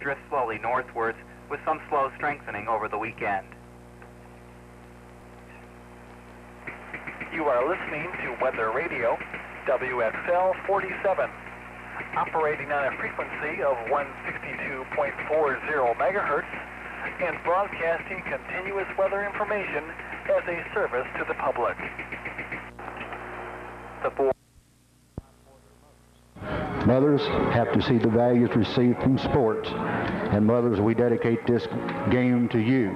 drift slowly northwards with some slow strengthening over the weekend. You are listening to Weather Radio, WXL 47, operating on a frequency of 162.40 megahertz and broadcasting continuous weather information as a service to the public. The four Mothers have to see the values received from sports. And mothers, we dedicate this game to you.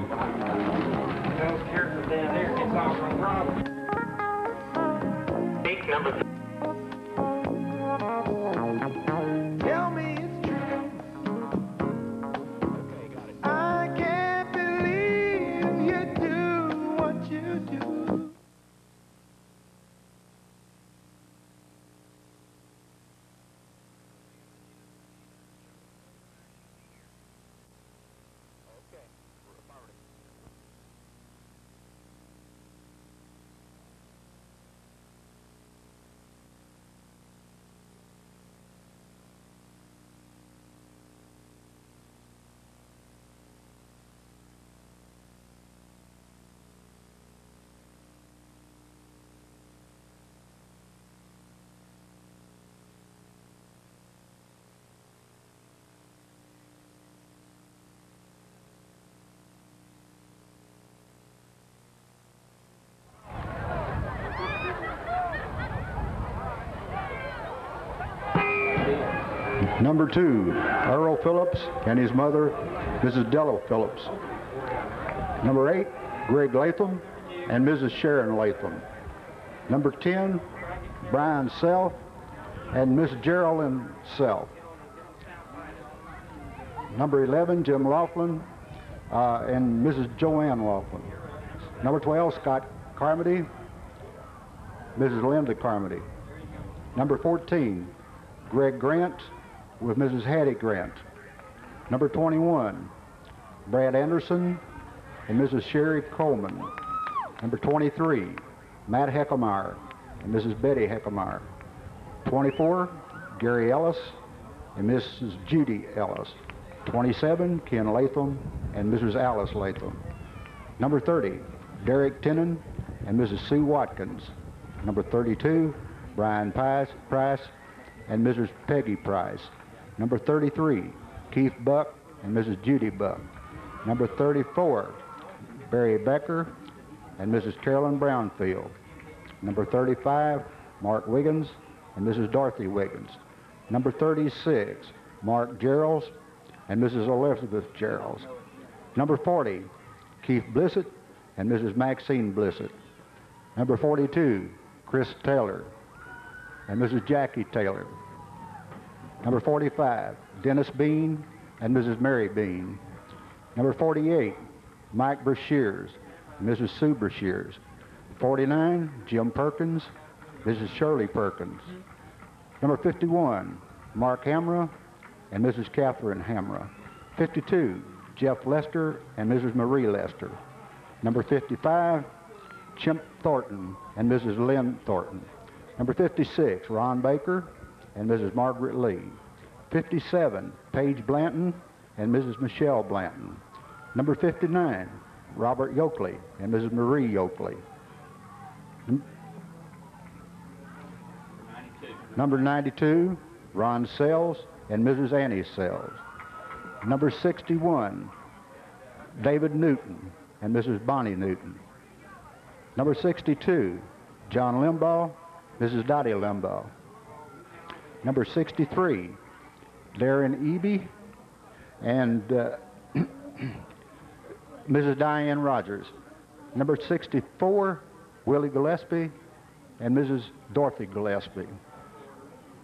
Number two, Earl Phillips and his mother, Mrs. Della Phillips. Number eight, Greg Latham and Mrs. Sharon Latham. Number 10, Brian Self and Miss Geraldine Self. Number 11, Jim Laughlin uh, and Mrs. Joanne Laughlin. Number 12, Scott Carmody, Mrs. Linda Carmody. Number 14, Greg Grant with Mrs. Hattie Grant. Number 21, Brad Anderson and Mrs. Sherry Coleman. Number 23, Matt Heckemeyer and Mrs. Betty Heckemeyer. 24, Gary Ellis and Mrs. Judy Ellis. 27, Ken Latham and Mrs. Alice Latham. Number 30, Derek Tennant and Mrs. Sue Watkins. Number 32, Brian Price, Price and Mrs. Peggy Price. Number 33, Keith Buck and Mrs. Judy Buck. Number 34, Barry Becker and Mrs. Carolyn Brownfield. Number 35, Mark Wiggins and Mrs. Dorothy Wiggins. Number 36, Mark Geralds and Mrs. Elizabeth Geralds. Number 40, Keith Blissett and Mrs. Maxine Blissett. Number 42, Chris Taylor and Mrs. Jackie Taylor. Number 45, Dennis Bean and Mrs. Mary Bean. Number 48, Mike Brashears Mrs. Sue Brashears. 49, Jim Perkins, Mrs. Shirley Perkins. Number 51, Mark Hamra and Mrs. Catherine Hamra. 52, Jeff Lester and Mrs. Marie Lester. Number 55, Chimp Thornton and Mrs. Lynn Thornton. Number 56, Ron Baker and Mrs. Margaret Lee. 57, Paige Blanton and Mrs. Michelle Blanton. Number 59, Robert Yoakley and Mrs. Marie Yoakley. N- Number 92, Ron Sells and Mrs. Annie Sells. Number 61, David Newton and Mrs. Bonnie Newton. Number 62, John Limbaugh, Mrs. Dottie Limbaugh. Number 63, Darren Eby and uh, Mrs. Diane Rogers. Number 64, Willie Gillespie and Mrs. Dorothy Gillespie.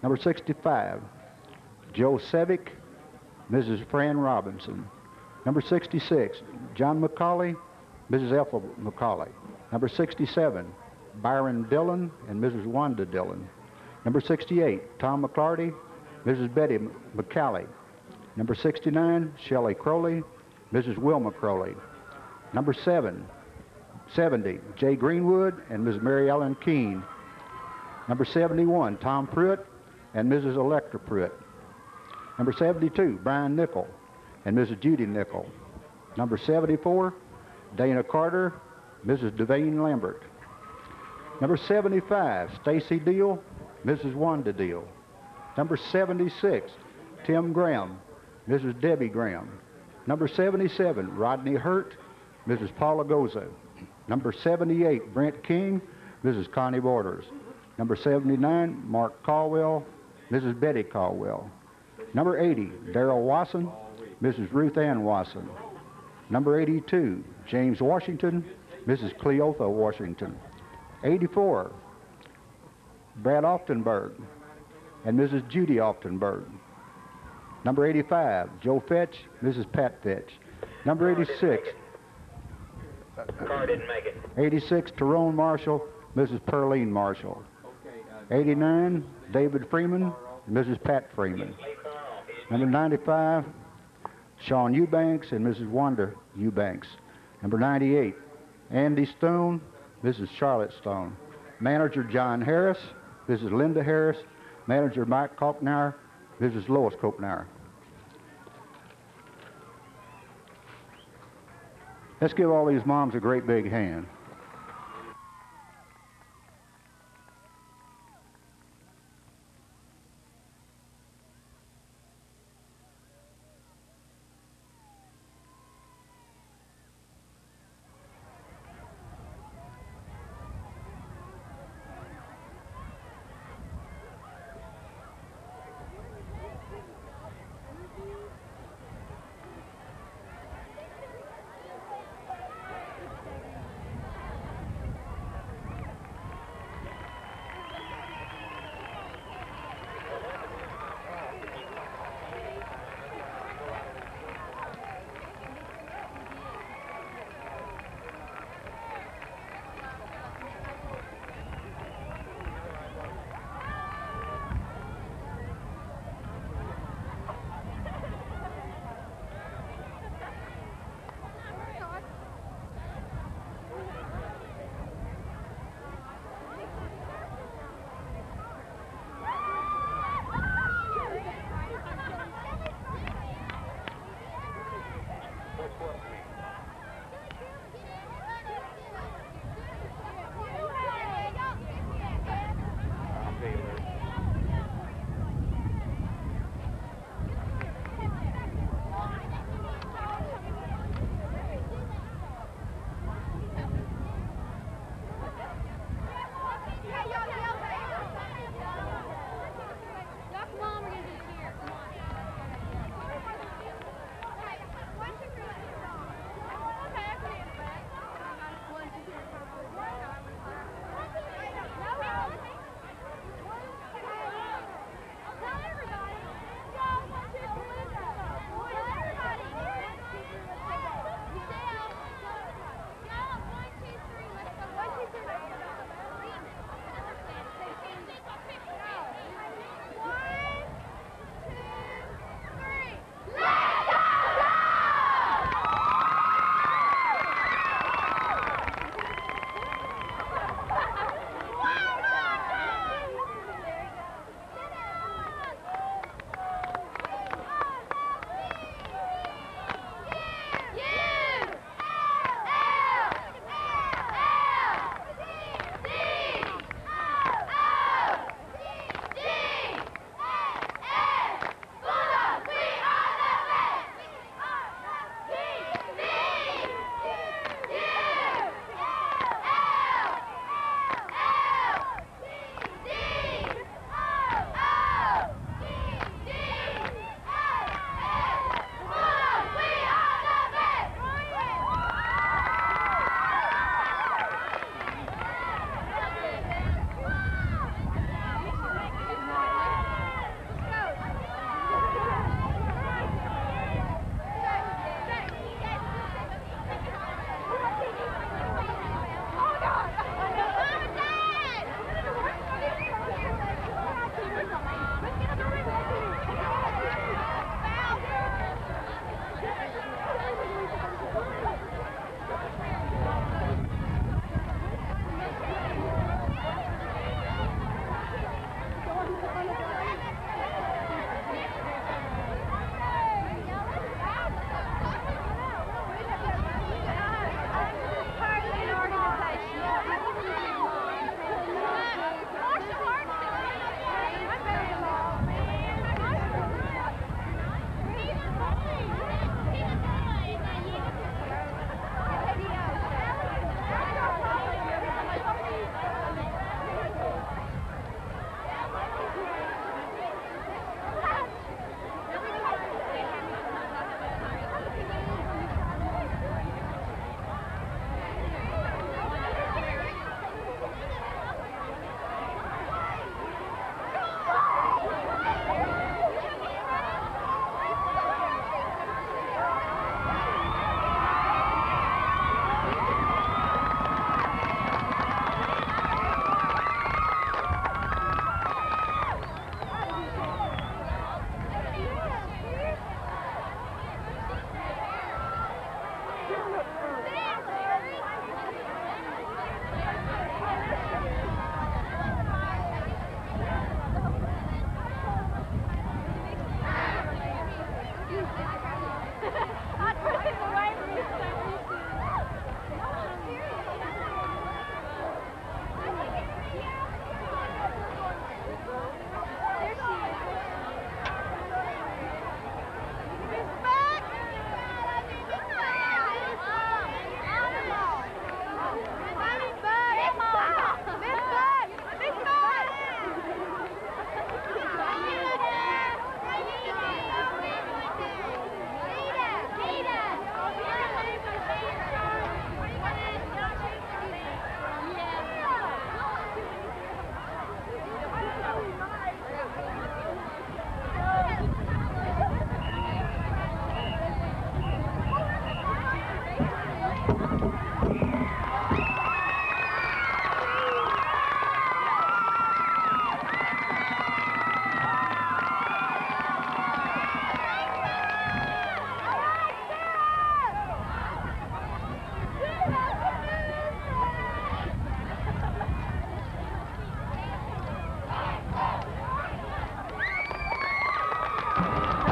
Number 65, Joe Sevick, Mrs. Fran Robinson. Number 66, John McCauley, Mrs. Ethel McCauley. Number 67, Byron Dillon and Mrs. Wanda Dillon. Number 68, Tom McClarty, Mrs. Betty McCallie. Number 69, Shelley Crowley, Mrs. Wilma Crowley. Number 7, 70, Jay Greenwood and Mrs. Mary Ellen Keene. Number 71, Tom Pruitt and Mrs. Electra Pruitt. Number 72, Brian Nickel and Mrs. Judy Nickel. Number 74, Dana Carter, Mrs. Devane Lambert. Number 75, Stacy Deal, Mrs. Wanda Deal. Number 76, Tim Graham, Mrs. Debbie Graham. Number 77, Rodney Hurt, Mrs. Paula Goza. Number 78, Brent King, Mrs. Connie Borders. Number 79, Mark Caldwell, Mrs. Betty Caldwell. Number 80, Darrell Wasson, Mrs. Ruth Ann Wasson. Number 82, James Washington, Mrs. Cleotha Washington. 84, Brad Oftenberg and Mrs. Judy Oftenberg. Number 85, Joe Fetch, Mrs. Pat Fetch. Number 86, Car didn't make it. 86, Tyrone Marshall, Mrs. Pearline Marshall. 89, David Freeman, Mrs. Pat Freeman. Number 95, Sean Eubanks and Mrs. Wanda Eubanks. Number 98, Andy Stone, Mrs. Charlotte Stone. Manager John Harris, Mrs. Linda Harris. Manager Mike Kochnower, Mrs. Lois Kochnower. Let's give all these moms a great big hand.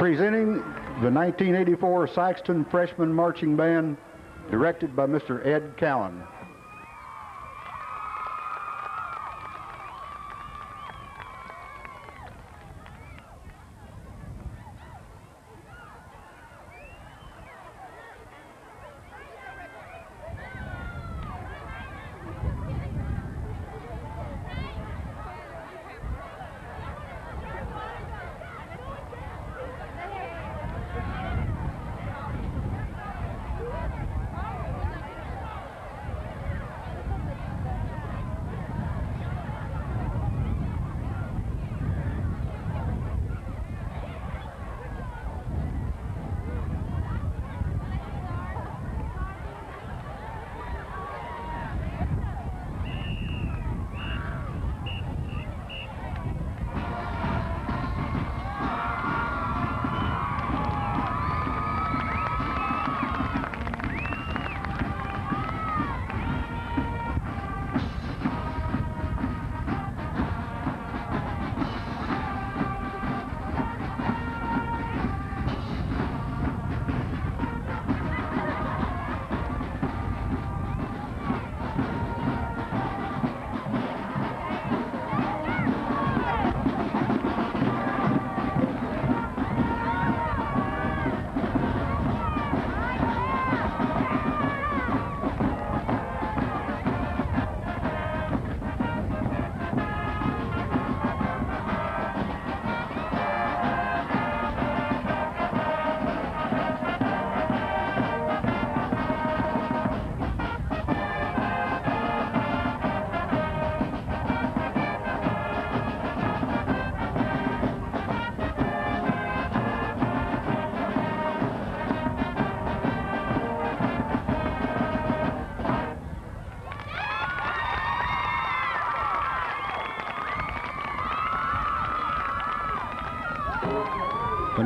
Presenting the 1984 Sikeston Freshman Marching Band, directed by Mr. Ed Cowan.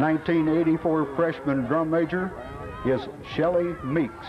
1984 freshman drum major is Shelley Meeks.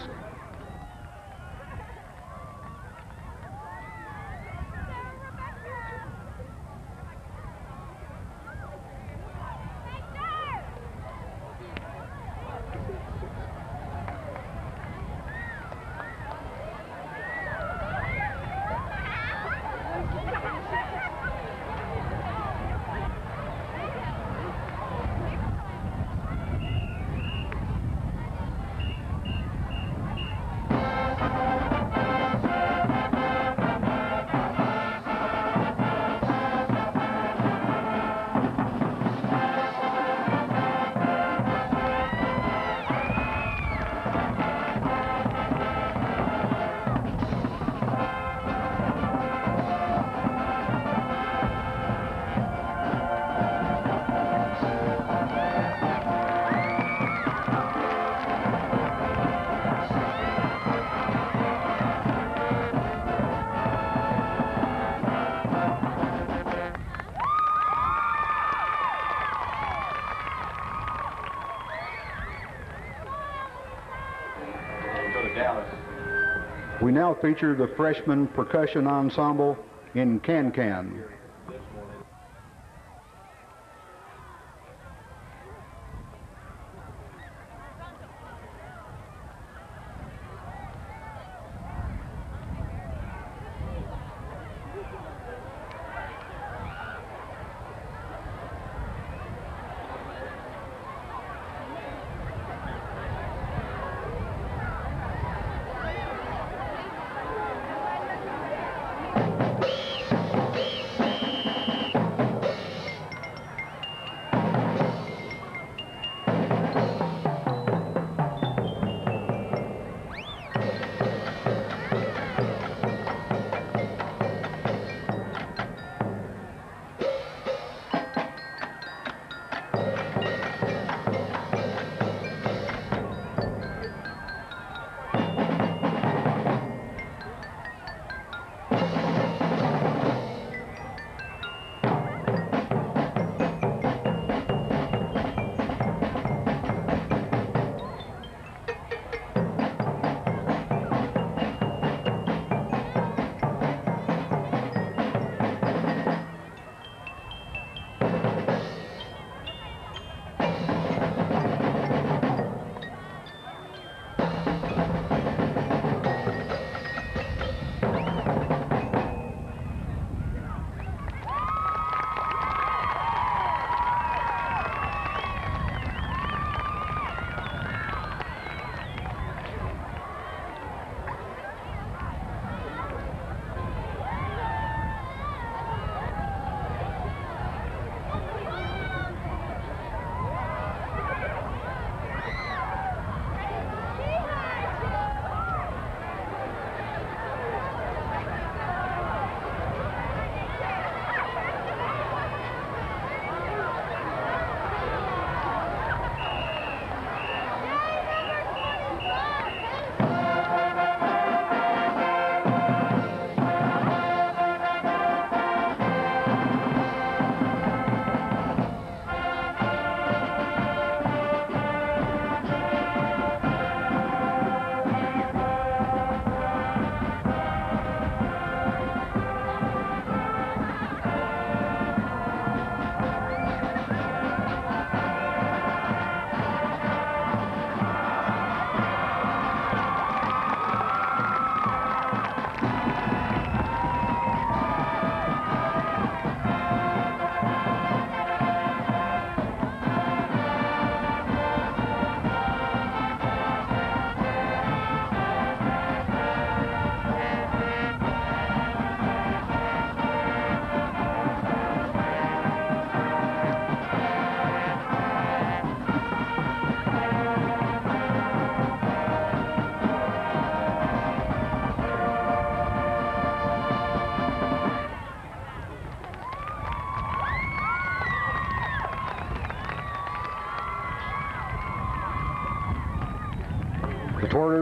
Feature the freshman percussion ensemble in Can Can.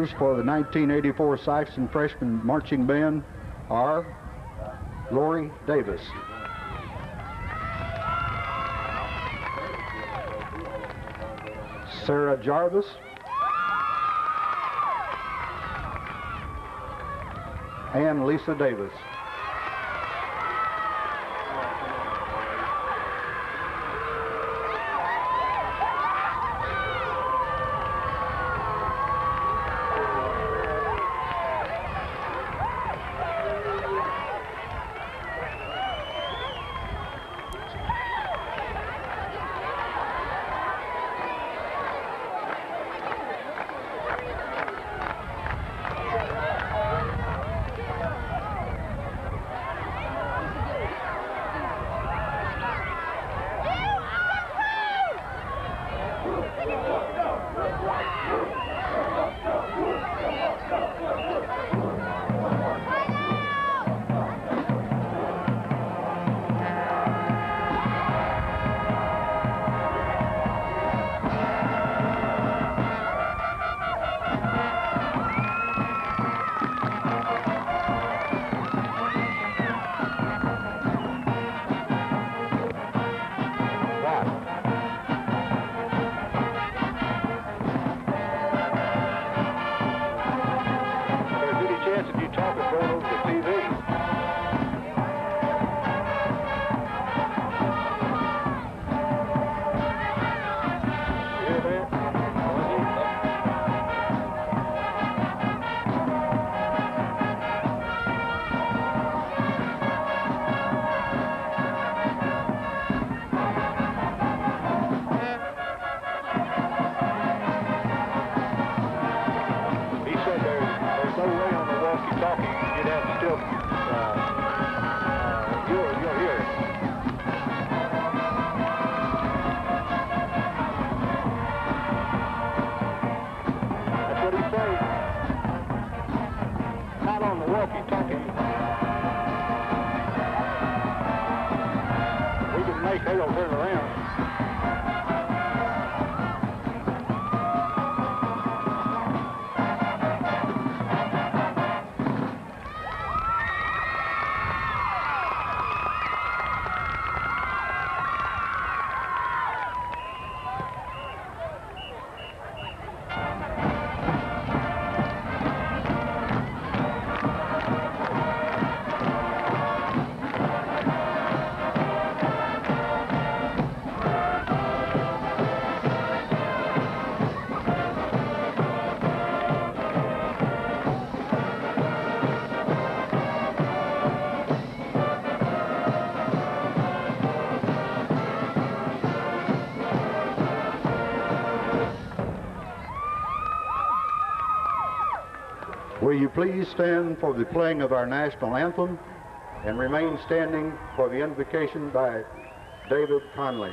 For the 1984 Sikeston Freshman Marching Band are Lori Davis. Sarah Jarvis. And Lisa Davis. Please stand for the playing of our national anthem and remain standing for the invocation by David Conley.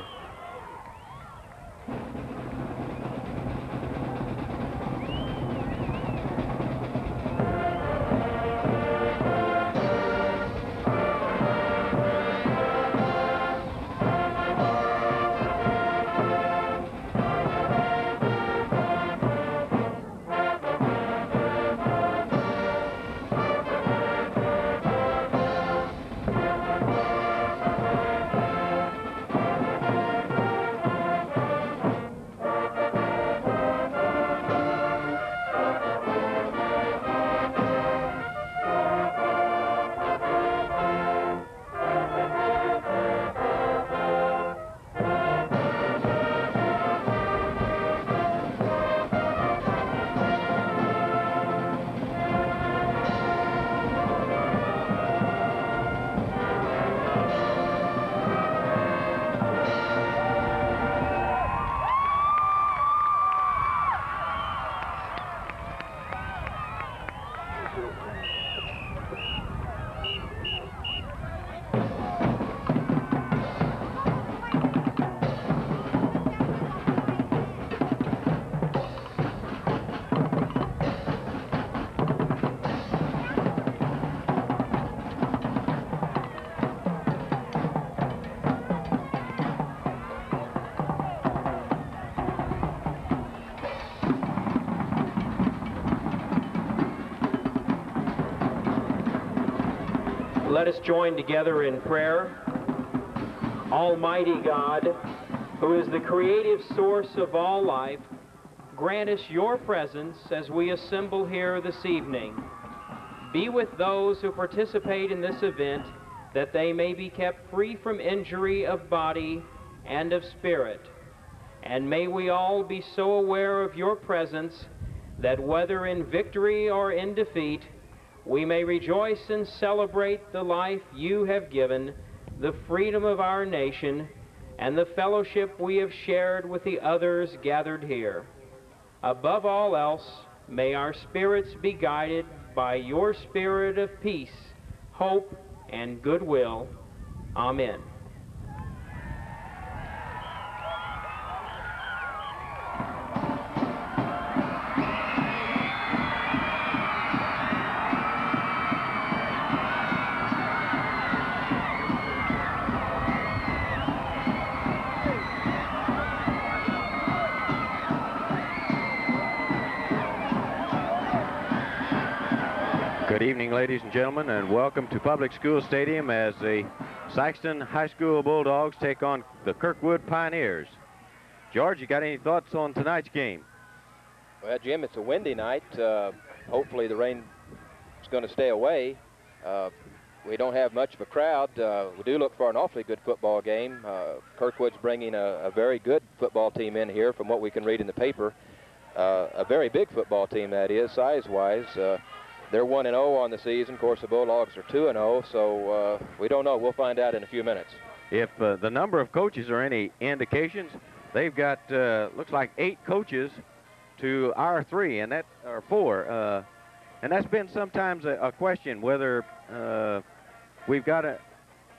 Let us join together in prayer. Almighty God, who is the creative source of all life, grant us your presence as we assemble here this evening. Be with those who participate in this event that they may be kept free from injury of body and of spirit. And may we all be so aware of your presence that whether in victory or in defeat, we may rejoice and celebrate the life you have given, the freedom of our nation, and the fellowship we have shared with the others gathered here. Above all else, may our spirits be guided by your spirit of peace, hope, and goodwill. Amen. Evening, ladies and gentlemen, and welcome to Public School Stadium as the Sikeston High School Bulldogs take on the Kirkwood Pioneers. George, you got any thoughts on tonight's game? Well, Jim, it's a windy night. Uh, hopefully the rain is going to stay away. Uh, we don't have much of a crowd. Uh, we do look for an awfully good football game. Uh, Kirkwood's bringing a, a, very good football team in here from what we can read in the paper. Uh, a very big football team, that is, size-wise. They're 1 and 0 on the season. Of course, the Bulldogs are 2 and 0, so uh, we don't know. We'll find out in a few minutes. If uh, the number of coaches are any indications, they've got uh, looks like eight coaches to our three, and that or four, uh, and that's been sometimes a, a question whether uh, we've got a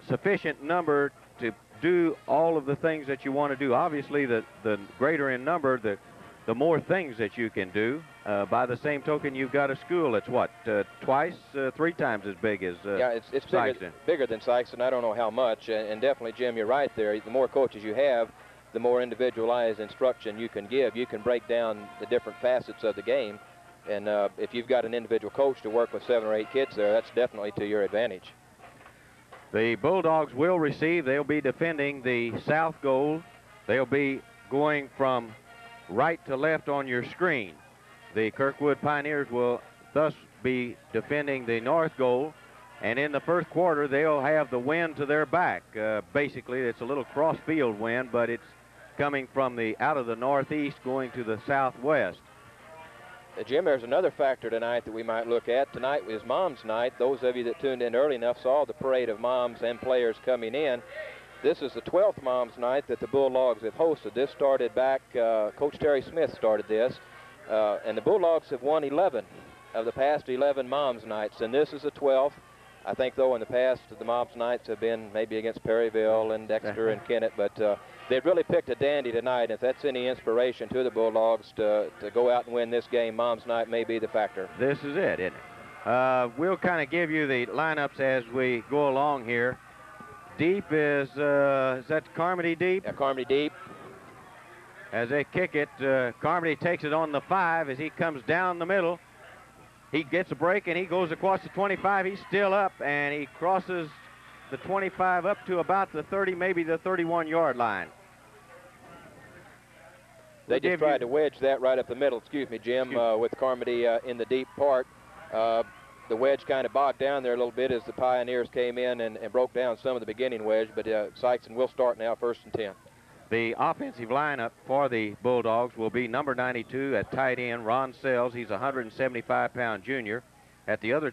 sufficient number to do all of the things that you want to do. Obviously, the the greater in number, the the more things that you can do. Uh, by the same token, you've got a school that's what, uh, twice, uh, three times as big as uh, Yeah, it's, it's bigger, bigger, than Sikeston. I don't know how much. And, and, definitely, Jim, you're right there. The more coaches you have, the more individualized instruction you can give. You can break down the different facets of the game. And uh, if you've got an individual coach to work with seven or eight kids there, that's definitely to your advantage. The Bulldogs will receive. They'll be defending the south goal. They'll be going from right to left on your screen. The Kirkwood Pioneers will thus be defending the north goal. And in the first quarter, they'll have the wind to their back. Uh, basically, it's a little cross-field wind, but it's coming from the out of the northeast going to the southwest. Jim, there's another factor tonight that we might look at. Tonight is Mom's Night. Those of you that tuned in early enough saw the parade of moms and players coming in. This is the 12th Moms Night that the Bulldogs have hosted. This started back, uh, Coach Terry Smith started this, uh, and the Bulldogs have won 11 of the past 11 Moms Nights, and this is the 12th. I think, though, in the past, the Moms Nights have been maybe against Perryville and Dexter and Kennett, but uh, they've really picked a dandy tonight. And if that's any inspiration to the Bulldogs to, to go out and win this game, Moms Night may be the factor. This is it, isn't it? Uh, we'll kind of give you the lineups as we go along here. Deep is, uh, is that Carmody Deep? Yeah, Carmody Deep. As they kick it, uh, Carmody takes it on the five as he comes down the middle. He gets a break and he goes across the 25. He's still up and he crosses the 25 up to about the 30, maybe the 31 yard line. They we'll just tried to wedge that right up the middle, excuse me, Jim, excuse uh, with Carmody uh, in the deep part. Uh, the wedge kind of bogged down there a little bit as the Pioneers came in and, and broke down some of the beginning wedge, but uh, and will start now first and 10. The offensive lineup for the Bulldogs will be number 92 at tight end, Ron Sells. He's a 175-pound junior. At the other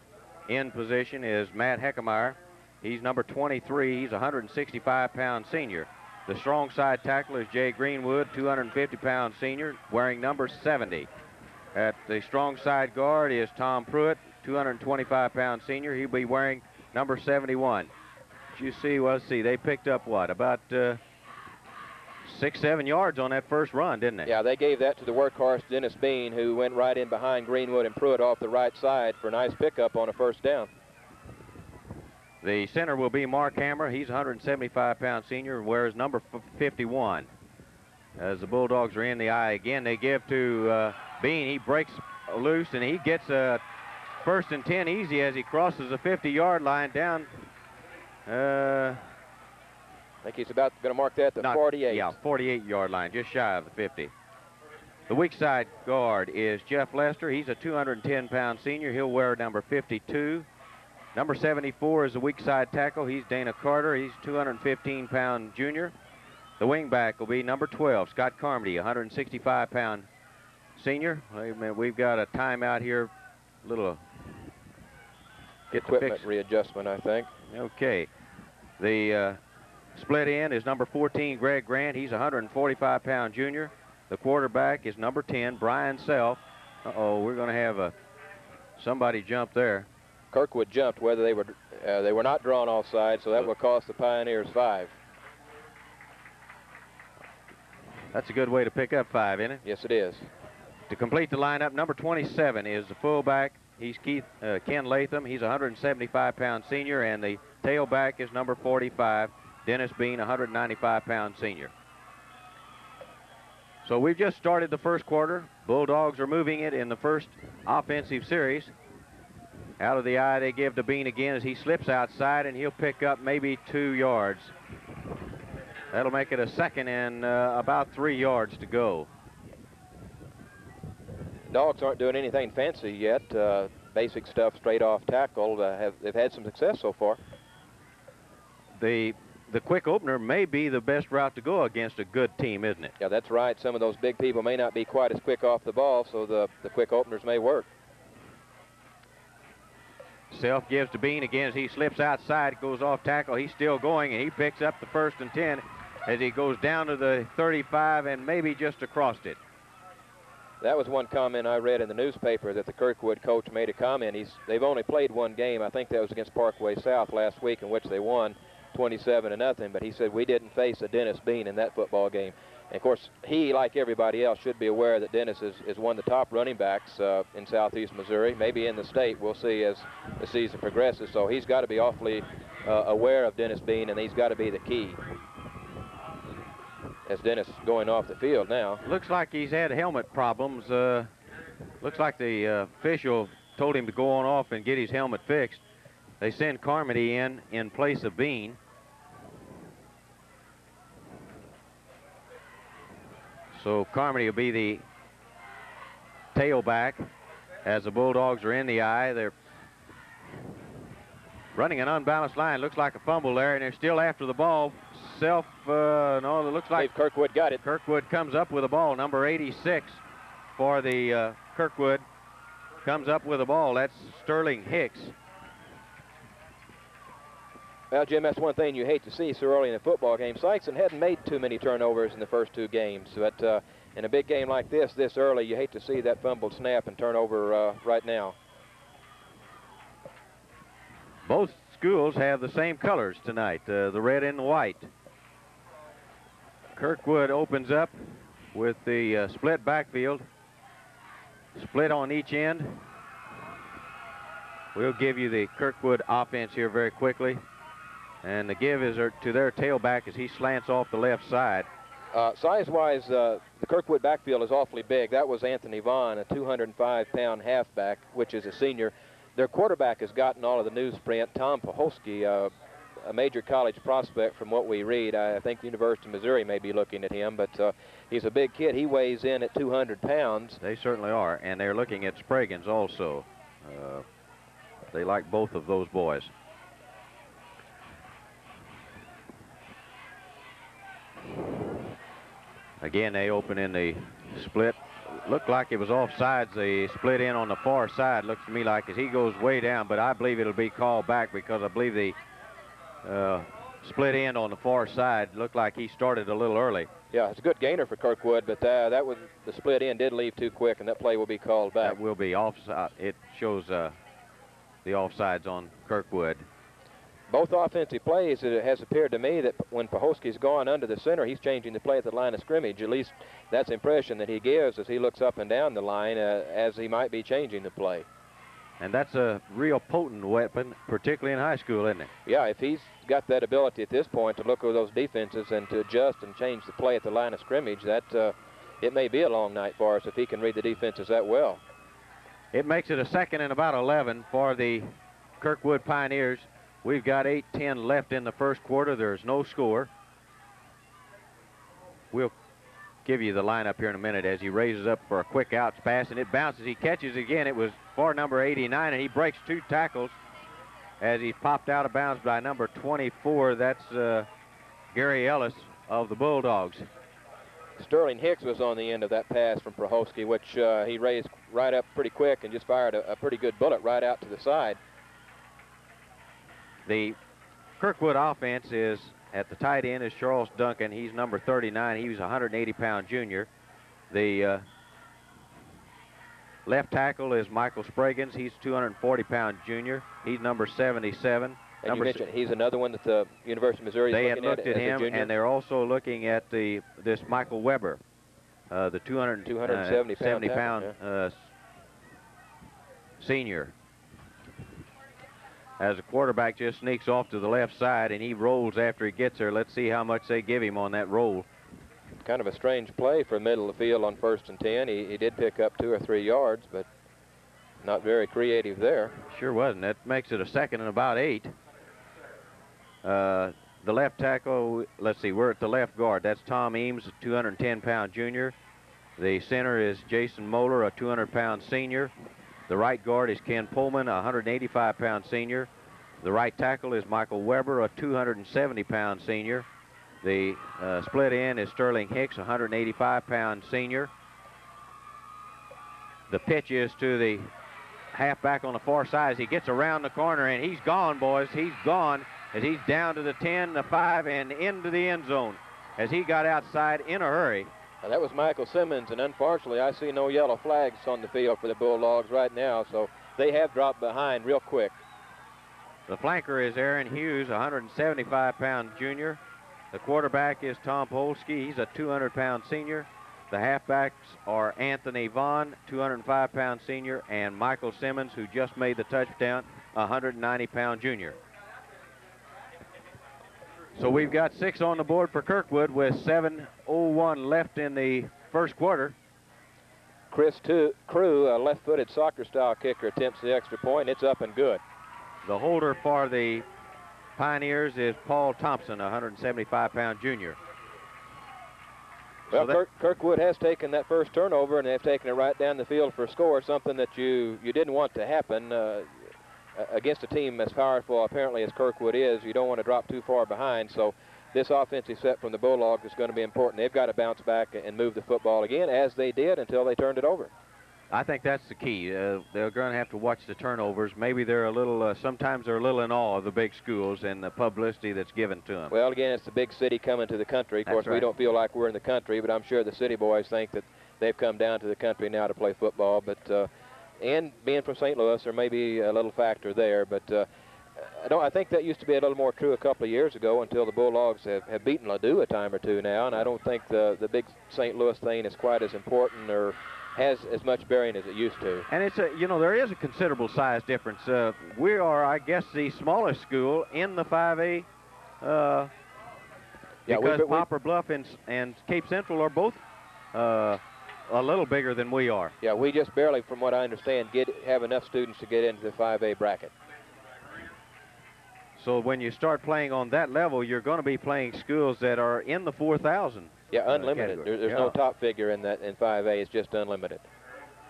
end position is Matt Heckemeyer. He's number 23. He's a 165-pound senior. The strong side tackler is Jay Greenwood, 250-pound senior, wearing number 70. At the strong side guard is Tom Pruitt, 225 pound senior. He'll be wearing number 71. You see, well, see, they picked up what? About uh, six, seven yards on that first run, didn't they? Yeah, they gave that to the workhorse Dennis Bean, who went right in behind Greenwood and Pruitt off the right side for a nice pickup on a first down. The center will be Mark Hamra. He's 175 pound senior and wears number 51. As the Bulldogs are in the I again, they give to uh, Bean. He breaks loose and he gets a first and 10 easy as he crosses the 50 yard line down Uh, I think he's about going to mark that at the not- 48. Yeah, 48 yard line, just shy of the 50. The weak side guard is Jeff Lester. He's a 210 pound senior. He'll wear number 52. Number 74 is the weak side tackle. He's Dana Carter. He's 215 pound junior. The wingback will be number 12, Scott Carmody, 165 pound senior. Wait a minute, we've got a timeout here. A little get Equipment readjustment, I think. Okay. The uh, split in is number 14, Greg Grant. He's 145 pound junior. The quarterback is number 10, Brian Self. Uh-oh, we're going to have a somebody jump there. Kirkwood jumped whether they were uh, they were not drawn offside, so that will cost the Pioneers five. That's a good way to pick up five, isn't it? Yes, it is. To complete the lineup, number 27 is the fullback. He's Keith uh, Ken Latham. He's 175 pound senior, and the tailback is number 45, Dennis Bean, 195 pound senior. So we've just started the first quarter. Bulldogs are moving it in the first offensive series. Out of the I they give to Bean again as he slips outside, and he'll pick up maybe two yards. That'll make it a second and uh, about three yards to go. Dogs aren't doing anything fancy yet. Uh, basic stuff straight off tackle. Uh, have they've had some success so far? the the quick opener may be the best route to go against a good team, isn't it? Yeah, that's right. Some of those big people may not be quite as quick off the ball, so the the quick openers may work. Self gives to Bean again as he slips outside, goes off tackle. He's still going, and he picks up the first and 10 as he goes down to the 35 and maybe just across it. That was one comment I read in the newspaper that the Kirkwood coach made a comment. He's they've only played one game. I think that was against Parkway South last week, in which they won 27 to nothing. But he said we didn't face a Dennis Bean in that football game. And of course, he, like everybody else, should be aware that Dennis is, is one of the top running backs uh, in Southeast Missouri, maybe in the state. We'll see as the season progresses. So he's got to be awfully uh, aware of Dennis Bean, and he's got to be the key. As Dennis going off the field now. Looks like he's had helmet problems. Uh, looks like the uh, official told him to go on off and get his helmet fixed. They send Carmody in in place of Bean. So Carmody will be the tailback as the Bulldogs are in the I. They're running an unbalanced line. Looks like a fumble there, and they're still after the ball. Self, uh, no, it looks like Kirkwood got it. Kirkwood comes up with a ball, number 86 for the uh, Kirkwood. Comes up with a ball. That's Sterling Hicks. Well, Jim, that's one thing you hate to see so early in a football game. Sikeston hadn't made too many turnovers in the first two games, but uh, in a big game like this, this early, you hate to see that fumbled snap and turnover uh, right now. Both schools have the same colors tonight, uh, the red and the white. Kirkwood opens up with the uh, split backfield. Split on each end. We'll give you the Kirkwood offense here very quickly. And the give is to their tailback as he slants off the left side. Uh, size-wise, uh, the Kirkwood backfield is awfully big. That was Anthony Vaughn, a 205-pound halfback, which is a senior. Their quarterback has gotten all of the newsprint. Tom Paholski, uh, a major college prospect from what we read. I think the University of Missouri may be looking at him, but uh, he's a big kid. He weighs in at 200 pounds. They certainly are. And they're looking at Spraggins also. Uh, they like both of those boys. Again, they open in the split. Looked like it was offsides. They split in on the far side. Looks to me like as he goes way down, but I believe it'll be called back because I believe the uh, split in on the far side looked like he started a little early. Yeah, it's a good gainer for Kirkwood, but uh, that was the split in did leave too quick, and that play will be called back. That will be offside. It shows uh, the offsides on Kirkwood. Both offensive plays, it has appeared to me that when Paholski's gone under the center, he's changing the play at the line of scrimmage. At least that's the impression that he gives as he looks up and down the line uh, as he might be changing the play. And that's a real potent weapon, particularly in high school, isn't it? Yeah, if he's got that ability at this point to look over those defenses and to adjust and change the play at the line of scrimmage, that uh, it may be a long night for us if he can read the defenses that well. It makes it a second and about 11 for the Kirkwood Pioneers. We've got 8-10 left in the first quarter. There's no score. We'll give you the lineup here in a minute as he raises up for a quick outs pass, and it bounces. He catches again. It was for number 89, and he breaks two tackles as he's popped out of bounds by number 24. That's uh, Gary Ellis of the Bulldogs. Sterling Hicks was on the end of that pass from Prohoski, which uh, he raised right up pretty quick and just fired a, a pretty good bullet right out to the side. The Kirkwood offense is at the tight end is Charles Duncan. He's number 39. He was a 180-pound junior. The uh, left tackle is Michael Spraggins. He's 240-pound junior. He's number 77. And number you mentioned he's another one that the University of Missouri is they had looked at, at him, and they're also looking at the this Michael Weber, uh, the 200, 270 pound 70 tackle, pound uh, senior. As the quarterback just sneaks off to the left side, and he rolls after he gets there. Let's see how much they give him on that roll. kind of a strange play for middle of the field on first and 10. He, he did pick up two or three yards, but not very creative there. Sure wasn't. That makes it a second and about eight. Uh, the left tackle, let's see, we're at the left guard. That's Tom Eames, 210-pound junior. The center is Jason Moeller, a 200-pound senior. The right guard is Ken Pullman, a 185-pound senior. The right tackle is Michael Weber, a 270-pound senior. The uh, split end is Sterling Hicks, 185-pound senior. The pitch is to the halfback on the far side he gets around the corner, and he's gone, boys. He's gone as he's down to the 10, the 5, and into the end zone as he got outside in a hurry. That was Michael Simmons, and unfortunately, I see no yellow flags on the field for the Bulldogs right now, so they have dropped behind real quick. The flanker is Aaron Hughes, 175-pound junior. The quarterback is Tom Polsky. He's a 200-pound senior. The halfbacks are Anthony Vaughn, 205-pound senior, and Michael Simmons, who just made the touchdown, 190-pound junior. So we've got six on the board for Kirkwood with 7.01 left in the first quarter. Chris Crew, a left-footed soccer-style kicker, attempts the extra point. It's up and good. The holder for the Pioneers is Paul Thompson, a 175-pound junior. Well, that- Kirk, Kirkwood has taken that first turnover, and they've taken it right down the field for a score, something that you, you didn't want to happen. Uh, against a team as powerful, apparently, as Kirkwood is, you don't want to drop too far behind. So this offensive set from the Bulldogs is going to be important. They've got to bounce back and move the football again, as they did until they turned it over. I think that's the key. Uh, they're going to have to watch the turnovers. Maybe they're a little, uh, sometimes they're a little in awe of the big schools and the publicity that's given to them. Well, again, it's the big city coming to the country. Of That's course, we don't feel like we're in the country, but I'm sure the city boys think that they've come down to the country now to play football. But uh, and being from St. Louis, there may be a little factor there. But uh, I don't. I think that used to be a little more true a couple of years ago until the Bulldogs have, have beaten Ladue a time or two now. And I don't think the the big St. Louis thing is quite as important or has as much bearing as it used to. And it's a, you know, there is a considerable size difference. Uh, we are, I guess, the smallest school in the 5A. Uh, Yeah, because we- Poplar Bluff and, and Cape Central are both uh, a little bigger than we are. Yeah, we just barely, from what I understand, get have enough students to get into the 5A bracket. So when you start playing on that level, you're going to be playing schools that are in the 4,000. Yeah, uh, unlimited. category. There, there's no top figure in that in 5A. It's just unlimited.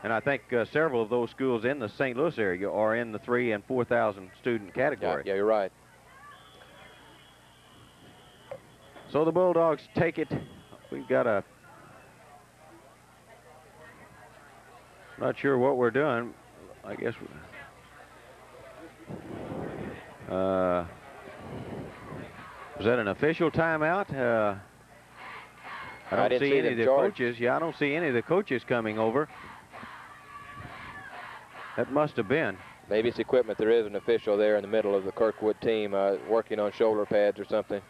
And I think uh, several of those schools in the St. Louis area are in the three and 4,000 student category. Yeah, category. yeah, you're right. So the Bulldogs take it. We've got a. Not sure what we're doing. I guess. Uh, was that an official timeout? Uh, I I don't didn't see, see any of the charged. coaches. Yeah, I don't see any of the coaches coming over. That must have been. Maybe it's equipment. There is an official there in the middle of the Kirkwood team uh, working on shoulder pads or something.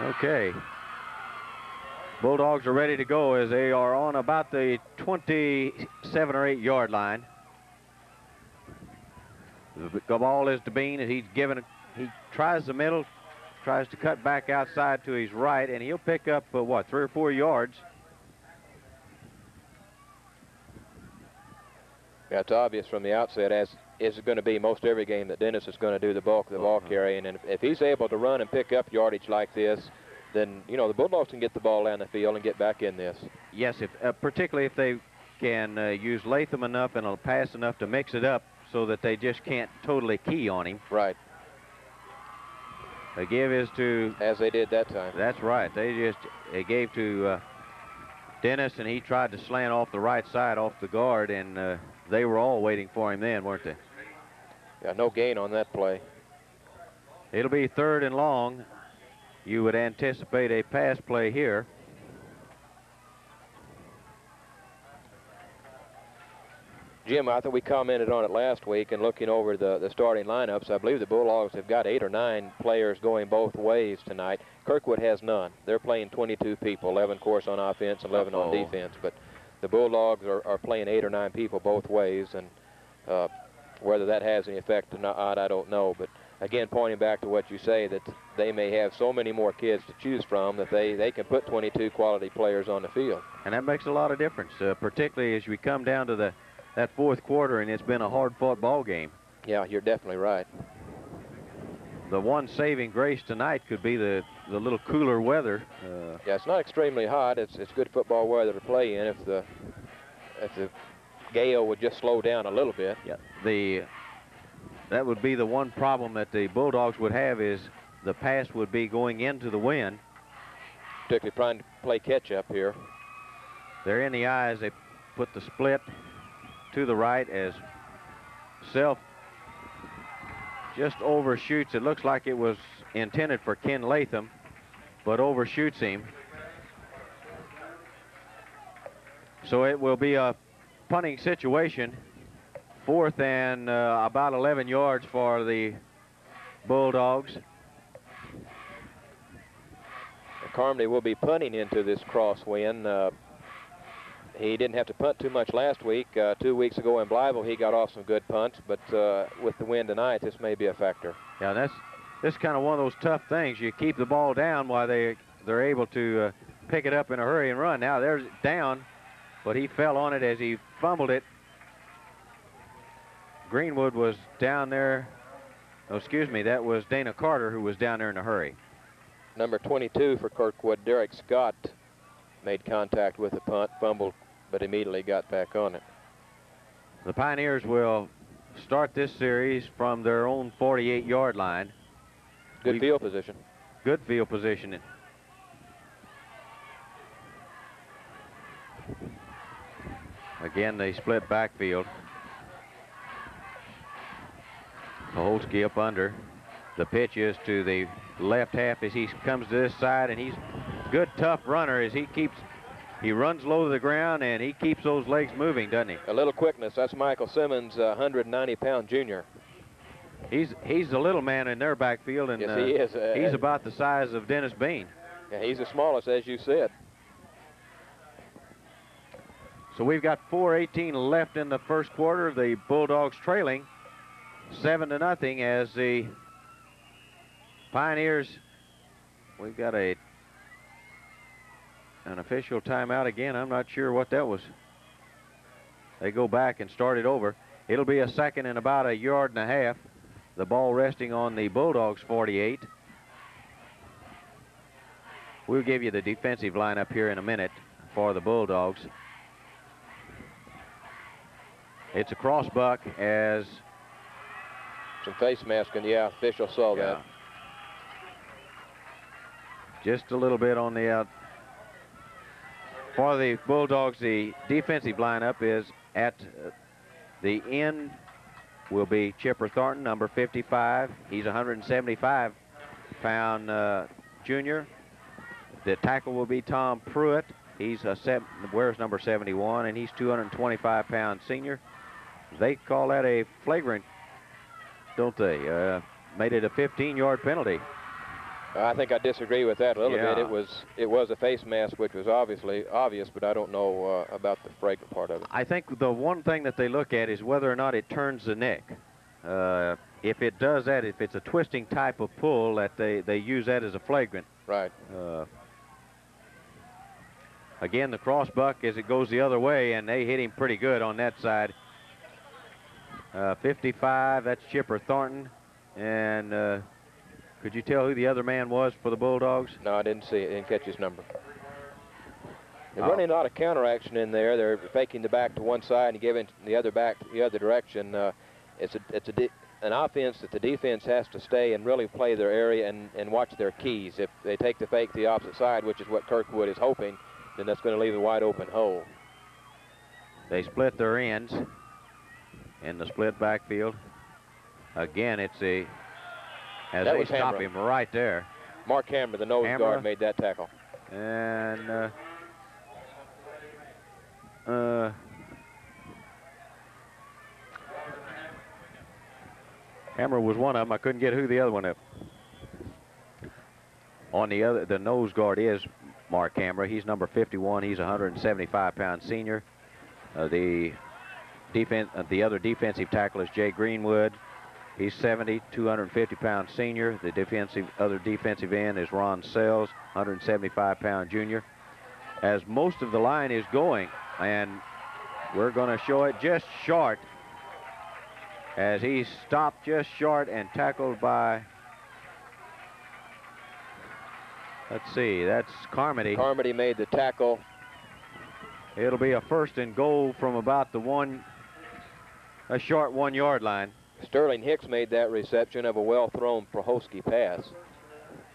Okay. Bulldogs are ready to go as they are on about the 27 or 8 yard line. The ball is to Bean and he's given it. He tries the middle, tries to cut back outside to his right, and he'll pick up, uh, what, three or four yards. Yeah, it's obvious from the outset, as is going to be most every game, that Dennis is going to do the bulk of the ball carrying. And if, if he's able to run and pick up yardage like this, then, you know, the Bulldogs can get the ball down the field and get back in this. Yes, if uh, particularly if they can uh, use Latham enough and a pass enough to mix it up so that they just can't totally key on him. Right. The give is to As they did that time. That's right. They just they gave to uh, Dennis, and he tried to slant off the right side off the guard, and uh, they were all waiting for him then, weren't they? Yeah, no gain on that play. It'll be third and long. You would anticipate a pass play here. Jim, I think we commented on it last week, and looking over the, the starting lineups, I believe the Bulldogs have got eight or nine players going both ways tonight. Kirkwood has none. They're playing 22 people, 11, of course, on offense, 11 on Uh-oh. defense. But the Bulldogs are, are playing eight or nine people both ways, and uh, whether that has any effect or not, I don't know. But again, pointing back to what you say, that they may have so many more kids to choose from that they, they can put 22 quality players on the field. And that makes a lot of difference, uh, particularly as we come down to the that fourth quarter, and it's been a hard-fought ball game. Yeah, you're definitely right. The one saving grace tonight could be the the little cooler weather. Uh, Yeah, it's not extremely hot. It's it's good football weather to play in. If the if the gale would just slow down a little bit. Yeah, the that would be the one problem that the Bulldogs would have is the pass would be going into the wind. Particularly trying to play catch up here. They're in the eyes. They put the split to the right as Self just overshoots. It looks like it was intended for Ken Latham, but overshoots him. So it will be a punting situation. Fourth and uh, about 11 yards for the Bulldogs. Carmody will be punting into this crosswind. Uh, he didn't have to punt too much last week. Uh, two weeks ago in Blytheville, he got off some good punts, but uh, with the wind tonight, this may be a factor. Yeah, that's this kind of one of those tough things. You keep the ball down while they they're able to uh, pick it up in a hurry and run. Now there's down, but he fell on it as he fumbled it. Greenwood was down there. Oh, excuse me, that was Dana Carter who was down there in a hurry. Number 22 for Kirkwood, Derek Scott, made contact with the punt, fumbled, but immediately got back on it. The Pioneers will start this series from their own 48-yard line. Good We- field position. Good field positioning. Again, they split backfield. Polsky up under. The pitch is to the left half as he comes to this side, and he's good, tough runner as he keeps, he runs low to the ground, and he keeps those legs moving, doesn't he? A little quickness. That's Michael Simmons, uh, 190-pound junior. He's he's the little man in their backfield, and Yes, uh, he is. Uh, he's about the size of Dennis Bean. Yeah, he's the smallest, as you said. So we've got 4:18 left in the first quarter. The Bulldogs trailing seven to nothing as the Pioneers. We've got a an official timeout again. I'm not sure what that was. They go back and start it over. It'll be a second and about a yard and a half. The ball resting on the Bulldogs 48. We'll give you the defensive lineup here in a minute for the Bulldogs. It's a cross buck as Some face masking. Yeah, official saw yeah, that. just a little bit on the out. For the Bulldogs, the defensive lineup is at uh, the end will be Chipper Thornton, number 55. He's 175 pound uh, junior. The tackle will be Tom Pruitt. He's a seven, wears number 71, and he's 225 pound senior. They call that a flagrant, don't they? Uh, made it a 15-yard penalty. I think I disagree with that a little bit. It was it was a face mask, which was obviously obvious, but I don't know uh, about the fragrant part of it. I think the one thing that they look at is whether or not it turns the neck. Uh, if it does that, if it's a twisting type of pull, that they, they use that as a flagrant. Right. Uh, again, the cross buck as it goes the other way, and they hit him pretty good on that side. Uh, 55, that's Chipper Thornton. And uh, could you tell who the other man was for the Bulldogs? No, I didn't see it. Didn't catch his number. They're Oh. running a lot of counteraction in there. They're faking the back to one side and giving the other back the other direction. Uh, it's a it's a an offense that the defense has to stay and really play their area and, and watch their keys. If they take the fake to the opposite side, which is what Kirkwood is hoping, then that's going to leave a wide open hole. They split their ends in the split backfield. Again, it's a as That they was stop Hamra. him right there. Mark Hamra, the nose Hamra. guard, made that tackle. And uh, uh, Hamra was one of them. I couldn't get who the other one up. On the other, the nose guard is Mark Hamra. He's number 51. He's 175 pound senior. Uh, the defense, uh, the other defensive tackle is Jay Greenwood. He's 70, 250 pound senior. The defensive other defensive end is Ron Sells, 175 pound junior. As most of the line is going, and we're going to show it just short as he's stopped just short and tackled by. Let's see, that's Carmody. Carmody made the tackle. It'll be a first and goal from about the one, a short one yard line. Sterling Hicks made that reception of a well-thrown Prohoski pass.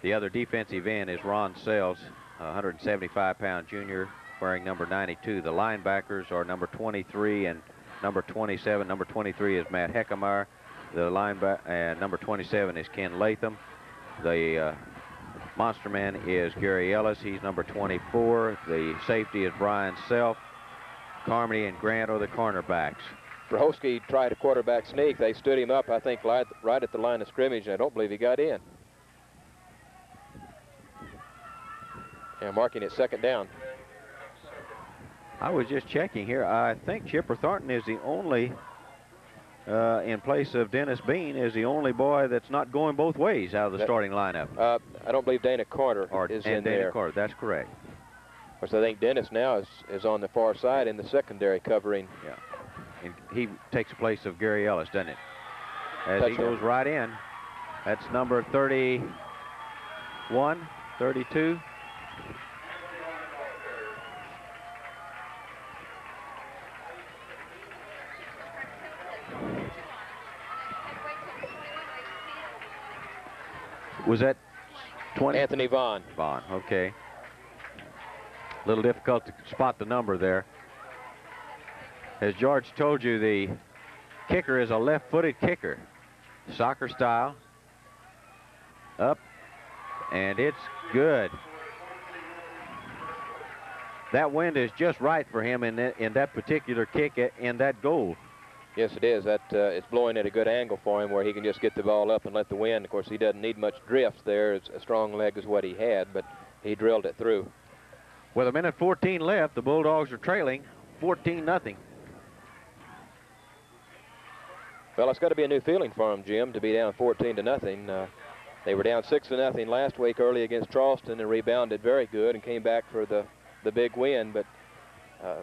The other defensive end is Ron Sales, 175 pound junior wearing number 92. The linebackers are number 23 and number 27. Number 23 is Matt Heckemeyer. The linebacker and number 27 is Ken Latham. The uh, monster man is Gary Ellis. He's number 24. The safety is Brian Self. Carmody and Grant are the cornerbacks. Prohoski tried a quarterback sneak. They stood him up, I think, right, right at the line of scrimmage, and I don't believe he got in. And marking it second down. I was just checking here. I think Chipper Thornton is the only, uh, in place of Dennis Bean, is the only boy that's not going both ways out of the That- starting lineup. Uh, I don't believe Dana Carter Or is and in Dana there. Carter. That's correct. Of course, I think Dennis now is, is on the far side in the secondary covering. And he takes the place of Gary Ellis, doesn't it? As he goes right in. That's number 31, 32. Was that 20? Anthony Vaughn. Vaughn, okay. A little difficult to spot the number there. As George told you, the kicker is a left-footed kicker, soccer style. Up, and it's good. That wind is just right for him in that, in that particular kick a- in that goal. Yes, it is. That uh, it's blowing at a good angle for him, where he can just get the ball up and let the wind. Of course, he doesn't need much drift there. It's a strong leg is what he had, but he drilled it through. With a minute 14 left, the Bulldogs are trailing 14 nothing. Well, it's got to be a new feeling for them, Jim, to be down 14 to nothing. Uh, they were down six to nothing last week early against Charleston and rebounded very good and came back for the the big win, but uh,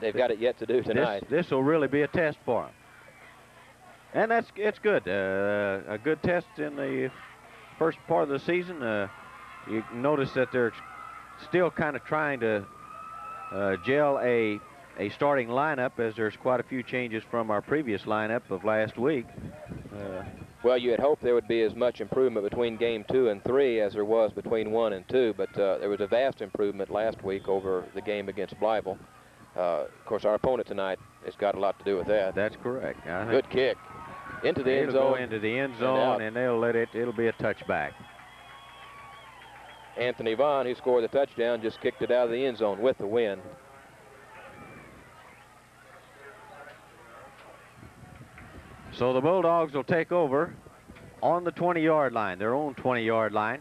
they've got it yet to do tonight. This will really be a test for them. And that's it's good. Uh, a good test in the first part of the season. Uh, you notice that they're still kind of trying to uh, gel a a starting lineup as there's quite a few changes from our previous lineup of last week. Uh, Well, you had hoped there would be as much improvement between game two and three as there was between one and two, but uh, there was a vast improvement last week over the game against Blytheville. Uh, of course, our opponent tonight has got a lot to do with that. that's correct. I Good kick into the end zone. into the end and zone, out. and they'll let it. It'll be a touchback. Anthony Vaughn, who scored the touchdown, just kicked it out of the end zone with the win. So the Bulldogs will take over on the 20-yard line, their own 20-yard line.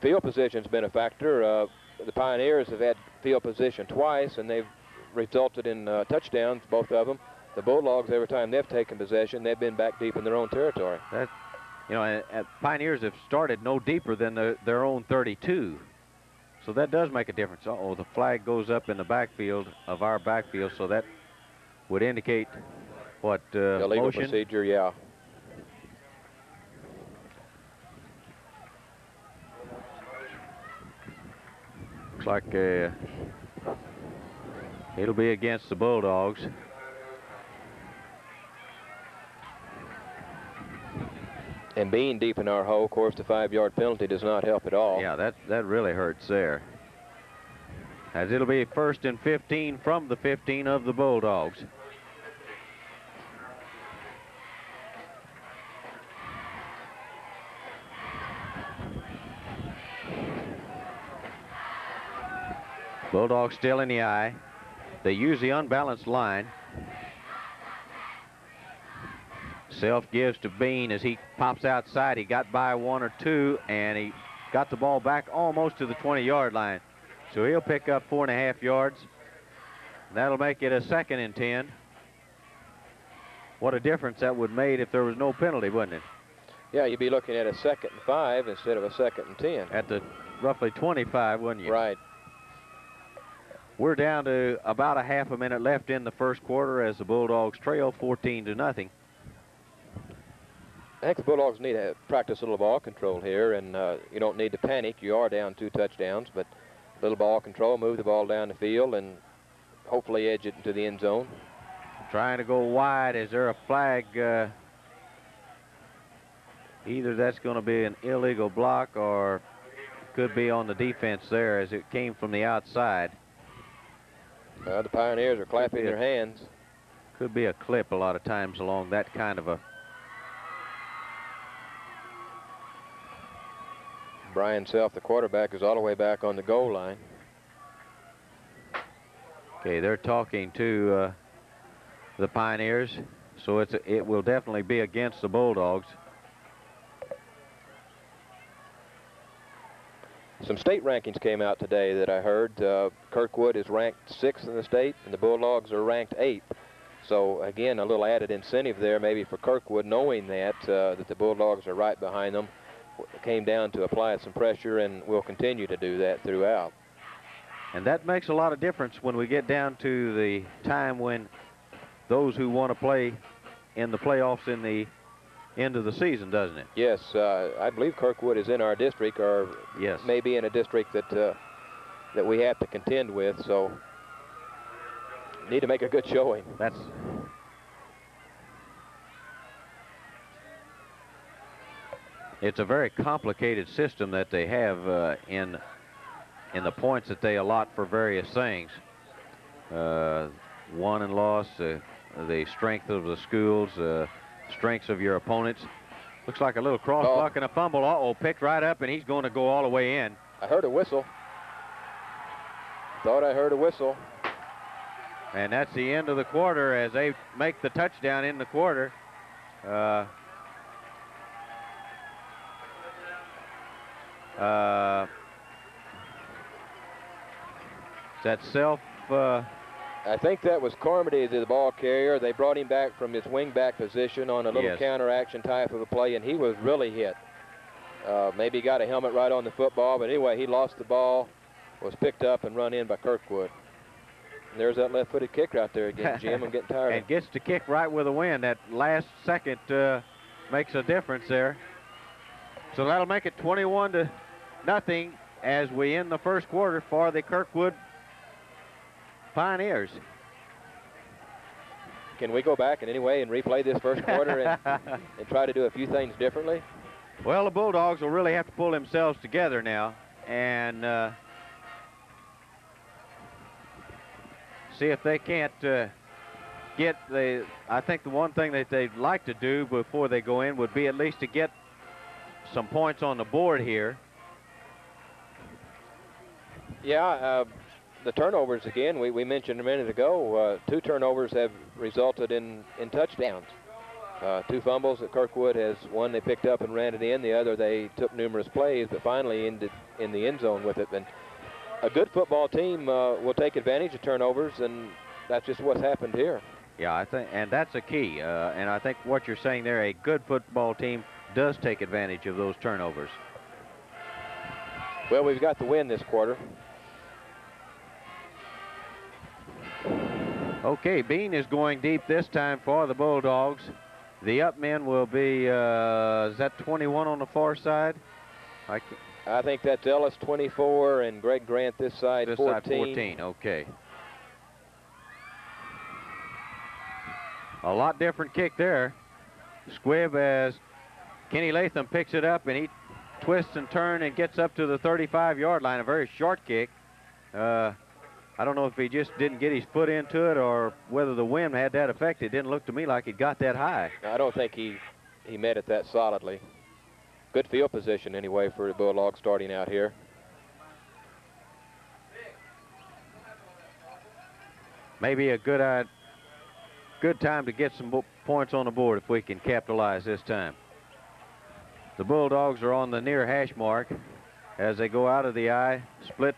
Field position's been a factor. Uh, the Pioneers have had field position twice, and they've resulted in uh, touchdowns, both of them. The Bulldogs, every time they've taken possession, they've been back deep in their own territory. That, you know, and, and Pioneers have started no deeper than the, their own 32. So that does make a difference. Uh-oh, the flag goes up in the backfield of our backfield, so that would indicate what uh, Illegal motion? procedure, yeah. Looks like uh, it'll be against the Bulldogs. And being deep in our hole, of course, the five-yard penalty does not help at all. Yeah, that that really hurts there. As it'll be first and 15 from the 15 of the Bulldogs. Bulldogs still in the I. They use the unbalanced line. Self gives to Bean as he pops outside. He got by one or two, and he got the ball back almost to the 20-yard line. So he'll pick up four and a half yards. That'll make it a second and 10. What a difference that would have made if there was no penalty, wouldn't it? Yeah, you'd be looking at a second and five instead of a second and 10. At the roughly 25, wouldn't you? Right. We're down to about a half a minute left in the first quarter as the Bulldogs trail 14 to nothing. I think the Bulldogs need to practice a little ball control here, and uh, you don't need to panic. You are down two touchdowns, but a little ball control, move the ball down the field, and hopefully edge it into the end zone. Trying to go wide. Is there a flag? Uh, either that's going to be an illegal block or could be on the defense there as it came from the outside. Uh, the Pioneers are clapping their hands. Could be a clip a lot of times along that kind of a Brian Self, the quarterback, is all the way back on the goal line. Okay, they're talking to uh, the Pioneers, so it's it will definitely be against the Bulldogs. Some state rankings came out today that I heard. Uh, Kirkwood is ranked sixth in the state, and the Bulldogs are ranked eighth. So again, a little added incentive there, maybe for Kirkwood, knowing that uh, that the Bulldogs are right behind them. Came down to apply some pressure, and will continue to do that throughout. And that makes a lot of difference when we get down to the time when those who want to play in the playoffs in the end of the season, doesn't it? Yes, uh, I believe Kirkwood is in our district, or Yes. maybe in a district that uh, that we have to contend with. So need to make a good showing. That's it's a very complicated system that they have uh, in in the points that they allot for various things. Uh, won and lost, uh, the strength of the schools, uh, strengths of your opponents. Looks like a little cross Oh. block and a fumble. Uh-oh, picked right up, and he's going to go all the way in. I heard a whistle. Thought I heard a whistle. And that's the end of the quarter as they make the touchdown in the quarter. Uh, uh, is that self? Uh, I think that was Carmody, the ball carrier. They brought him back from his wingback position on a little Yes. counteraction type of a play, and he was really hit. Uh, maybe he got a helmet right on the football, but anyway, he lost the ball, was picked up and run in by Kirkwood. And there's that left-footed kick right there again, Jim. I'm getting tired and gets to kick right with a win. That last second uh, makes a difference there. So that'll make it 21 to nothing as we end the first quarter for the Kirkwood Pioneers. Can we go back in any way and replay this first quarter and, and try to do a few things differently? Well, the Bulldogs will really have to pull themselves together now and uh, see if they can't uh, get the. I think the one thing that they'd like to do before they go in would be at least to get some points on the board here. Yeah, uh, the turnovers again, we, we mentioned a minute ago, uh, two turnovers have resulted in, in touchdowns. Uh, two fumbles that Kirkwood has, one they picked up and ran it in, the other they took numerous plays, but finally ended in the end zone with it. And a good football team uh, will take advantage of turnovers, and that's just what's happened here. Yeah, I think, and that's a key. Uh, and I think what you're saying there, a good football team does take advantage of those turnovers. Well, we've got the win this quarter. Okay, Bean is going deep this time for the Bulldogs. The up men will be, uh, is that 21 on the far side? I I think that's Ellis 24 and Greg Grant this side this 14. side 14, okay. A lot different kick there. Squib as Kenny Latham picks it up and he twists and turns and gets up to the 35 yard line. A very short kick. Uh, I don't know if he just didn't get his foot into it or whether the wind had that effect. It didn't look to me like it got that high. I don't think he, he met it that solidly. Good field position anyway for the Bulldogs starting out here. Maybe a good uh, good time to get some points on the board if we can capitalize this time. The Bulldogs are on the near hash mark as they go out of the I, split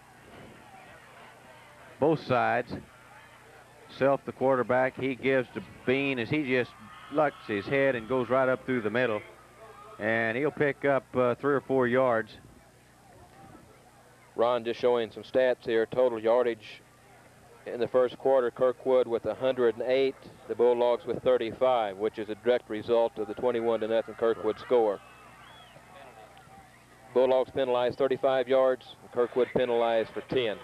both sides. Self, the quarterback, he gives to Bean as he just lucks his head and goes right up through the middle. And he'll pick up uh, three or four yards. Ron just showing some stats here. Total yardage in the first quarter, Kirkwood with 108, the Bulldogs with 35, which is a direct result of the 21 to nothing Kirkwood score. Bulldogs penalized 35 yards, Kirkwood penalized for 10.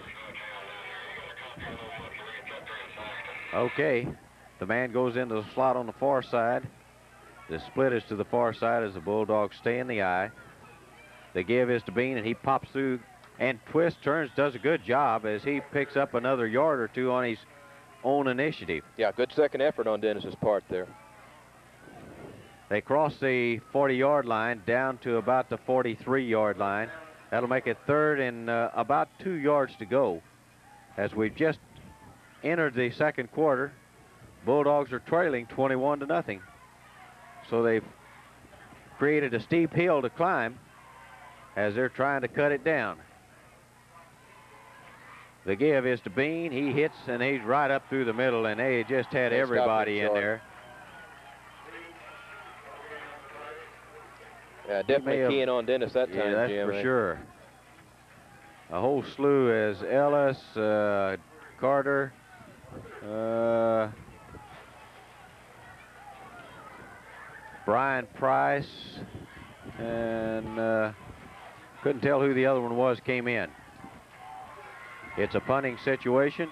Okay, the man goes into the slot on the far side. The split is to the far side as the Bulldogs stay in the eye. The give is to Bean, and he pops through and twists, turns, does a good job as he picks up another yard or two on his own initiative. Yeah, good second effort on Dennis's part there. They cross the 40-yard line down to about the 43-yard line. That'll make it third and uh, about two yards to go. As we've just entered the second quarter, Bulldogs are trailing 21 to nothing. So they've created a steep hill to climb as they're trying to cut it down. The give is to Bean. He hits and he's right up through the middle, and they just had everybody in there. Yeah, definitely keying on Dennis that time, Yeah, that's Jim. for sure. A whole slew as Ellis, uh, Carter, uh, Brian Price, and uh, couldn't tell who the other one was came in. It's a punting situation.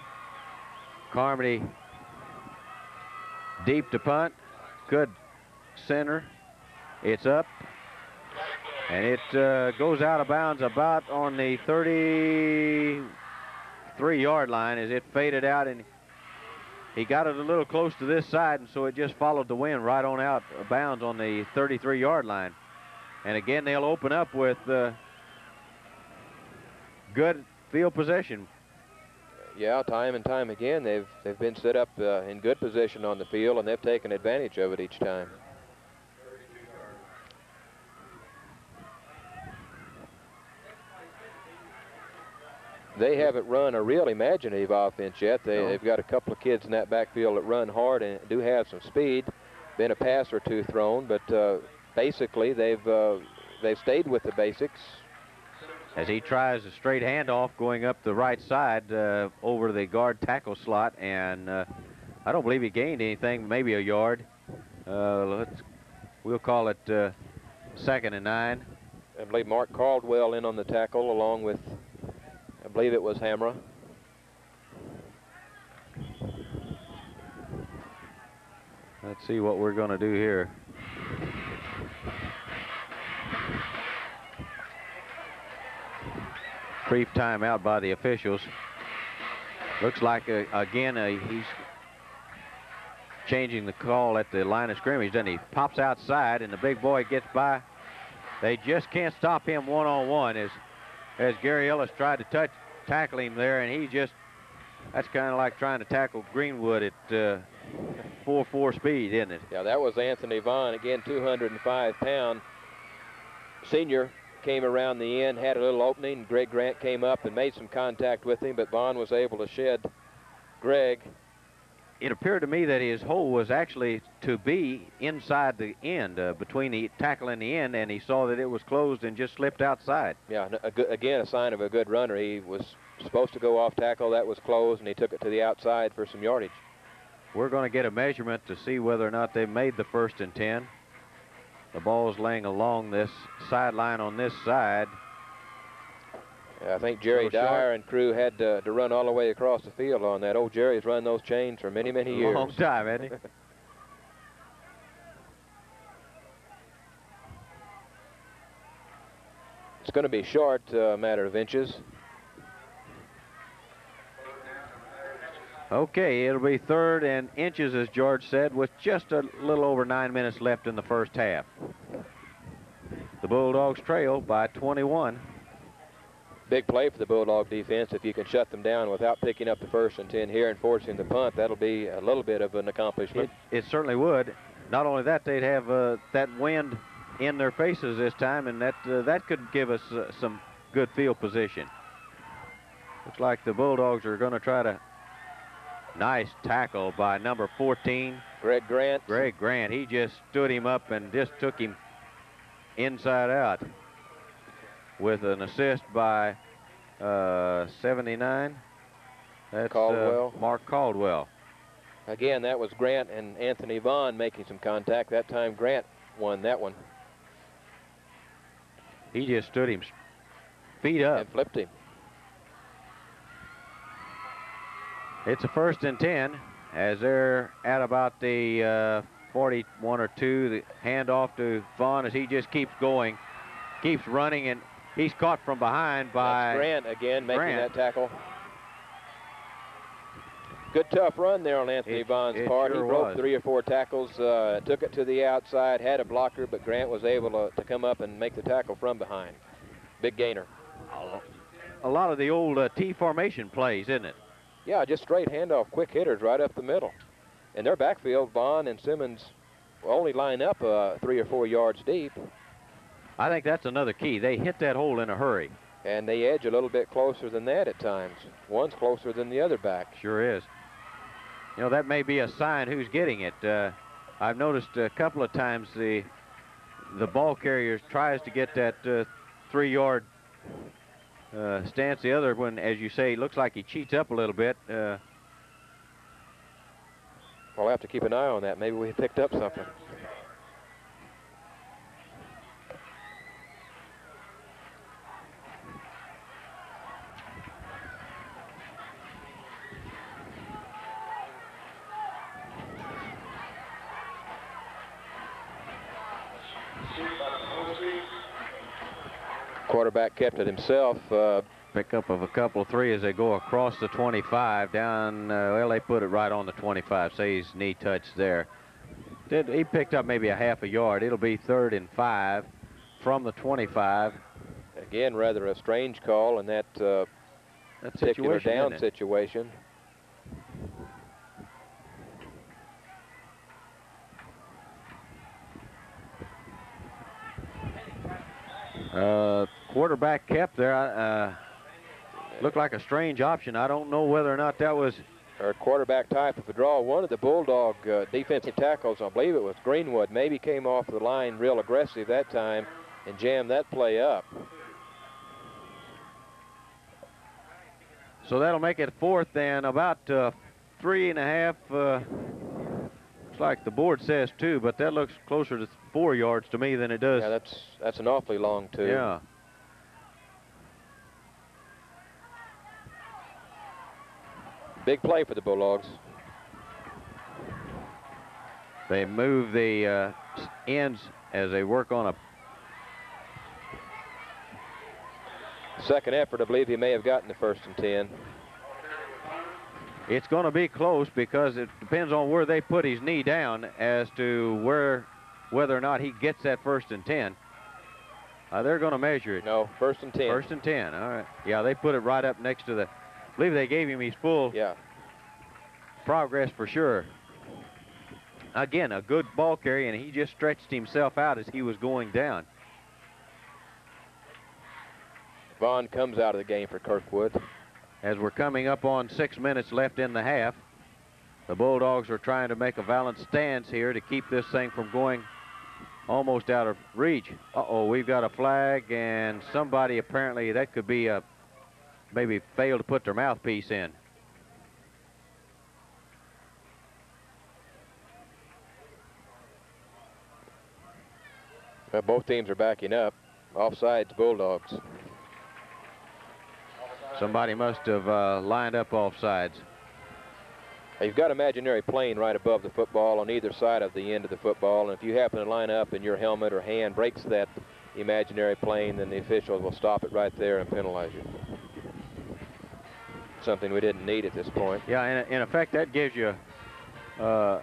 Carmody deep to punt. Good center. It's up. And it uh, goes out of bounds about on the 33 yard line as it faded out and he got it a little close to this side and so it just followed the wind right on out of bounds on the 33 yard line. And again, they'll open up with uh, good field possession. Yeah, time and time again, they've they've been set up uh, in good position on the field, and they've taken advantage of it each time. They haven't run a real imaginative offense yet. They, No. They've got a couple of kids in that backfield that run hard and do have some speed. Been a pass or two thrown, but uh, basically they've uh, they've stayed with the basics. as he tries a straight handoff going up the right side uh, over the guard tackle slot, and uh, I don't believe he gained anything, maybe a yard. Uh, let's, we'll call it uh, second and nine. I believe Mark Caldwell in on the tackle along with, I believe it was Hamra. Let's see what we're going to do here. Brief timeout by the officials. Looks like, uh, again, uh, he's changing the call at the line of scrimmage. Then he pops outside, and the big boy gets by. They just can't stop him one-on-one as, as Gary Ellis tried to touch, tackle him there, and he just, that's kind of like trying to tackle Greenwood at uh, 4-4 speed, isn't it? Yeah, that was Anthony Vaughn, again 205 pound. Senior came around the end, had a little opening. Greg Grant came up and made some contact with him, but Vaughn was able to shed Greg. It appeared to me that his hole was actually to be inside the end, uh, between the tackle and the end, and he saw that it was closed and just slipped outside. Yeah, a good, again, a sign of a good runner. He was supposed to go off tackle, that was closed, and he took it to the outside for some yardage. we're going to get a measurement to see whether or not they made the first and 10. The ball's laying along this sideline on this side. I think Jerry. Dyer and crew had to, to run all the way across the field on that. Old Jerry's run those chains for many, many years. Long time, hasn't he? It's going to be short, uh, matter of inches. Okay, it'll be third and inches, as George said, with just a little over nine minutes left in the first half. The Bulldogs trail by 21. Big play for the Bulldog defense. If you can shut them down without picking up the first and 10 here and forcing the punt, that'll be a little bit of an accomplishment. It, it certainly would. Not only that, they'd have uh, that wind in their faces this time, and that uh, that could give us uh, some good field position. Looks like the Bulldogs are going to try to. Nice tackle by number 14, Greg Grant. Greg Grant. He just stood him up and just took him inside out with an assist by uh, 79. That's uh, Mark Caldwell. Again, that was Grant and Anthony Vaughn making some contact. That time Grant won that one He just stood him feet up. and flipped him. It's a first and 10 as they're at about the uh, 41 or 2. The handoff to Vaughn as he just keeps going, keeps running, and he's caught from behind by That's Grant again making Grant. that tackle. Good tough run there on Anthony It- Vaughn's it part. sure he broke was. three or four tackles, uh, took it to the outside, had a blocker, but Grant was able to, to come up and make the tackle from behind. Big gainer. a lot of the old uh, T formation plays, isn't it? Yeah, just straight handoff, quick hitters right up the middle. In their backfield, Vaughn and Simmons only line up uh, three or four yards deep, I think that's another key. They hit that hole in a hurry. and they edge a little bit closer than that at times. One's closer than the other back. Sure is. You know, that may be a sign who's getting it. Uh, I've noticed a couple of times the the ball carrier tries to get that uh, three-yard uh, stance. The other one, as you say, looks like he cheats up a little bit. Uh, We'll have to keep an eye on that. Maybe we picked up something. Quarterback kept it himself. Uh, pick up of a couple of three as they go across the 25 down. Uh, well, they put it right on the 25. Say his knee touched there. Did he picked up maybe a half a yard? It'll be third and five from the 25. again, rather a strange call in that uh, That particular situation, down situation. Uh, quarterback kept there. Uh, looked like a strange option. I don't know whether or not that was. or quarterback type of a draw. One of the Bulldog uh, defensive tackles, I believe it was Greenwood, maybe came off the line real aggressive that time and jammed that play up. So that'll make it fourth and about uh, three and a half. Uh, looks like the board says two, but that looks closer to four yards to me than it does. Yeah, that's that's an awfully long two. Yeah. Big play for the Bulldogs. They move the uh, ends as they work on a. Second effort, I believe he may have gotten the first and 10. It's going to be close because it depends on where they put his knee down as to where, whether or not he gets that first and ten. Uh, they're going to measure it. No, first and 10. First and ten. All right. Yeah, they put it right up next to the. I believe they gave him his full Yeah. progress for sure. Again, a good ball carry, and he just stretched himself out as he was going down. Vaughn comes out of the game for Kirkwood. As we're coming up on six minutes left in the half, the Bulldogs are trying to make a valiant stance here to keep this thing from going almost out of reach. Uh-oh, we've got a flag, and somebody apparently, that could be a, maybe failed to put their mouthpiece in. Well, both teams are backing up. Offside to Bulldogs. Somebody must have uh, lined up offsides. You've got imaginary plane right above the football on either side of the end of the football, and if you happen to line up and your helmet or hand breaks that imaginary plane, then the officials will stop it right there and penalize you. Something we didn't need at this point. Yeah, in, in effect, that gives you, uh,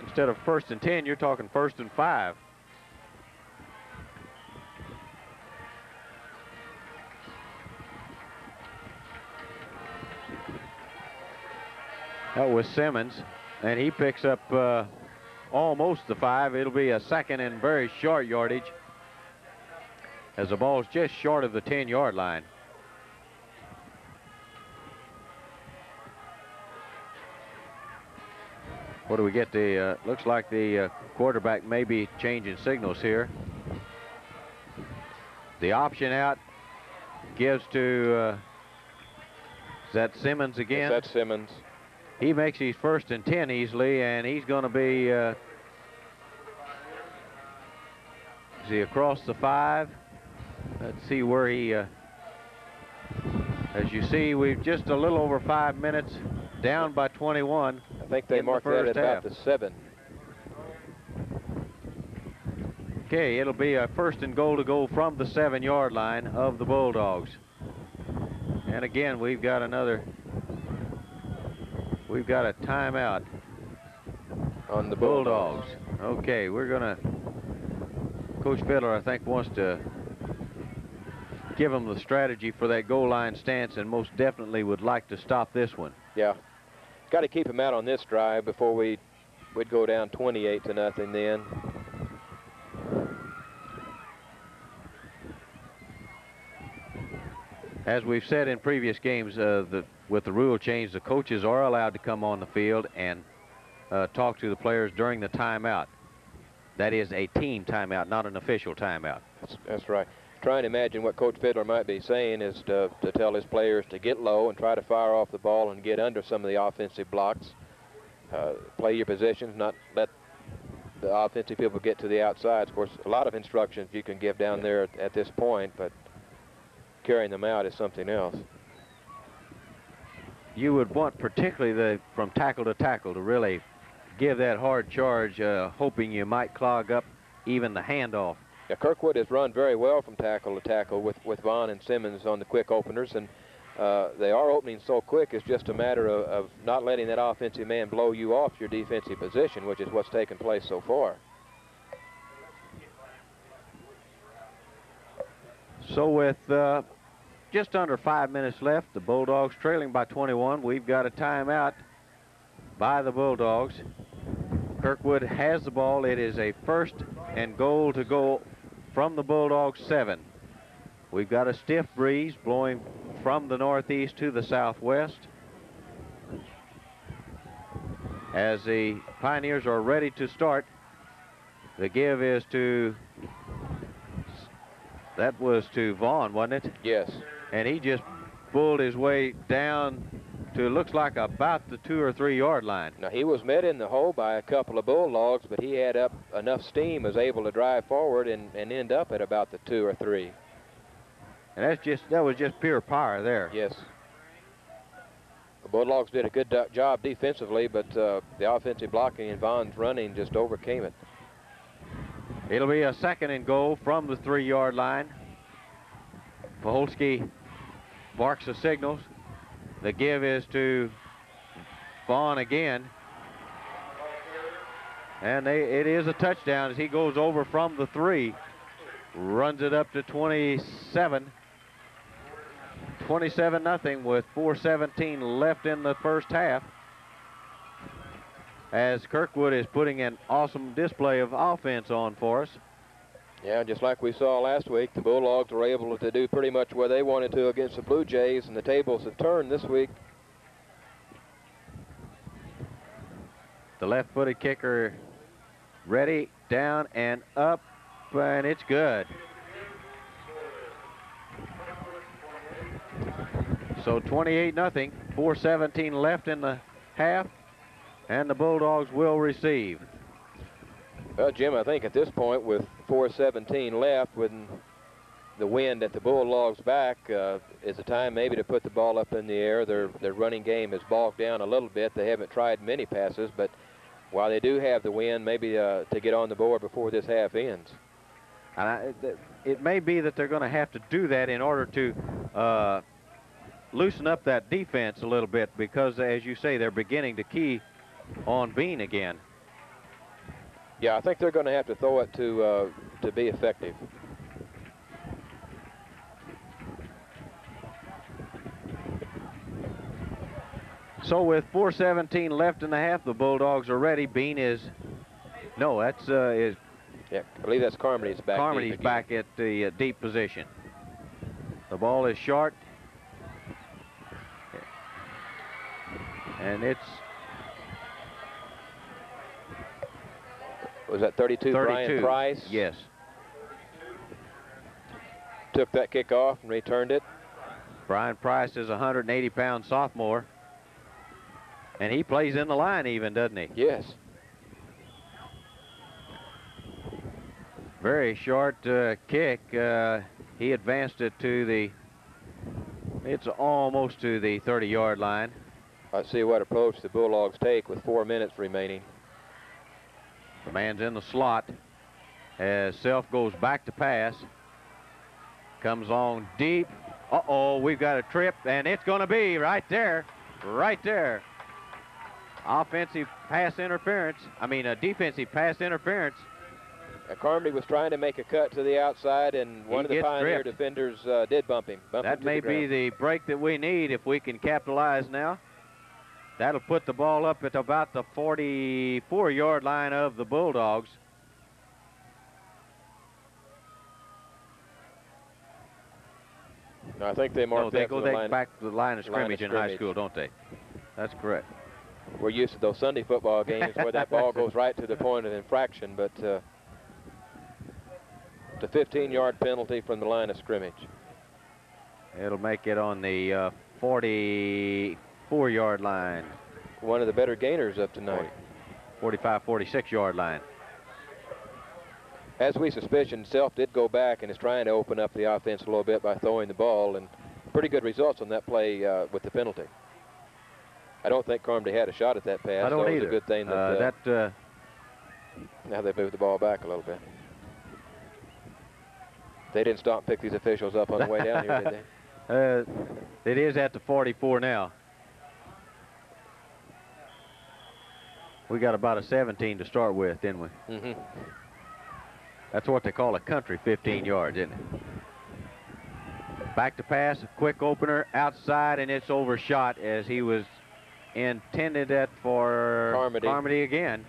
instead of first and 10, you're talking first and five. That was Simmons, and he picks up uh, almost the five. It'll be a second and very short yardage as the ball's just short of the 10-yard line. What do we get? The uh, looks like the uh, quarterback may be changing signals here. The option out gives to uh, is that Simmons again? That's Simmons. He makes his first and 10 easily, and he's going to be, uh, is he across the five? Let's see where he, uh, as you see, we've just a little over five minutes, down by 21. I think they in the marked that at about the seven. Okay, it'll be a first and goal to go from the seven-yard line of the Bulldogs. And again, we've got another, we've got a timeout on the Bulldogs. Okay, we're gonna. Coach Fiddler, I think, wants to give them the strategy for that goal line stance, and most definitely would like to stop this one. Yeah. Got to keep him out on this drive before we would go down 28 to nothing then. As we've said in previous games, uh, the, with the rule change, the coaches are allowed to come on the field and uh, talk to the players during the timeout. That is a team timeout, not an official timeout. That's, that's right. Trying to imagine what Coach Fiddler might be saying is to, to tell his players to get low and try to fire off the ball and get under some of the offensive blocks. Uh, play your positions, not let the offensive people get to the outside. Of course, a lot of instructions you can give down there at, at this point, but carrying them out is something else. You would want particularly the from tackle to tackle to really give that hard charge, uh, hoping you might clog up even the handoff. Yeah, Kirkwood has run very well from tackle to tackle with, with Vaughn and Simmons on the quick openers, and uh, they are opening so quick. It's just a matter of, of not letting that offensive man blow you off your defensive position, which is what's taken place so far. So with uh, just under five minutes left, the Bulldogs trailing by 21. We've got a timeout by the Bulldogs. Kirkwood has the ball. It is a first and goal to go from the Bulldogs seven. We've got a stiff breeze blowing from the northeast to the southwest. As the Pioneers are ready to start, the give is to, that was to Vaughn, wasn't it? Yes. And he just pulled his way down to looks like about the two or three yard line. Now, he was met in the hole by a couple of Bulldogs, but he had up enough steam, was able to drive forward and, and end up at about the two or three. And that's just, that was just pure power there. Yes. The Bulldogs did a good job defensively, but uh, the offensive blocking and Vaughn's running just overcame it. It'll be a second and goal from the three yard line. Poholski barks the signals. The give is to Vaughn again. And they, it is a touchdown as he goes over from the three. Runs it up to 27. 27 nothing with 417 left in the first half. As Kirkwood is putting an awesome display of offense on for us. Yeah, just like we saw last week, the Bulldogs were able to do pretty much what they wanted to against the Blue Jays, and the tables have turned this week. The left-footed kicker ready, down and up, and it's good. So 28 nothing, 417 left in the half, and the Bulldogs will receive. Well, Jim, I think at this point with 4:17 left, when the wind at the Bulldogs' back uh, is the time maybe to put the ball up in the air. Their their running game is bogged down a little bit. They haven't tried many passes, but while they do have the wind, maybe uh, to get on the board before this half ends. And I, it, it may be that they're going to have to do that in order to uh, loosen up that defense a little bit because, as you say, they're beginning to key on Bean again. Yeah, I think they're going to have to throw it to uh, to be effective. So with 4:17 left in the half, the Bulldogs are ready. Bean is, no, that's uh, is Yeah, I believe that's Carmody's back. Carmody's back at the uh, deep position. The ball is short. And it's Was that 32, 32. Brian Price? Yes. Took that kick off and returned it. Brian Price is a 180-pound sophomore. And he plays in the line even, doesn't he? Yes. Very short uh, kick. Uh, he advanced it to the, it's almost to the 30-yard line. Let's see what approach the Bulldogs take with four minutes remaining. The man's in the slot as Self goes back to pass. Comes on deep. Uh-oh, we've got a trip, and it's going to be right there, right there. Offensive pass interference. I mean, a defensive pass interference. Uh, Carmody was trying to make a cut to the outside, and one He of the Pioneer tripped. defenders uh, did bump him. Bump That to may the be the break that we need if we can capitalize now. That'll put the ball up at about the 44-yard line of the Bulldogs. No, I think they No, marked they go the they line. back to the line of line of scrimmage in high school, don't they? That's correct. We're used to those Sunday football games where that ball goes right to the point of infraction, but uh, a 15-yard penalty from the line of scrimmage. It'll make it on the uh, 44-yard line, One of the better gainers up tonight. 45, 46-yard line. As we suspicion, Self did go back and is trying to open up the offense a little bit by throwing the ball, and pretty good results on that play uh, with the penalty. I don't think Carmody had a shot at that pass. I don't that was either. a good thing that, uh, uh, that uh, now they moved the ball back a little bit. They didn't stop and pick these officials up on the way down here, did they? uh, it is at the 44 now. We got about a 17 to start with, didn't we? Mm-hmm. That's what they call a country 15 yards, isn't it? Back to pass, a quick opener outside, and it's overshot as he was intended that for Carmody. Carmody again.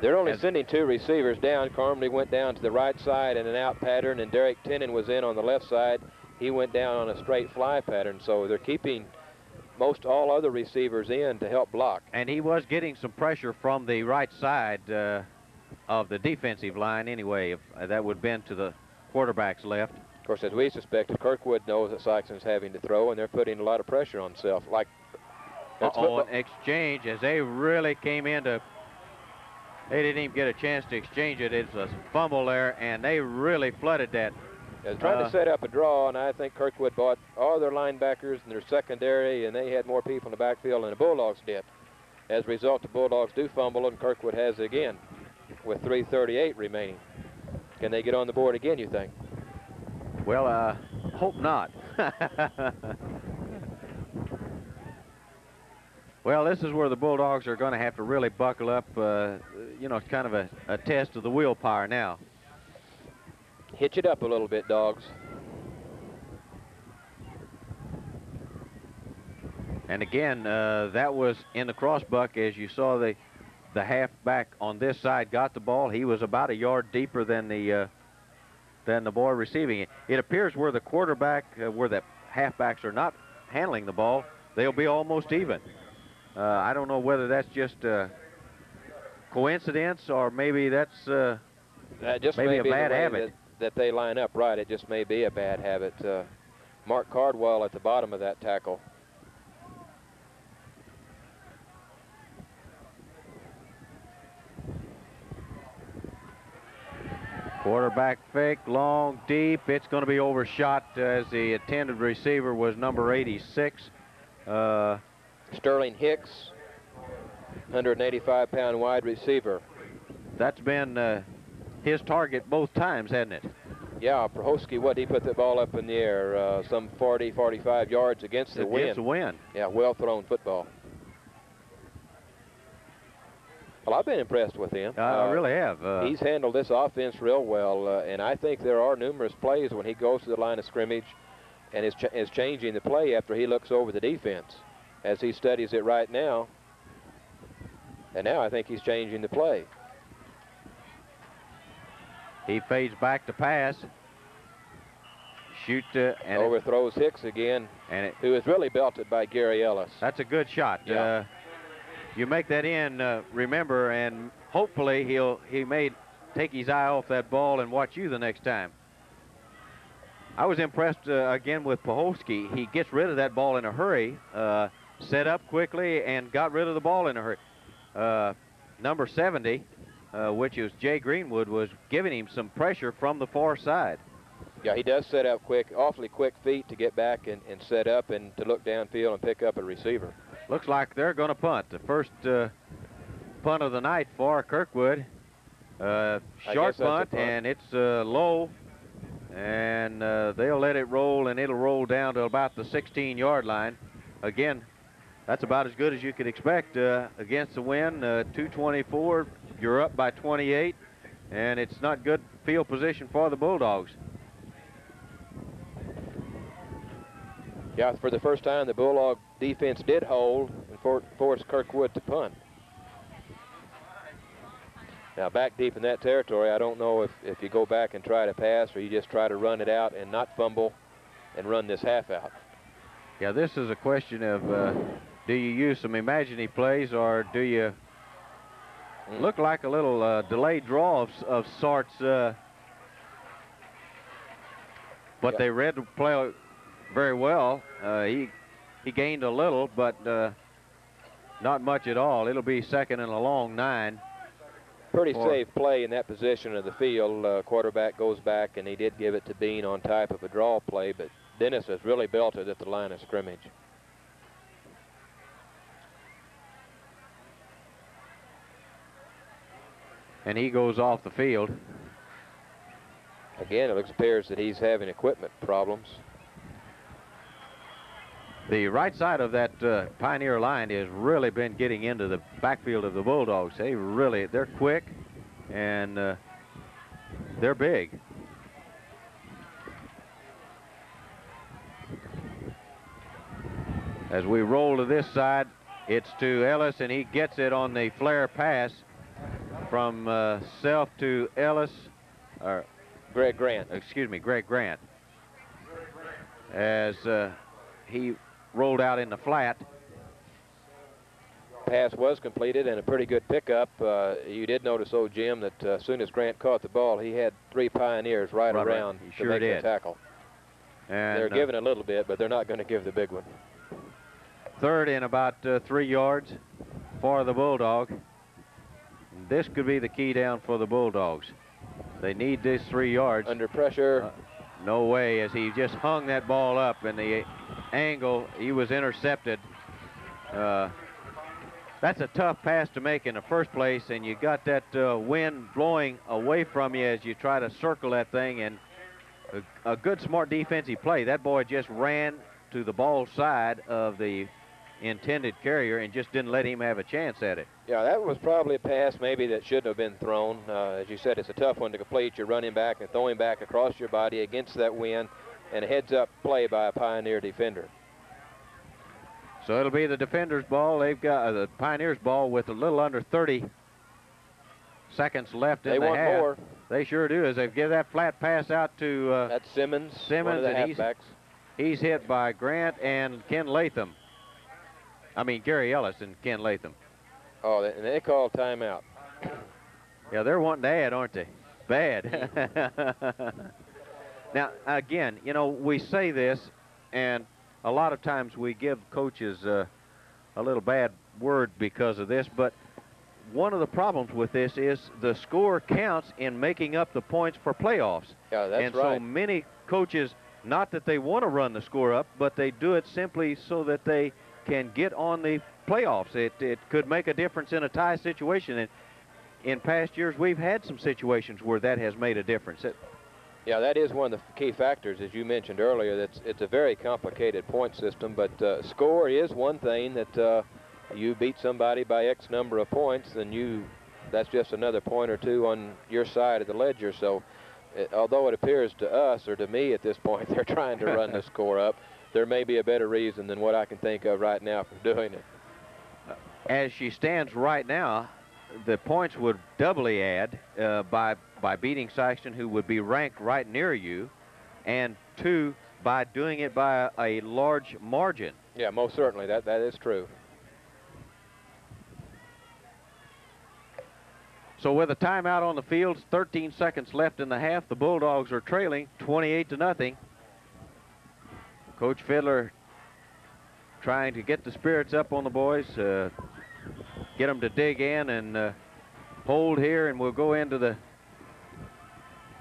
They're only sending two receivers down. Carmody went down to the right side in an out pattern, and Derek Tennant was in on the left side. He went down on a straight fly pattern, so they're keeping most all other receivers in to help block. And he was getting some pressure from the right side uh, of the defensive line anyway. If uh, that would bend to the quarterback's left. Of course, as we suspected, Kirkwood knows that Sikeston's having to throw, and they're putting a lot of pressure on self. Like Uh-oh, football- an exchange as they really came into. They didn't even get a chance to exchange it. It's a fumble there, and they really flooded that. They're trying Uh, to set up a draw, and I think Kirkwood bought all their linebackers and their secondary, and they had more people in the backfield than the Bulldogs did. As a result, the Bulldogs do fumble, and Kirkwood has it again with 3.38 remaining. Can they get on the board again, you think? Well, uh, hope not. well, this is where the Bulldogs are going to have to really buckle up. Uh, you know, it's kind of a, a test of the willpower now. Hitch it up a little bit, dogs. And again, uh, that was in the crossbuck as you saw the the halfback on this side got the ball. He was about a yard deeper than the uh, than the boy receiving it. It appears where the quarterback, uh, where the halfbacks are not handling the ball, they'll be almost even. Uh, I don't know whether that's just uh, coincidence or maybe that's uh, That just Maybe may a bad habit that they line up right. It just may be a bad habit. Uh, Mark Cardwell at the bottom of that tackle. Quarterback fake, long, deep. It's going to be overshot uh, as the intended receiver was number 86. Uh, Sterling Hicks, 185-pound wide receiver. That's been uh, his target both times, hasn't it? Yeah, Poholski, what he put the ball up in the air, uh, some 40, 45 yards against the Against wind. the wind. Yeah, well thrown football. Well, I've been impressed with him. I- I really have. Uh, he's handled this offense real well, uh, and I think there are numerous plays when he goes to the line of scrimmage and is, ch- is changing the play after he looks over the defense as he studies it right now. And now I think he's changing the play. He fades back to pass. Shoot uh, and it- Overthrows Hicks again, and it, who is really belted by Gary Ellis. that's a good shot. Yeah. Uh, you make that in, uh, remember, and hopefully he'll he may take his eye off that ball and watch you the next time. I was impressed uh, again with Poholski. He gets rid of that ball in a hurry, uh, set up quickly, and got rid of the ball in a hurry. Uh, number 70, uh, which is Jay Greenwood, was giving him some pressure from the far side. Yeah, he does set up quick, awfully quick feet to get back and, and set up and to look downfield and pick up a receiver. Looks like they're going to punt. The first uh, punt of the night for Kirkwood. Uh, short guess that's a punt, punt. and it's uh, low. And uh, they'll let it roll, and it'll roll down to about the 16-yard line. Again, that's about as good as you could expect uh, against the wind. Uh, 224, you're up by 28, and it's not good field position for the Bulldogs. Yeah, for the first time, the Bulldog defense did hold and for, forced Kirkwood to punt. Now, back deep in that territory, I don't know if, if you go back and try to pass or you just try to run it out and not fumble and run this half out. Yeah, this is a question of uh, do you use some imaginative plays or do you look like a little uh, delayed draw of, of sorts? Uh, but Yeah. they read the play very well. Uh, he he gained a little, but uh, not much at all. It'll be second and a long nine. Pretty safe play in that position of the field. Uh, quarterback goes back, and he did give it to Bean on type of a draw play, but Dennis has really belted it at the line of scrimmage. And he goes off the field. Again, it looks appears that he's having equipment problems. The right side of that uh, Pioneer line has really been getting into the backfield of the Bulldogs. They really, they're quick and uh, they're big. As we roll to this side, it's to Ellis, and he gets it on the flare pass from uh, Self to Ellis, or Greg Grant. excuse me, Greg Grant. As uh, he rolled out in the flat. Pass was completed and a pretty good pickup. Uh, you did notice, oh Jim, that uh, as soon as Grant caught the ball, he had three Pioneers right, Right, right. around He to make did. the tackle. And they're uh, giving a little bit, but they're not going to give the big one. third in about uh, three yards for the Bulldog. This could be the key down for the Bulldogs. They need this three yards. Under pressure, Uh, no way, as he just hung that ball up and the angle, he was intercepted. Uh, that's a tough pass to make in the first place, and you got that uh, wind blowing away from you as you try to circle that thing. And a, a good, smart defensive play. That boy just ran to the ball side of the intended carrier and just didn't let him have a chance at it. Yeah, that was probably a pass maybe that shouldn't have been thrown. Uh, as you said, it's a tough one to complete. You're running back and throwing back across your body against that wind, and a heads-up play by a Pioneer defender. So it'll be the defender's ball. They've got uh, the Pioneers' ball with a little under 30 seconds left in the half. They want more. They sure do. As they give that flat pass out to uh, That's Simmons, Simmons, and he's- he's hit by Grant and Ken Latham. I mean Gary Ellis and Ken Latham. Oh, they- and they call timeout. Yeah, they're wanting to add, aren't they? Bad. now, again, you know, we say this, and a lot of times we give coaches uh, a little bad word because of this, but one of the problems with this is the score counts in making up the points for playoffs. Yeah, that's and right. so many coaches, not that they want to run the score up, but they do it simply so that they can get on the playoffs. It, it could make a difference in a tie situation. And in past years, we've had some situations where that has made a difference. It, Yeah, that is one of the key factors, as you mentioned earlier. That's it's a very complicated point system, but uh, score is one thing that uh, you beat somebody by X number of points, then you that's just another point or two on your side of the ledger. So, it, although it appears to us or to me at this point they're trying to run the score up, there may be a better reason than what I can think of right now for doing it. as she stands right now, the points would doubly add uh, by by beating Sikeston, who would be ranked right near you, and two by doing it by a, a large margin. Yeah, most certainly that that is true. So with a timeout on the field, 13 seconds left in the half, the Bulldogs are trailing 28 to nothing. Coach Fiddler trying to get the spirits up on the boys, uh, get them to dig in and uh, hold here, and we'll go into the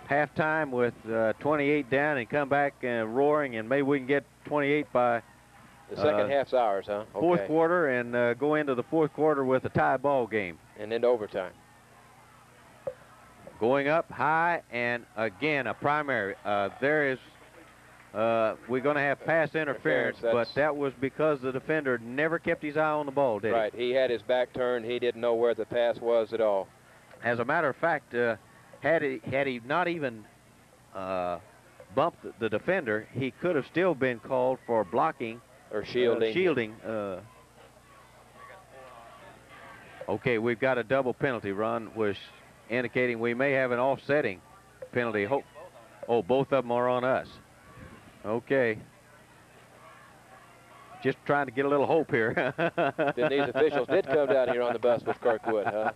halftime with uh, 28 down and come back uh, roaring, and maybe we can get 28 by The second Uh, half's ours, huh? fourth quarter and uh, go into the fourth quarter with a tie ball game. And into overtime. going up high and again a primary uh, there is uh, we're going to have pass interference but that was because the defender never kept his eye on the ball did Right. He had his back turned. He didn't know where the pass was at all. as a matter of fact uh, had he had he not even uh, bumped the- defender he could have still been called for blocking Or uh, shielding. shielding uh, okay we've got a double penalty Ron was indicating we may have an offsetting penalty oh both of them are on us okay. Just trying to get a little hope here. Then these officials did come down here on the bus with Kirkwood, huh?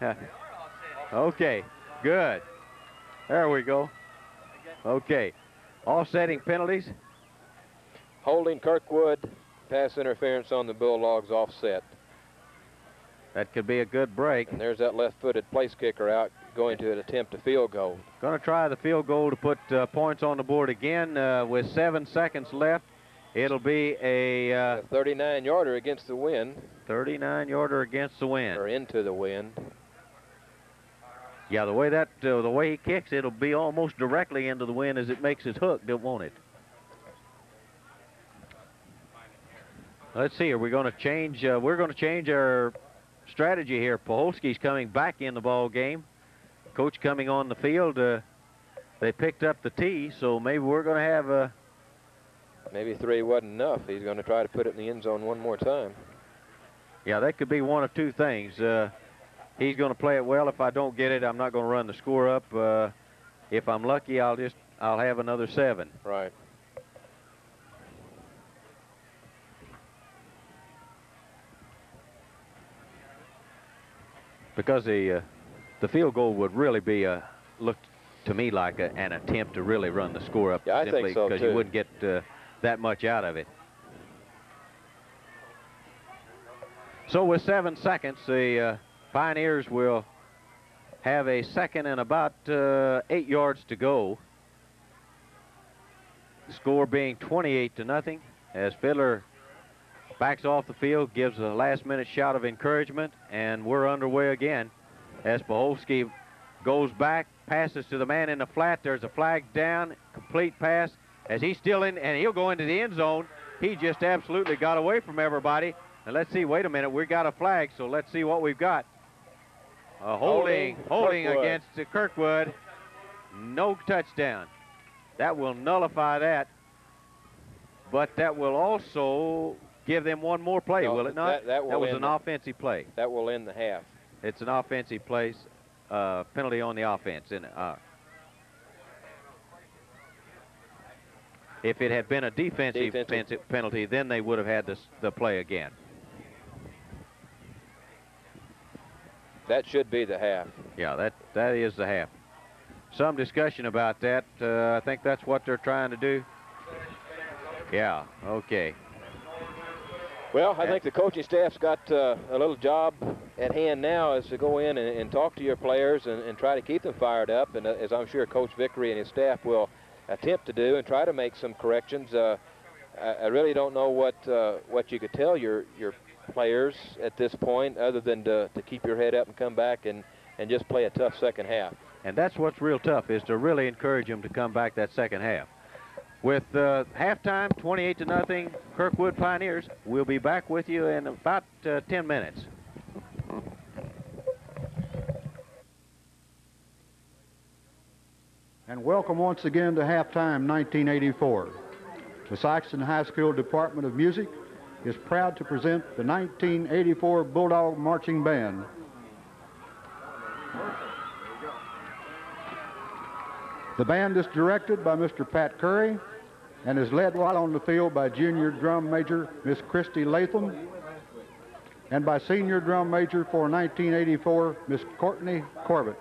okay good. There we go. Okay offsetting penalties? Holding Kirkwood, pass interference on the Bulldogs offset. that could be a good break. And there's that left-footed place kicker out going to attempt a field goal. Going to try the field goal to put uh, points on the board again uh, with seven seconds left. It'll be a uh, 39-yarder against the wind, 39 yarder against the wind. or into the wind. Yeah, the way that uh, the way he kicks, it'll be almost directly into the wind as it makes his hook, won't want it? Let's see. Are we going to change? Uh, we're going to change our strategy here. Poholski's coming back in the ball game. Coach coming on the field. Uh, they picked up the tee, so maybe we're going to have a. Maybe three wasn't enough. He's going to try to put it in the end zone one more time. Yeah, that could be one of two things. Uh, he's going to play it well. If I don't get it, I'm not going to run the score up. Uh, if I'm lucky, I'll just I'll have another seven. Right. because the uh, the field goal would really be a look to me like a, an attempt to really run the score up Yeah, simply so, because you wouldn't get uh, that much out of it. So with seven seconds, the uh, Pioneers will have a second and about uh, eight yards to go. The Score being 28 to nothing as Fiddler backs off the field, gives a last minute shout of encouragement, and we're underway again as goes back, passes to the man in the flat. There's a flag down, complete pass as he's still in, and he'll go into the end zone. He just absolutely got away from everybody. And let's see, wait a minute, we got a flag, so let's see what we've got. A holding, Holding holding against Kirkwood. No touchdown. That will nullify that. But that will also give them one more play, No, will it not? that- that will was an the- offensive play. That will end the half. It's an offensive place, uh, penalty on the offense. And uh, if it had been a defensive, Defensive. penalty- penalty, then they would have had this, the play again. That should be the half. Yeah, that that is the half. Some discussion about that. Uh, I think that's what they're trying to do. Yeah. Okay. Well, I think the coaching staff's got uh, a little job at hand now is to go in and, and talk to your players and, and, try to keep them fired up, and uh, as I'm sure Coach Vickery and his staff will attempt to do and try to make some corrections. Uh, I, I, really don't know what uh, what you could tell your your players at this point other than to, to keep your head up and come back and, and just play a tough second half. And that's what's real tough is to really encourage them to come back that second half. With uh, halftime, 28 to nothing, Kirkwood Pioneers. We'll be back with you in about uh, 10 minutes. And welcome once again to halftime 1984. The Sikeston High School Department of Music is proud to present the 1984 Bulldog Marching Band. The band is directed by Mr. Pat Curry and is led while on the field by junior drum major Miss Christy Latham and by senior drum major for 1984 Miss Courtney Corbett.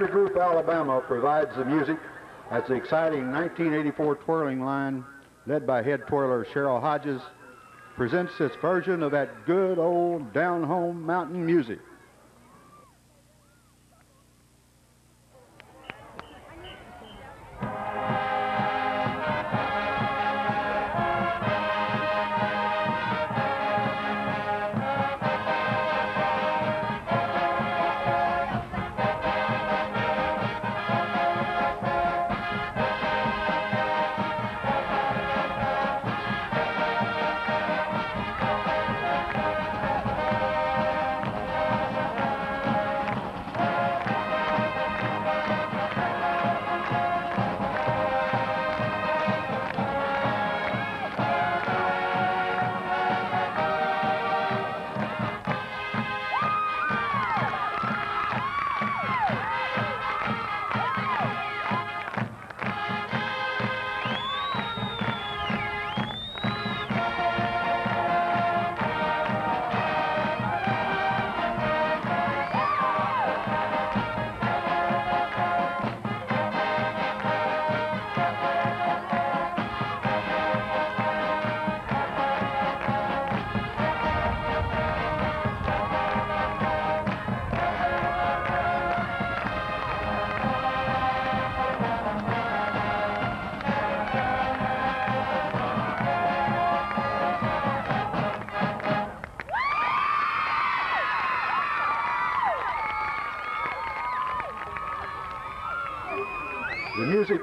Country Group Alabama provides the music as the exciting 1984 twirling line, led by head twirler Cheryl Hodges, presents its version of that good old down home mountain music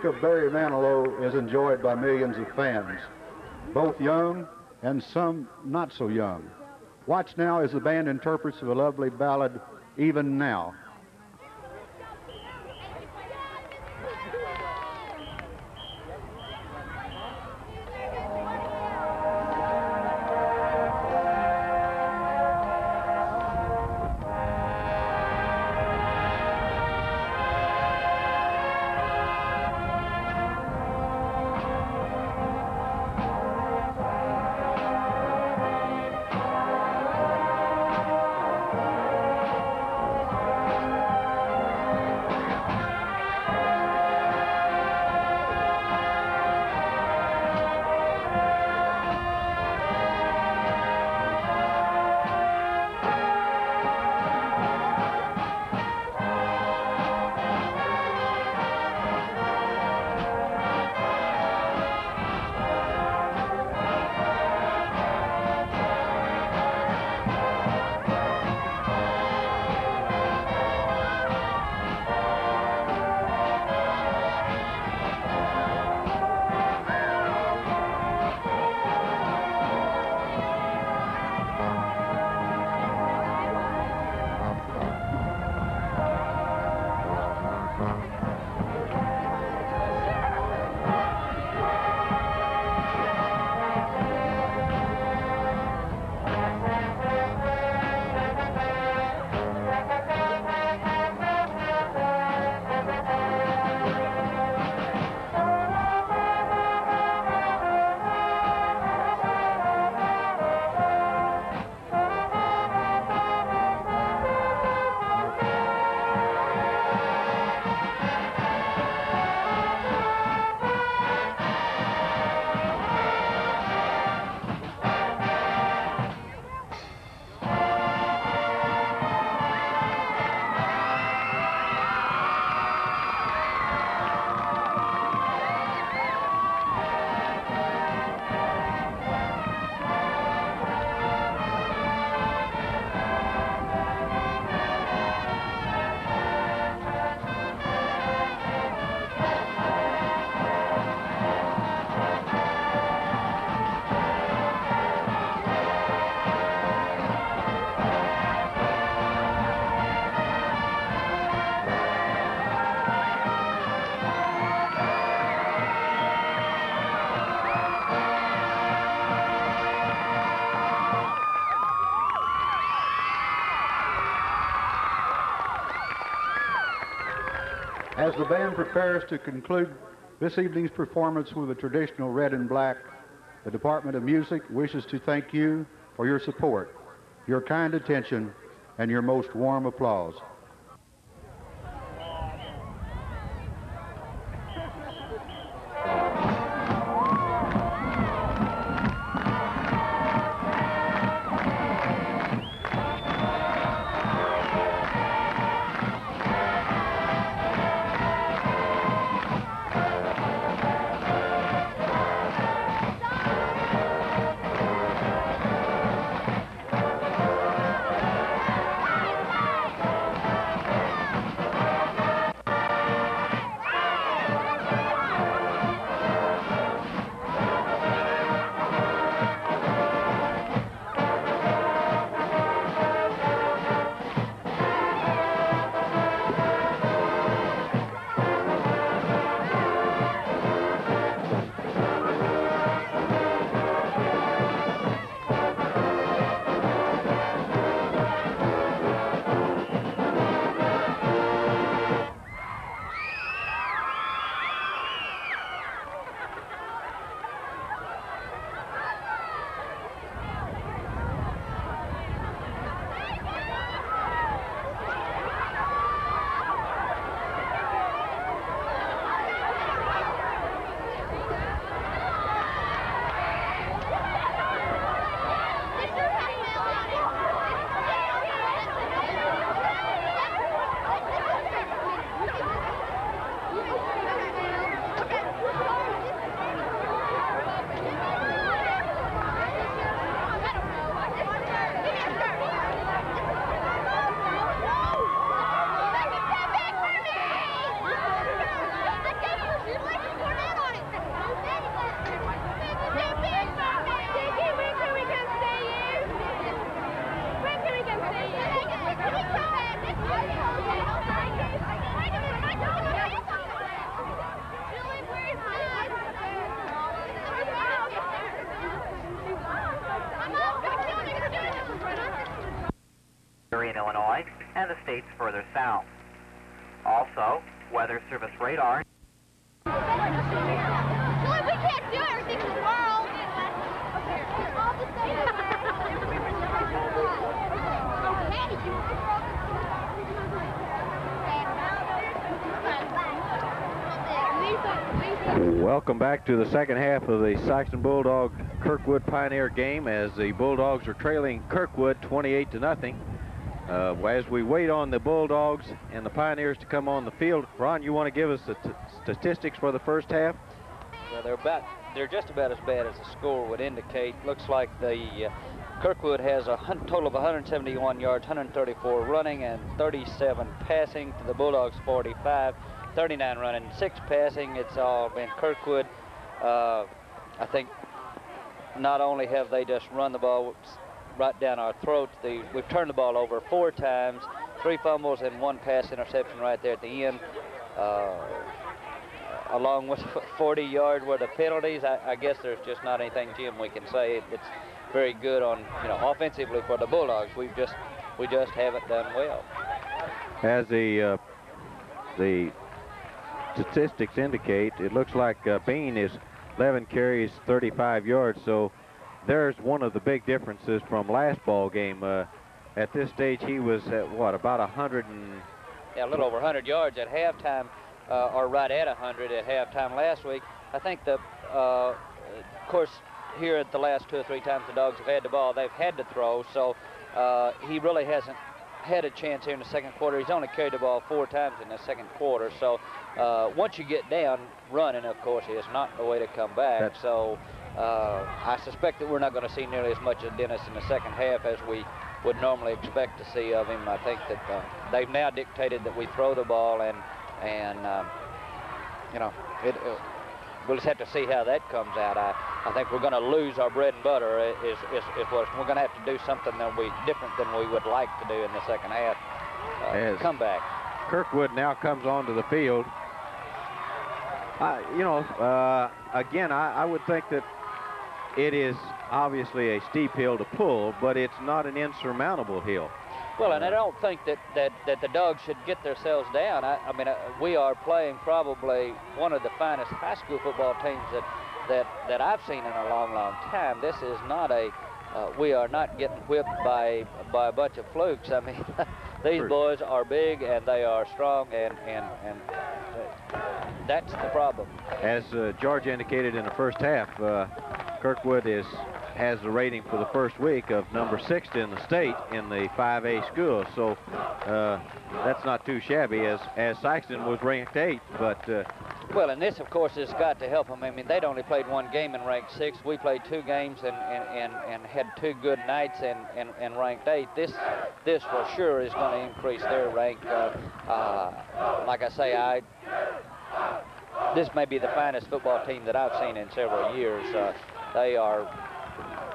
of Barry Manilow is enjoyed by millions of fans, both young and some not so young. Watch now as the band interprets the lovely ballad, Even Now. The band prepares to conclude this evening's performance with a traditional red and black, the Department of Music wishes to thank you for your support, your kind attention, and your most warm applause. And the states further south. Also, Weather Service radar. Welcome back to the second half of the Sikeston Bulldog Kirkwood Pioneer game as the Bulldogs are trailing Kirkwood 28 to nothing. Uh, as we wait on the Bulldogs and the Pioneers to come on the field, Ron, you want to give us the statistics for the first half? Well, they're about they're just about as bad as the score would indicate. Looks like the uh, Kirkwood has a total of 171 yards, 134 running, and 37 passing to the Bulldogs 45, 39 running, six passing. It's all been Kirkwood. Uh, I think not only have they just run the ball right down our throats, the, we've turned the ball over four times, three fumbles and one pass interception right there at the end. Uh, along with 40 yard worth of penalties, I, I guess there's just not anything, Jim, we can say. It, it's very good on, you know, offensively for the Bulldogs. We've just, we just haven't done well. As the uh, the statistics indicate, it looks like uh, Bean is 11 carries, 35 yards. So there's one of the big differences from last ball game. Uh, at this stage, he was at what about 100 and Yeah, a little over 100 yards at halftime, uh, or right at 100 at halftime last week. I think the, uh, of course, here at the last two or three times the Dogs have had the ball, they've had to throw. So uh, he really hasn't had a chance here in the second quarter. He's only carried the ball four times in the second quarter. So uh, once you get down, running, of course, is not the way to come back. That's- so uh, I suspect that we're not going to see nearly as much of Dennis in the second half as we would normally expect to see of him. I think that uh, they've now dictated that we throw the ball, and and um, you know, it, uh, we'll just have to see how that comes out. I, I think we're going to lose our bread and butter. Is, is, is what we're going to have to do something that we different than we would like to do in the second half. Uh, come back. Kirkwood now comes onto the field. I, you know, uh, again, I, I would think that it is obviously a steep hill to pull, but it's not an insurmountable hill. Well, and I don't think that, that, that the dogs should get themselves down. I, I mean, uh, we are playing probably one of the finest high school football teams that, that, that I've seen in a long, long time. This is not a, uh, we are not getting whipped by, by a bunch of flukes. I mean, these boys are big and they are strong, and, and, and uh, that's the problem. As uh, George indicated in the first half, uh, Kirkwood is has the rating for the first week of number sixth in the state in the 5A school. So uh, that's not too shabby. As as Sikeston was ranked eighth, but uh, Well, and this, of course, has got to help them. I mean, they'd only played one game and ranked six. We played two games and, and, and, and had two good nights and, and, and ranked eighth. This, this for sure is going to increase their rank. Uh, uh, like I say, I this may be the finest football team that I've seen in several years. Uh, they are,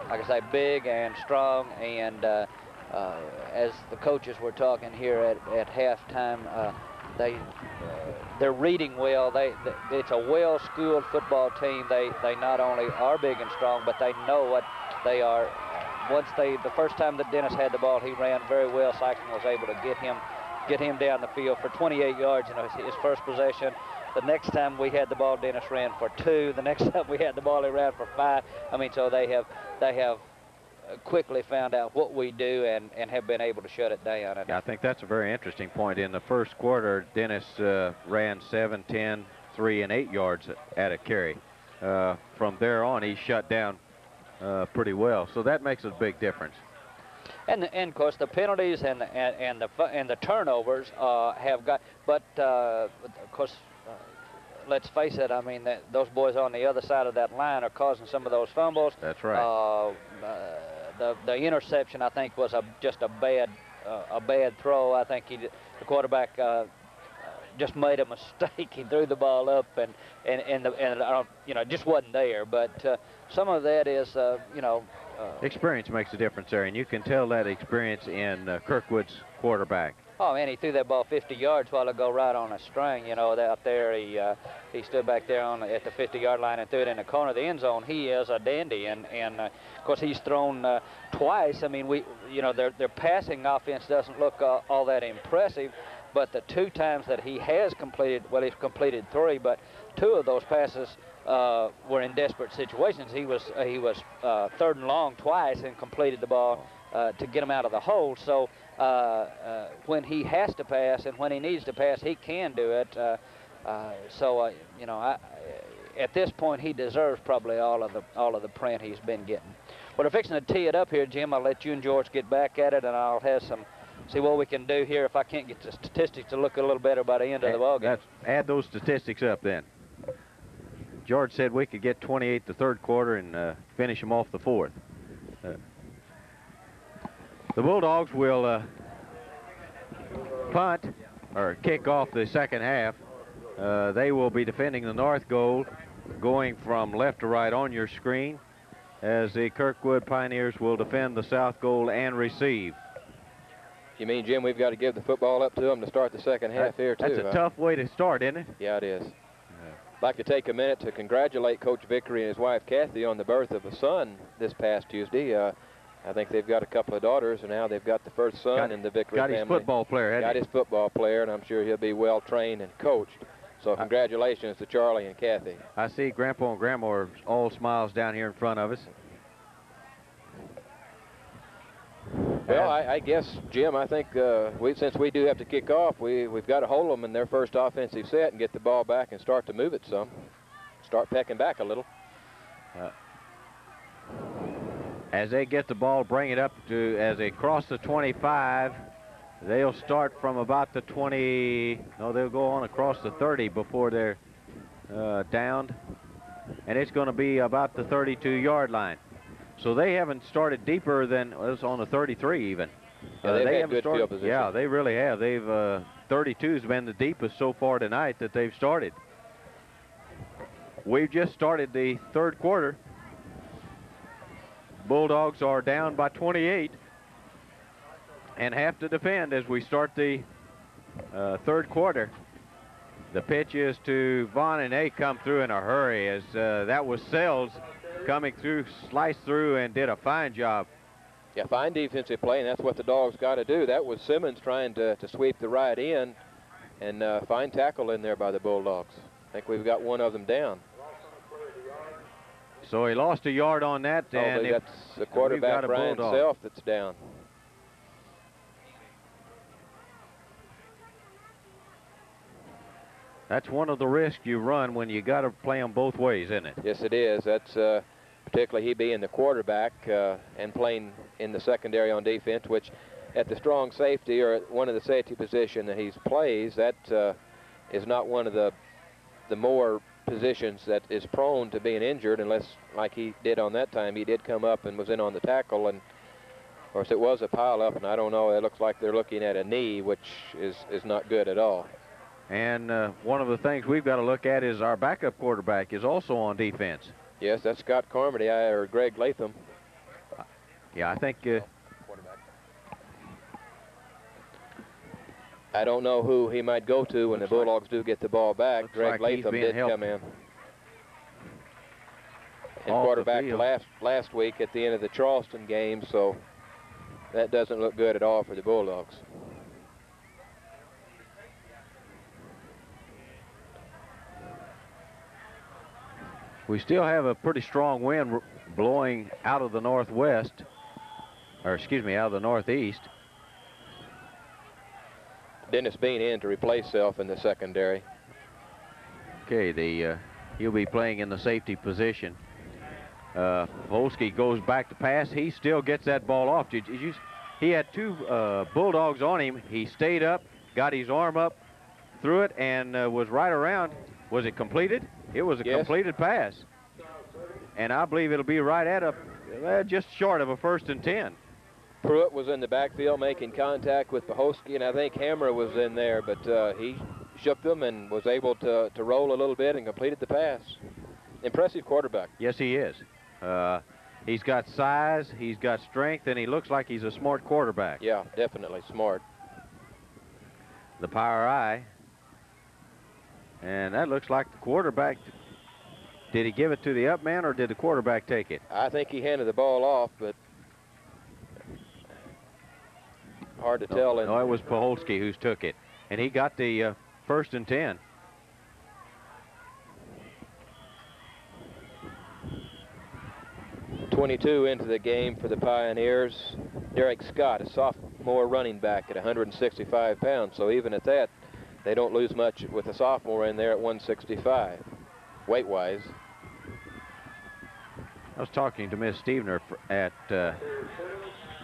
like I say, big and strong. And uh, uh, as the coaches were talking here at, at halftime, uh, they they're reading well. They, th it's a well-schooled football team. They they not only are big and strong, but they know what they are. Once they the first time that Dennis had the ball, he ran very well. Sikeston was able to get him get him down the field for 28 yards in his first possession. The next time we had the ball, Dennis ran for two. The next time we had the ball, he ran for five. I mean, so they have they have quickly found out what we do and, and have been able to shut it down. And I think that's a very interesting point. In the first quarter, Dennis uh, ran 7, 10, 3, and 8 yards at a carry. Uh, from there on, he shut down uh, pretty well. So that makes a big difference. And, and of course the penalties and the, and, and the and the turnovers uh, have got. But uh, of course, let's face it. I mean, that, those boys on the other side of that line are causing some of those fumbles. That's right. Uh, uh, the the interception I think was a just a bad uh, a bad throw. I think he the quarterback. Uh, just made a mistake. He threw the ball up, and and and, the, and don't, you know, it just wasn't there. But uh, some of that is, uh, you know, uh, Experience makes a difference there, and you can tell that experience in uh, Kirkwood's quarterback. Oh man, he threw that ball 50 yards while ago, right on a string. You know, out there, he uh, he stood back there on at the 50-yard line and threw it in the corner of the end zone. He is a dandy, and and uh, of course he's thrown uh, twice. I mean, we, you know, their their passing offense doesn't look uh, all that impressive, but the two times that he has completed, well, he's completed three, but two of those passes uh, were in desperate situations. He was he was uh, third and long twice and completed the ball to get him out of the hole. So uh, uh, when he has to pass and when he needs to pass, he can do it. Uh, uh, so uh, you know, I, at this point, he deserves probably all of the all of the print he's been getting. Well, they're fixing to tee it up here, Jim. I'll let you and George get back at it, and I'll have some see what we can do here. If I can't get the statistics to look a little better by the end of the ball game. Add those statistics up then. George said we could get 28 the third quarter and uh, finish them off the fourth. Uh, the Bulldogs will uh, punt or kick off the second half. Uh, they will be defending the north goal, going from left to right on your screen, as the Kirkwood Pioneers will defend the south goal and receive. You mean, Jim, we've got to give the football up to them to start the second half here, too? That's a huh? tough way to start, isn't it? Yeah, it is. I'd like to take a minute to congratulate Coach Vickery and his wife Kathy on the birth of a son this past Tuesday. Uh, I think they've got a couple of daughters, and now they've got the first son Got- in the Vickery got his family. football player, Got he? his football player, and I'm sure he'll be well trained and coached. So congratulations to Charlie and Kathy. I see Grandpa and Grandma are all smiles down here in front of us. Well, I, I guess, Jim, I think uh, we, since we do have to kick off, we, we've got to hold them in their first offensive set and get the ball back and start to move it some. Start pecking back a little. As they get the ball, bring it up to as they cross the 25. They'll start from about the 20. No, they'll go on across the 30 before they're uh, downed, and it's going to be about the 32-yard line. So they haven't started deeper than well, it's on the 33 even. Yeah, they've they haven't good started, field position. Yeah, they really have. They've uh, 32's been the deepest so far tonight that they've started. We've just started the third quarter. Bulldogs are down by 28 and have to defend as we start the uh, third quarter. The pitch is to Vaughn, and they come through in a hurry as uh, that was Sells coming through, sliced through, and did a fine job Yeah, fine defensive play, and that's what the dogs got to do. That was Simmons trying to, to sweep the right in, and uh, fine tackle in there by the Bulldogs. I think we've got one of them down. So he lost a yard on that, Oh, and that's the quarterback Brian. Self that's down. That's one of the risks you run when you got to play them both ways, isn't it? Yes, it is. That's uh, particularly he being the quarterback uh, and playing in the secondary on defense, which at the strong safety or one of the safety position that he plays, that uh, is not one of the the more positions that is prone to being injured unless, like he did on that time, he did come up and was in on the tackle and. Of course, it was a pile-up, and I don't know. It looks like they're looking at a knee, which is, is not good at all. And uh, one of the things we've got to look at is our backup quarterback is also on defense. Yes, that's Scott Carmody or Greg Latham. Yeah, I think uh, I don't know who he might go to when the Bulldogs do get the ball back. Greg like Latham did helped. come in. And Off quarterback last last week at the end of the Charleston game, so that doesn't look good at all for the Bulldogs. we still have a pretty strong wind blowing out of the northwest, or excuse me, out of the northeast. Dennis Bean in to replace Self in the secondary. Okay, the uh, he'll be playing in the safety position. Uh, Poholski goes back to pass. He still gets that ball off. Did, did you? He had two uh, bulldogs on him. He stayed up, got his arm up, threw it, and uh, was right around. Was it completed? It was a Yes. completed pass. And I believe it'll be right at a, just short of a first and ten. Pruitt was in the backfield making contact with Poholski, and I think Hamra was in there, but uh, he shook them and was able to, to roll a little bit and completed the pass. Impressive quarterback. Yes, he is. Uh, he's got size, he's got strength, and he looks like he's a smart quarterback. Yeah, definitely smart. the power I. And that looks like the quarterback. Did he give it to the up man or did the quarterback take it? I think he handed the ball off, but hard to tell. No, it was Poholski who's took it. And he got the uh, first and 10. Twenty-two into the game for the Pioneers. Derek Scott, a sophomore running back at 165 pounds. So even at that, they don't lose much with a sophomore in there at 165, weight-wise. I was talking to Miss Stevener at uh,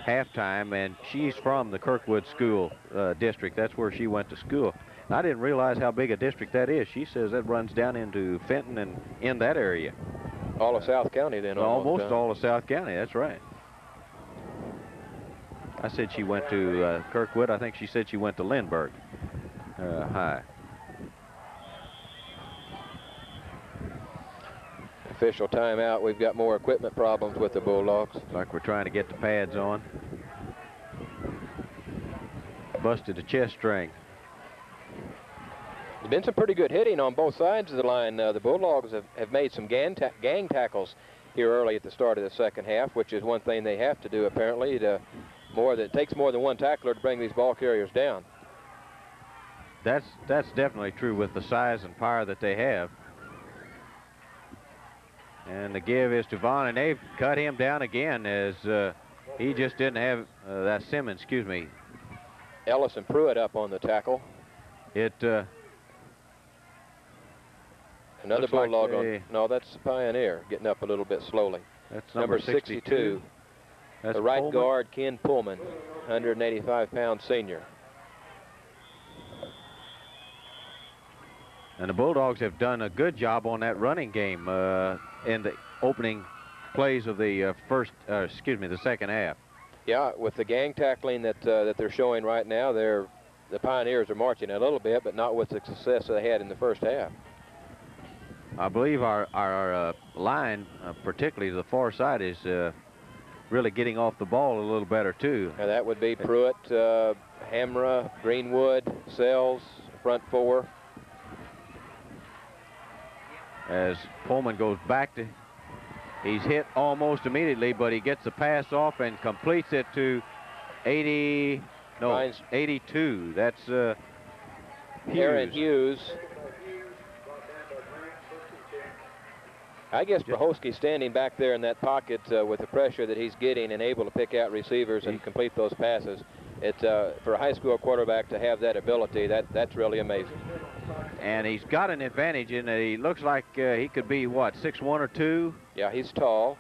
halftime, and she's from the Kirkwood School uh, District. That's where she went to school. And I didn't realize how big a district that is. She says that runs down into Fenton and in that area. All of South County then. Almost huh? all of South County, that's right. I said she went to uh, Kirkwood. I think she said she went to Lindbergh uh, High. Official timeout. We've got more equipment problems with the Bulldogs. Like we're trying to get the pads on. Busted a chest string. There's been some pretty good hitting on both sides of the line. Uh, the Bulldogs have, have made some gang, ta- gang tackles here early at the start of the second half, which is one thing they have to do apparently. To more that it takes more than one tackler to bring these ball carriers down. That's that's definitely true with the size and power that they have. And the give is to Vaughn, and they've cut him down again as uh, he just didn't have uh, that Simmons. Excuse me. Ellis and Pruitt up on the tackle. It uh, Another like Bulldog they- on. No, that's the Pioneer getting up a little bit slowly. that's number, 62. That's the right Pullman. guard, Ken Pullman, 185 pound senior. And the Bulldogs have done a good job on that running game uh, in the opening plays of the uh, first, uh, excuse me, the second half. Yeah, with the gang tackling that uh, that they're showing right now, they're the Pioneers are marching a little bit, but not with the success they had in the first half. I believe our our uh, line, uh, particularly the far side, is uh, really getting off the ball a little better too. Now that would be Pruitt, uh, Hamra, Greenwood, Sells, front four. As Pullman goes back to He's hit almost immediately, but he gets the pass off and completes it to 80, no, Finds- 82. That's uh, Aaron Hughes. Hughes. I guess Poholski standing back there in that pocket uh, with the pressure that he's getting and able to pick out receivers and complete those passes. It's uh, for a high school quarterback to have that ability. That that's really amazing. And he's got an advantage in that he looks like uh, he could be, what, six one or 2? Yeah, he's tall.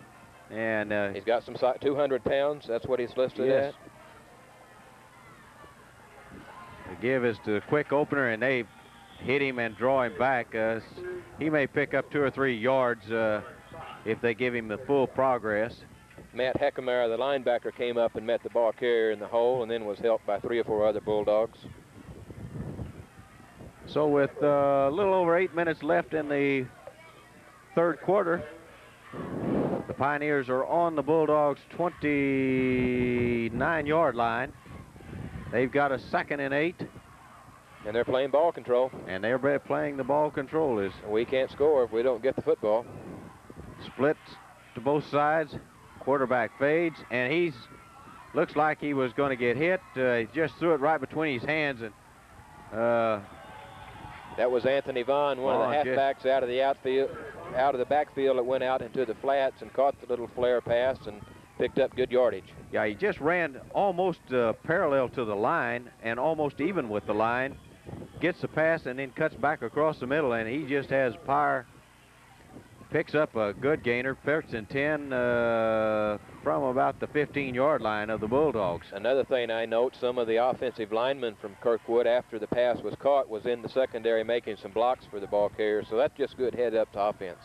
And uh, He's got some 200 pounds. That's what he's listed Yes. at. The give is the quick opener, and they hit him and draw him back. Uh, he may pick up two or three yards uh, if they give him the full progress. Matt Heckemeyer, the linebacker, came up and met the ball carrier in the hole and then was helped by three or four other Bulldogs. So with uh, a little over eight minutes left in the third quarter, the Pioneers are on the Bulldogs' 29-yard line. They've got a second and eight. And they're playing ball control. And they're playing the ball control. Is We can't score if we don't get the football. split to both sides. Quarterback fades, and he's looks like he was going to get hit. Uh, he just threw it right between his hands, and uh, That was Anthony Vaughn, one of the just- halfbacks out of the outfield, out of the backfield that went out into the flats and caught the little flare pass and picked up good yardage. yeah, he just ran almost uh, parallel to the line and almost even with the line. Gets the pass and then cuts back across the middle, and he just has power. Picks up a good gainer, first and 10 uh, from about the 15-yard line of the Bulldogs. Another thing I note, some of the offensive linemen from Kirkwood, after the pass was caught, was in the secondary making some blocks for the ball carrier. So that's just good head up to offense.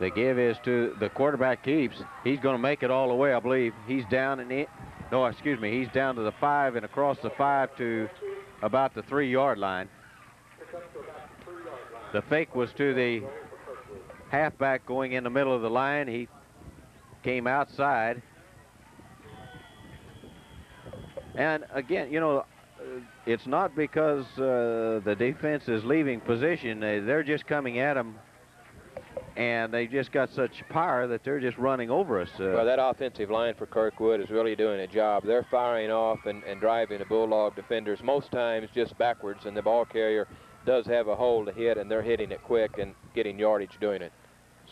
The give is to the quarterback keeps. He's going to make it all the way, I believe. He's down in it. No, excuse me. He's down to the five and across the five to about the three-yard line. The fake was to the halfback going in the middle of the line. He came outside. And again, you know, it's not because uh, the defense is leaving position. They're just coming at him and they just got such power that they're just running over us. Uh, Well, that offensive line for Kirkwood is really doing a job. They're firing off and, and driving the Bulldog defenders most times just backwards, and the ball carrier does have a hole to hit, and they're hitting it quick and getting yardage doing it.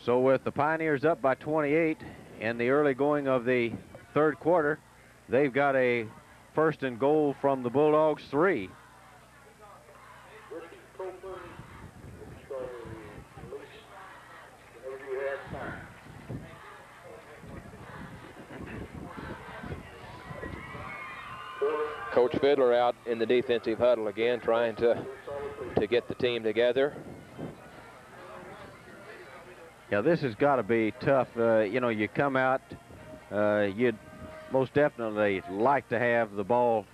so with the Pioneers up by 28 in the early going of the third quarter, they've got a first and goal from the Bulldogs three. Coach Fiddler out in the defensive huddle again, trying to to get the team together. Yeah, this has got to be tough. Uh, you know, you come out, uh, you'd most definitely like to have the ball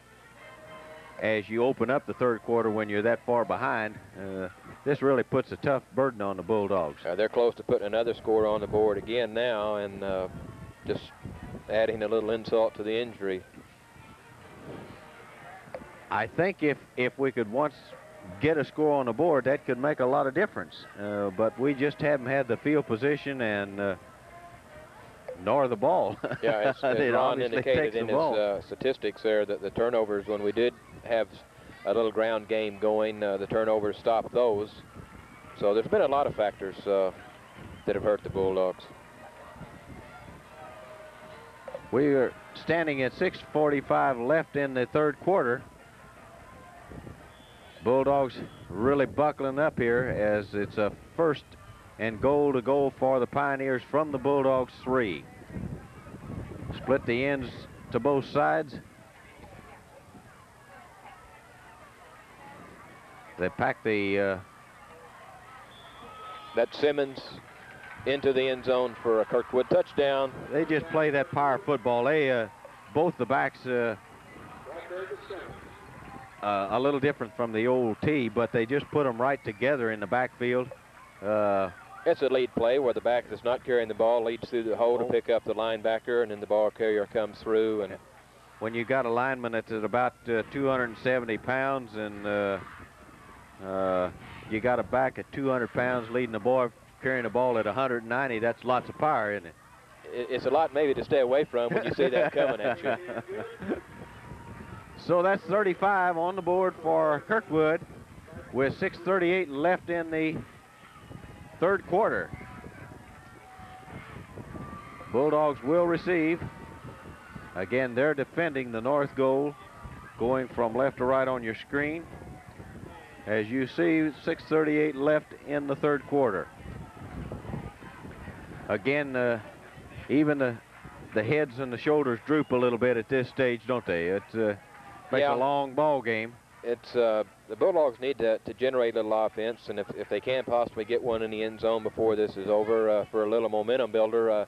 as you open up the third quarter when you're that far behind. Uh, this really puts a tough burden on the Bulldogs. Uh, they're close to putting another score on the board again now, and uh, just adding a little insult to the injury. I think if if we could once get a score on the board, that could make a lot of difference. Uh, but we just haven't had the field position and uh, nor the ball. Yeah, as, as Ron indicated in his uh, statistics there, that the turnovers, when we did have a little ground game going, uh, the turnovers stopped those. So there's been a lot of factors uh, that have hurt the Bulldogs. We are standing at 6:45 left in the third quarter. Bulldogs really buckling up here as it's a first and goal to goal for the Pioneers from the Bulldogs three. Split the ends to both sides. They pack the uh, That Simmons into the end zone for a Kirkwood touchdown. they just play that power football. They uh, both the backs uh, uh, a little different from the old T, but they just put them right together in the backfield. Uh, It's a lead play where the back that's not carrying the ball leads through the hole to pick up the linebacker, and then the ball carrier comes through and when you got a lineman that's at about uh, 270 pounds and uh, uh, you got a back at 200 pounds leading the ball, carrying the ball at 190, that's lots of power, isn't? It- It's a lot maybe to stay away from when you see that coming at you. So that's 35 on the board for Kirkwood with 6.38 left in the third quarter. Bulldogs will receive. Again, they're defending the north goal, going from left to right on your screen. As you see, 6.38 left in the third quarter. Again, uh, even the, the heads and the shoulders droop a little bit at this stage, don't they? It uh, makes Yeah. a long ball game. It's uh, the Bulldogs need to, to generate a little offense, and if, if they can possibly get one in the end zone before this is over uh, for a little momentum builder, uh,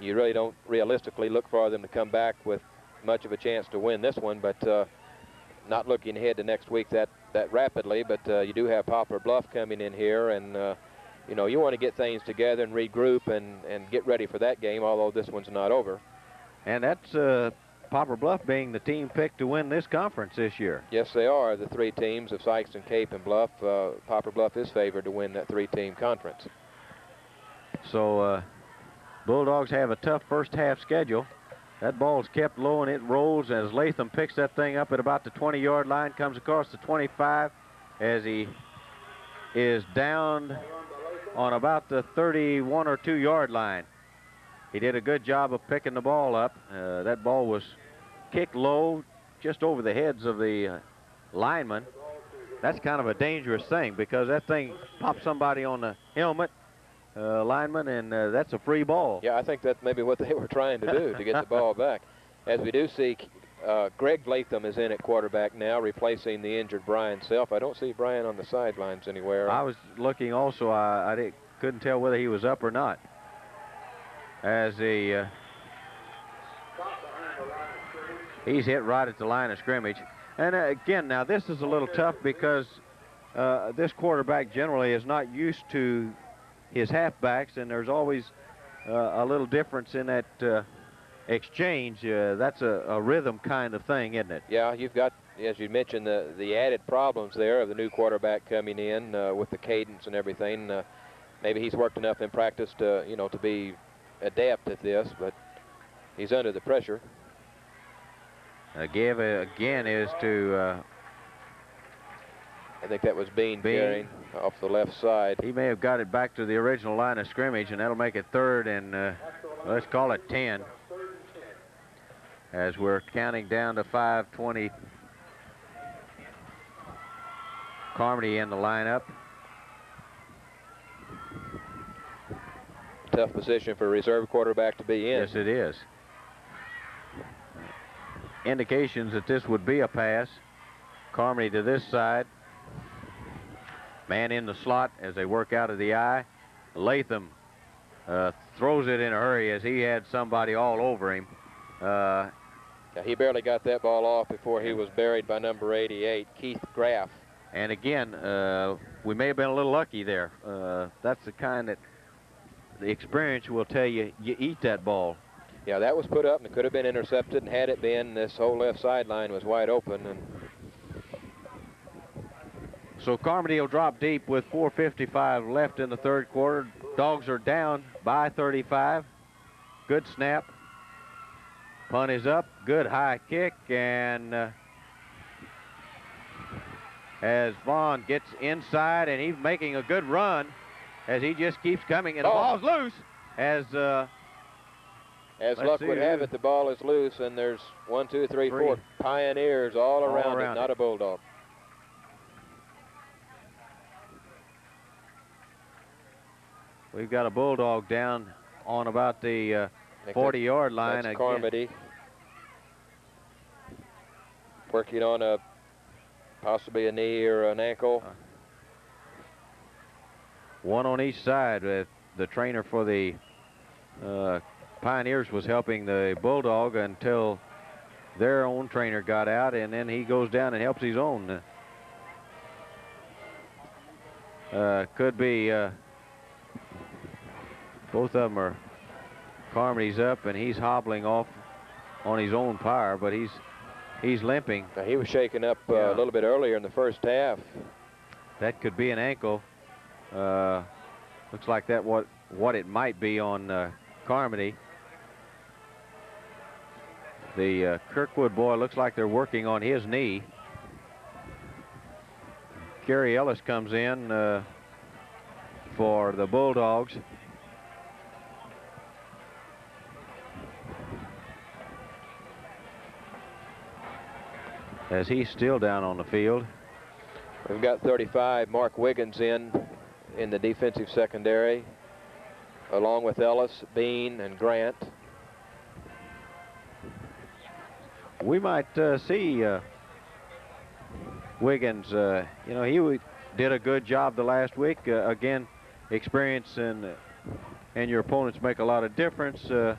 you really don't realistically look for them to come back with much of a chance to win this one. But uh, not looking ahead to next week that that rapidly. But uh, you do have Poplar Bluff coming in here, and uh, you know you want to get things together and regroup and and get ready for that game. Although this one's not over. And that's uh, Poplar Bluff being the team picked to win this conference this year. Yes, they are. The three teams of Sikeston Cape, and Bluff. Uh, Poplar Bluff is favored to win that three-team conference. So uh, Bulldogs have a tough first half schedule. That ball's kept low and it rolls as Latham picks that thing up at about the 20 yard line, comes across the 25 as he is down on about the 31 or 2 yard line. He did a good job of picking the ball up. Uh, that ball was kicked low just over the heads of the uh, linemen. That's kind of a dangerous thing because that thing pops somebody on the helmet uh, lineman, and uh, that's a free ball. Yeah, I think that's maybe what they were trying to do to get the ball back. As we do see, uh, Greg Latham is in at quarterback now, replacing the injured Brian Self. I don't see Brian on the sidelines anywhere. I was looking also. I, I didn't, couldn't tell whether he was up or not. As he he's hit right at the line of scrimmage, and uh, again, now this is a little tough because uh, this quarterback generally is not used to his halfbacks, and there's always uh, a little difference in that uh, exchange. Uh, that's a, a rhythm kind of thing, isn't it? Yeah, you've got, as you mentioned, the the added problems there of the new quarterback coming in uh, with the cadence and everything. Maybe he's worked enough in practice to, you know, to be adept at this, but he's under the pressure. Uh, give uh, again is to uh, I think that was Bean, Bean. carrying off the left side. He may have got it back to the original line of scrimmage, and that'll make it third and uh, let's call it 10. As we're counting down to 520. Carmody in the lineup. Tough position for a reserve quarterback to be in. Yes, it is. Indications that this would be a pass. Carmody to this side. Man in the slot as they work out of the I. Latham uh, throws it in a hurry as he had somebody all over him. Uh, he barely got that ball off before he was buried by number 88, Keith Graff. and again, uh, we may have been a little lucky there. Uh, that's the kind that the experience will tell you you eat that ball. Yeah, that was put up and could have been intercepted, and had it been, this whole left sideline was wide open. And So Carmody will drop deep with 4.55 left in the third quarter. Dogs are down by 35. Good snap. Punt is up. Good high kick. And uh, as Vaughn gets inside, and he's making a good run as he just keeps coming. And the Oh. ball's loose as uh, as Let's luck would who- have it, the ball is loose, and there's one, two, three, Three. four pioneers all All around, around it, not it. a bulldog. we've got a Bulldog down on about the uh, 40 yard line. That's again. Carmody. Working on a possibly a knee or an ankle. one on each side. with the trainer for the uh, Pioneers was helping the Bulldog until their own trainer got out, and then he goes down and helps his own. Uh, could be uh, both of them are. Carmody's up, and he's hobbling off on his own power, but he's he's limping. Now, he was shaken up uh, Yeah. a little bit earlier in the first half. That could be an ankle. Uh, looks like that what what it might be on uh, Carmody. The uh, Kirkwood boy looks like they're working on his knee. Gary Ellis comes in uh, for the Bulldogs. As he's still down on the field. We've got 35, Mark Wiggins in, in the defensive secondary, along with Ellis, Bean, and Grant. We might uh, see uh, Wiggins. Uh, you know, he did a good job the last week. Uh, again, experience and and your opponents make a lot of difference. Uh,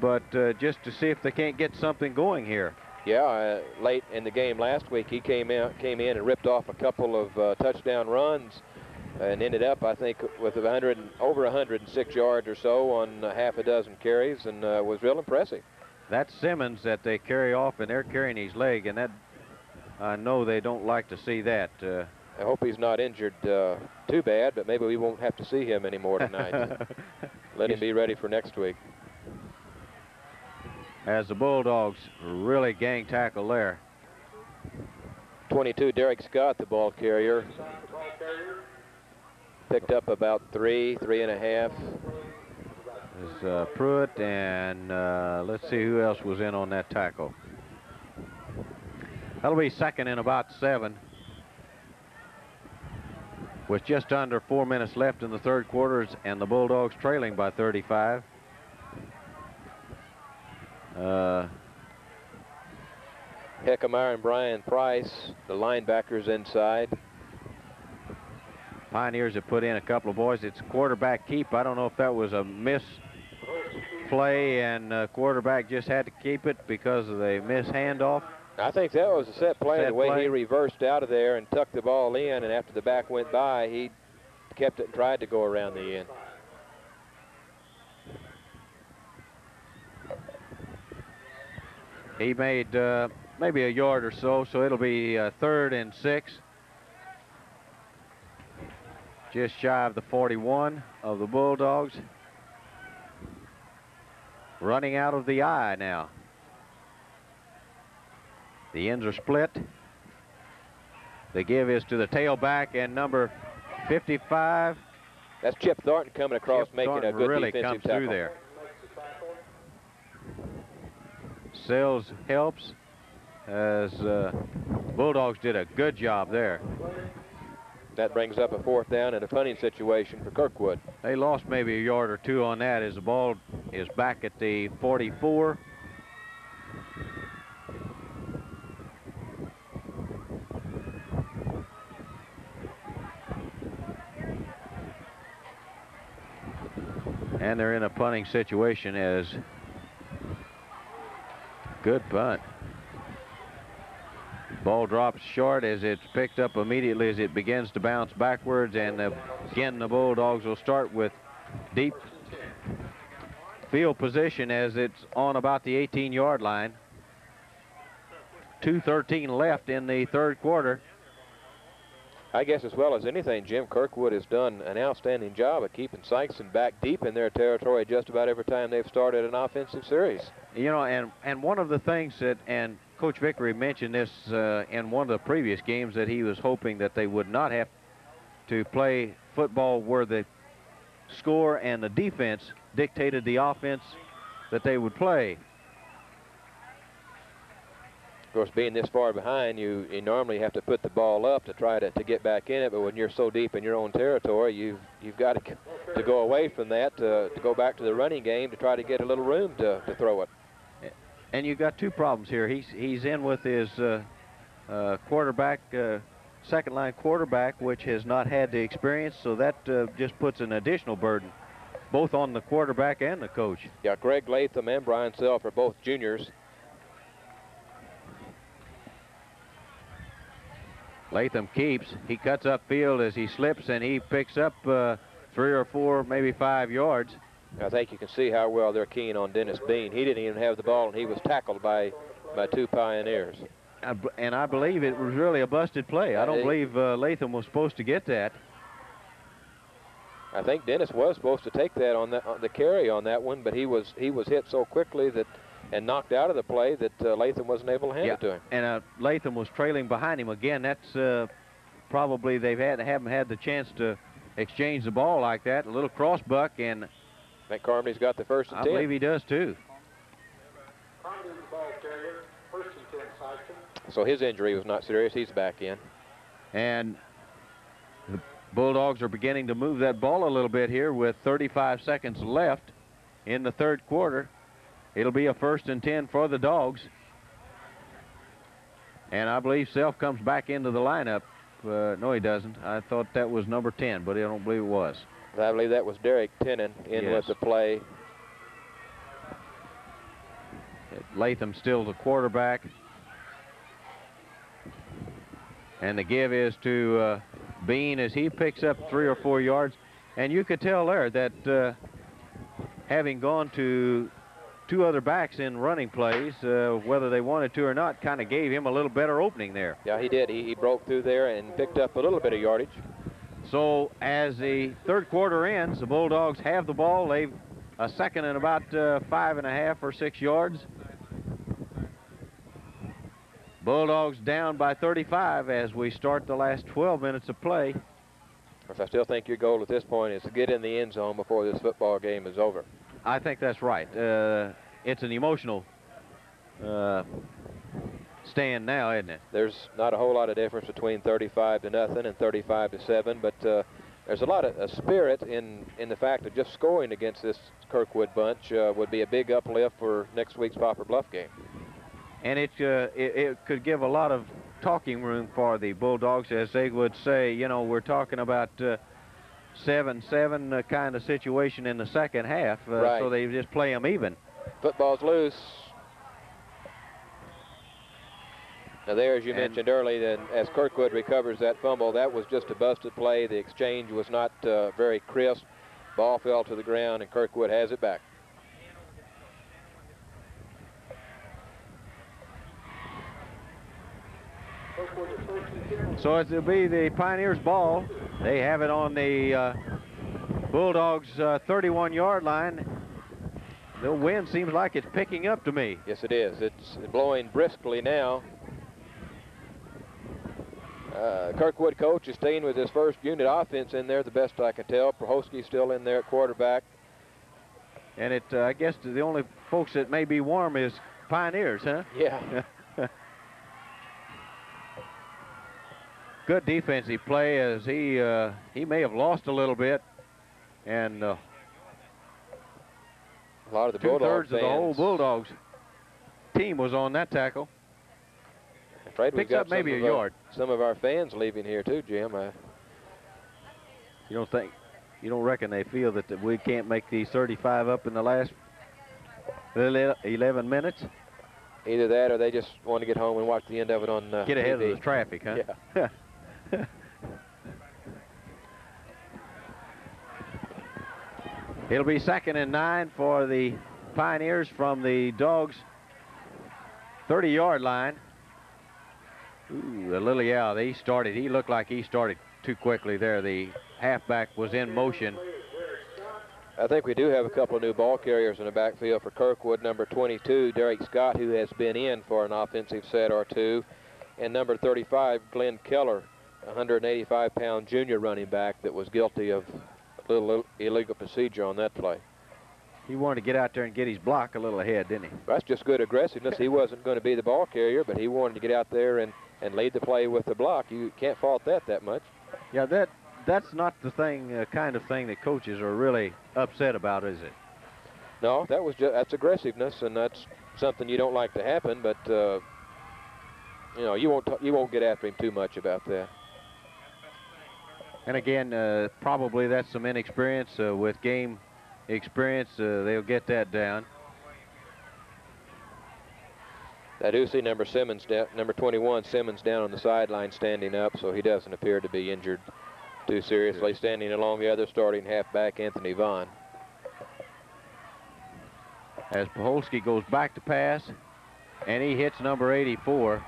but uh, just to see if they can't get something going here. Yeah, uh, late in the game last week, he came in, came in and ripped off a couple of uh, touchdown runs, and ended up, I think, with 100 and- over 106 yards or so on uh, half a dozen carries, and uh, was real impressive. That's Simmons that they carry off, and they're carrying his leg, and that I know they don't like to see that. Uh, I hope he's not injured uh, too bad, but maybe we won't have to see him anymore tonight. Let him be ready for next week. as the Bulldogs really gang tackle there. 22, Derek Scott, the ball carrier. Picked up about three, three and a half. Is uh, Pruitt, and uh, let's see who else was in on that tackle. That'll be second in about seven. With just under four minutes left in the third quarters, and the Bulldogs trailing by 35. Uh, Heckemeyer and Brian Price, the linebackers inside. Pioneers have put in a couple of boys. It's quarterback keep. I don't know if that was a miss play, and uh, quarterback just had to keep it because of the miss handoff. I think that was a set play. Set the way play. he reversed out of there and tucked the ball in, and after the back went by, he kept it and tried to go around the end. He made uh, maybe a yard or so, so it'll be uh, third and six. Just shy of the 41 of the Bulldogs. Running out of the I now. The ends are split. The give is to the tailback and number 55. That's Chip Thornton coming across, Chip making Thornton a good really defensive comes tackle. through there. Sales helps as uh, Bulldogs did a good job there. That brings up a fourth down and a punting situation for Kirkwood. They lost maybe a yard or two on that as the ball is back at the 44. And they're in a punting situation as good punt. Ball drops short as it's picked up immediately as it begins to bounce backwards. And again, the Bulldogs will start with deep field position as it's on about the 18 yard line. 2.13 left in the third quarter. I guess as well as anything, Jim Kirkwood has done an outstanding job of keeping Sikeston back deep in their territory just about every time they've started an offensive series. You know, and, and one of the things that, and Coach Vickery mentioned this uh, in one of the previous games, that he was hoping that they would not have to play football where the score and the defense dictated the offense that they would play. Of course, being this far behind, you, you normally have to put the ball up to try to, to get back in it. But when you're so deep in your own territory, you've, you've got to, to go away from that to, to go back to the running game to try to get a little room to, to throw it. And you've got two problems here. He's he's in with his uh, uh, quarterback, uh, second line quarterback, which has not had the experience, so that uh, just puts an additional burden, both on the quarterback and the coach. Yeah, Greg Latham and Brian Self are both juniors. Latham keeps. He cuts upfield as he slips, and he picks up uh, three or four, maybe five yards. I think you can see how well they're keen on Dennis Bean. He didn't even have the ball, and he was tackled by, by two Pioneers. I And I believe it was really a busted play. I don't believe uh, Latham was supposed to get that. I think Dennis was supposed to take that on that on the carry on that one, but he was he was hit so quickly that and knocked out of the play that uh, Latham wasn't able to hand Yeah. it to him. And uh, Latham was trailing behind him again. That's uh, probably they've had haven't had the chance to exchange the ball like that. A little cross buck, and think Carmody's got the first and I ten. believe he does too. So his injury was not serious. He's back in. And the Bulldogs are beginning to move that ball a little bit here with 35 seconds left in the third quarter. It'll be a first and 10 for the Dogs. And I believe Self comes back into the lineup. Uh, no, he doesn't. I thought that was number 10, but I don't believe it was. I believe that was Derek Tennant in Yes. with the play. Latham still the quarterback. And the give is to uh, Bean as he picks up three or four yards. And you could tell there that uh, having gone to two other backs in running plays, uh, whether they wanted to or not, kind of gave him a little better opening there. Yeah, he did. He, he broke through there and picked up a little bit of yardage. So as the third quarter ends, the Bulldogs have the ball. They've a second and about uh, five and a half or six yards. Bulldogs down by 35 as we start the last 12 minutes of play. I still think your goal at this point is to get in the end zone before this football game is over. I think that's right. Uh, it's an emotional uh, stand now, isn't it? There's not a whole lot of difference between 35 to nothing and 35 to seven, but uh, there's a lot of a spirit in in the fact of just scoring against this Kirkwood bunch uh, would be a big uplift for next week's Poplar Bluff game. And it, uh, it, it could give a lot of talking room for the Bulldogs, as they would say, you know, we're talking about uh, 7-7 uh, kind of situation in the second half, uh, Right. so they just play them even. Football's loose. Now there, as you And- mentioned earlier, then as Kirkwood recovers that fumble, that was just a busted play. The exchange was not uh, very crisp. Ball fell to the ground, and Kirkwood has it back. So it'll be the Pioneers' ball. They have it on the uh, Bulldogs' 31-yard line. The wind seems like it's picking up to me. Yes, it is. It's blowing briskly now. Uh, Kirkwood coach is staying with his first unit offense in there, the best I can tell. Poholski's still in there at quarterback. And it, uh, I guess the only folks that may be warm is Pioneers, huh? Yeah. Good defensive play as he uh, he may have lost a little bit, and uh, A lot of the two thirds of the whole Bulldogs team was on that tackle. Picks up maybe a yard. Some of our fans leaving here too, Jim. Uh, You don't think, you don't reckon they feel that, that we can't make these 35 up in the last 11 minutes? either that or they just want to get home and watch the end of it on uh, Get ahead TV. of the traffic, huh? Yeah. It'll be second and nine for the Pioneers from the Dogs 30-yard line. Ooh, a little, yeah, he started. He looked like he started too quickly there. The halfback was in motion. I think we do have a couple of new ball carriers in the backfield for Kirkwood. Number 22, Derek Scott, who has been in for an offensive set or two. And number 35, Glenn Keller, 185-pound junior running back that was guilty of a little illegal procedure on that play. He wanted to get out there and get his block a little ahead, didn't he? That's just good aggressiveness. He wasn't going to be the ball carrier, but he wanted to get out there and, and lead the play with the block. You can't fault that that much. Yeah, that that's not the thing, uh, kind of thing that coaches are really upset about, is it? No, that was just, that's aggressiveness, and that's something you don't like to happen. But uh, you know, you won't you won't get after him too much about that. And again, uh, probably that's some inexperience uh, with game experience. Uh, they'll get that down. I do see number Simmons, number 21 Simmons down on the sideline standing up, so he doesn't appear to be injured too seriously. Standing along the other starting halfback, Anthony Vaughn. as Poholski goes back to pass, and he hits number 84.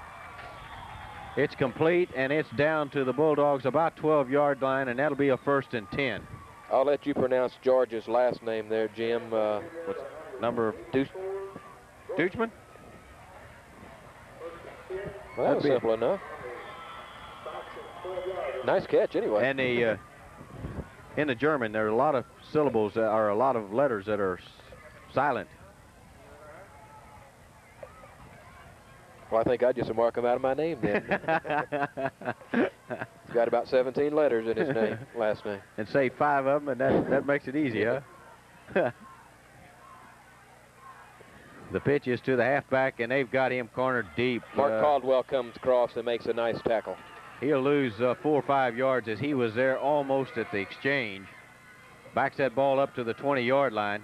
It's complete, and it's down to the Bulldogs about 12-yard line, and that'll be a first and 10. I'll let you pronounce George's last name there, Jim. Uh, what's number Deutschman? Well, that was simple enough. Nice catch, anyway. And the uh, in the German, there are a lot of syllables that are a lot of letters that are silent. Well, I think I just mark them out of my name then. He's got about 17 letters in his name, last name. And say five of them, and that, that makes it easy, huh? the pitch is to the halfback, and they've got him cornered deep. Mark uh, Caldwell comes across and makes a nice tackle. He'll lose uh, four or five yards as he was there almost at the exchange. Backs that ball up to the 20-yard line.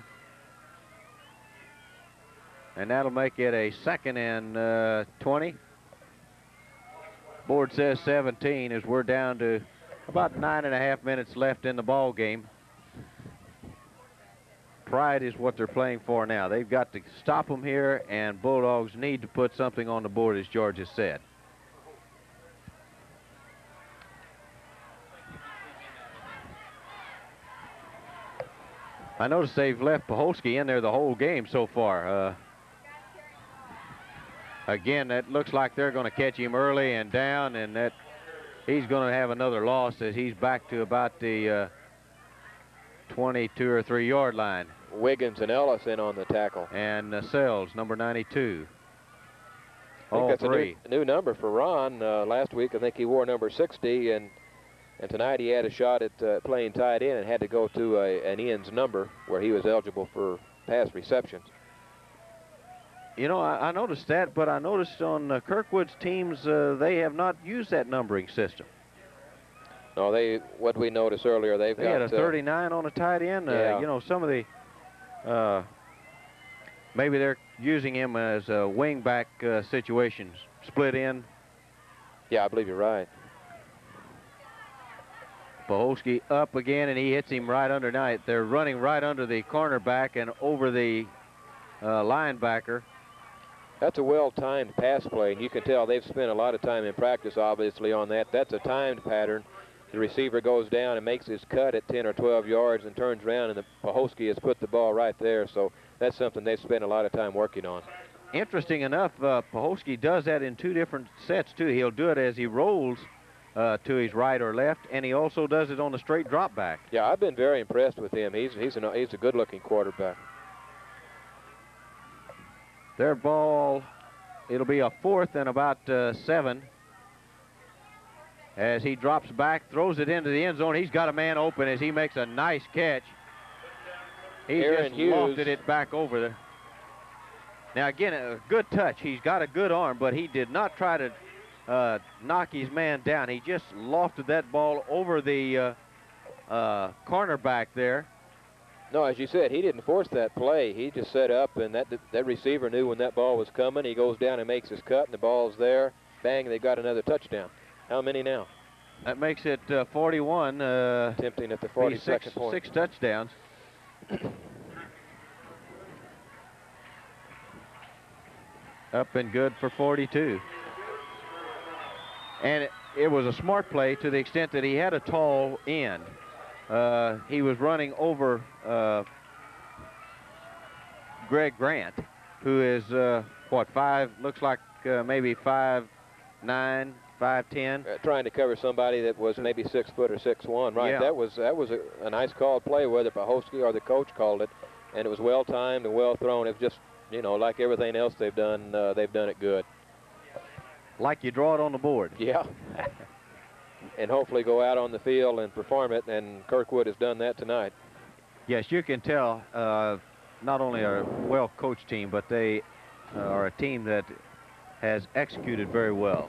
And that'll make it a second and uh, 20. Board says 17 as we're down to about nine and a half minutes left in the ball game. Pride is what they're playing for now. They've got to stop them here, and Bulldogs need to put something on the board, as George has said. I notice they've left Poholski in there the whole game so far. Uh, again, that looks like they're going to catch him early and down, and that he's going to have another loss as he's back to about the uh, 22 or 3 yard line. Wiggins and Ellis in on the tackle. And uh, Sells, number 92. I think All that's three. A, new, new number for Ron. Uh, last week, I think he wore number 60, and and tonight he had a shot at uh, playing tight end and had to go to a, an ends number where he was eligible for pass receptions. You know, I, I noticed that, but I noticed on uh, Kirkwood's teams uh, they have not used that numbering system. No, they what we noticed earlier they've They got had a uh, 39 on a tight end. Uh, Yeah. You know, some of the uh, maybe they're using him as a wingback uh, situations, split in. Yeah, I believe you're right. Poholski up again, and he hits him right underneath. They're running right under the cornerback and over the uh, linebacker. That's a well-timed pass play, and you can tell they've spent a lot of time in practice, obviously, on that. That's a timed pattern. The receiver goes down and makes his cut at 10 or 12 yards and turns around, and the Poholski has put the ball right there. So that's something they've spent a lot of time working on. Interesting enough, uh, Poholski does that in two different sets, too. He'll do it as he rolls uh, to his right or left, and he also does it on a straight drop back. Yeah, I've been very impressed with him. He's he's an, he's a good-looking quarterback. Their ball, it'll be a fourth and about uh, seven. As he drops back, throws it into the end zone. He's got a man open as he makes a nice catch. He Aaron just Hughes. lofted it back over there. Now again, a good touch. He's got a good arm, but he did not try to uh, knock his man down. He just lofted that ball over the uh, uh, cornerback there. No, as you said, he didn't force that play. He just set up, and that that receiver knew when that ball was coming. He goes down and makes his cut, and the ball's there. Bang, they got another touchdown. How many now? That makes it uh, 41. Uh, Attempting at the be 42nd six, point. six touchdowns. Up and good for 42. And it, it was a smart play to the extent that he had a tall end. Uh, he was running over uh, Greg Grant, who is uh, what five? Looks like uh, maybe five nine, five ten. Uh, trying to cover somebody that was maybe six foot or six one. Right. Yeah. That was that was a, a nice called play, whether Poholski or the coach called it, and it was well timed and well thrown. It was just you know like everything else they've done, uh, they've done it good. Like you draw it on the board. Yeah. and hopefully go out on the field and perform it. And Kirkwood has done that tonight. Yes, you can tell uh, not only are a well-coached team, but they uh, are a team that has executed very well.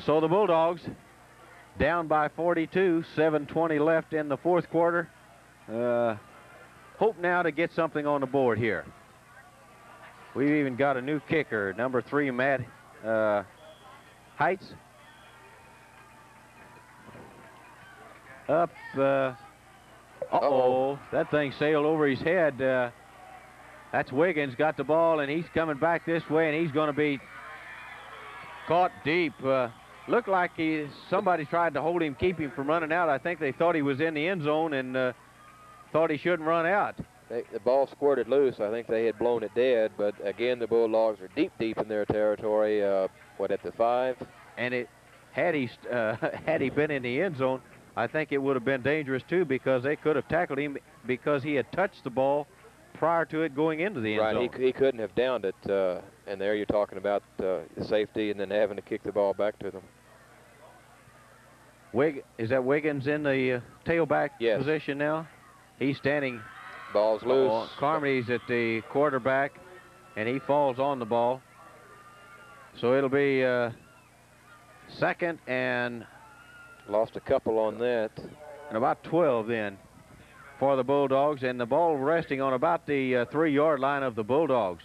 So the Bulldogs down by 42, 7.20 left in the fourth quarter. Uh, hope now to get something on the board here. We've even got a new kicker, number three, Matt uh, Heights. Up, uh, Uh-oh. That thing sailed over his head. Uh, that's Wiggins got the ball, and he's coming back this way, and he's going to be caught deep. Uh, looked like he somebody tried to hold him, keep him from running out. I think they thought he was in the end zone and uh, thought he shouldn't run out. They, the ball squirted loose. I think they had blown it dead, but again, the Bulldogs are deep, deep in their territory. Uh, what at the five? And it had he uh, had he been in the end zone, I think it would have been dangerous too because they could have tackled him because he had touched the ball prior to it going into the end right, zone. he, he couldn't have downed it. Uh, and there you're talking about uh, safety and then having to kick the ball back to them. Wig is that Wiggins in the uh, tailback Yes. position now? He's standing. Ball's loose. Oh, Carmody's at the quarterback, and he falls on the ball. So it'll be uh, second and Lost a couple on that. and about 12 then for the Bulldogs, and the ball resting on about the uh, three-yard line of the Bulldogs.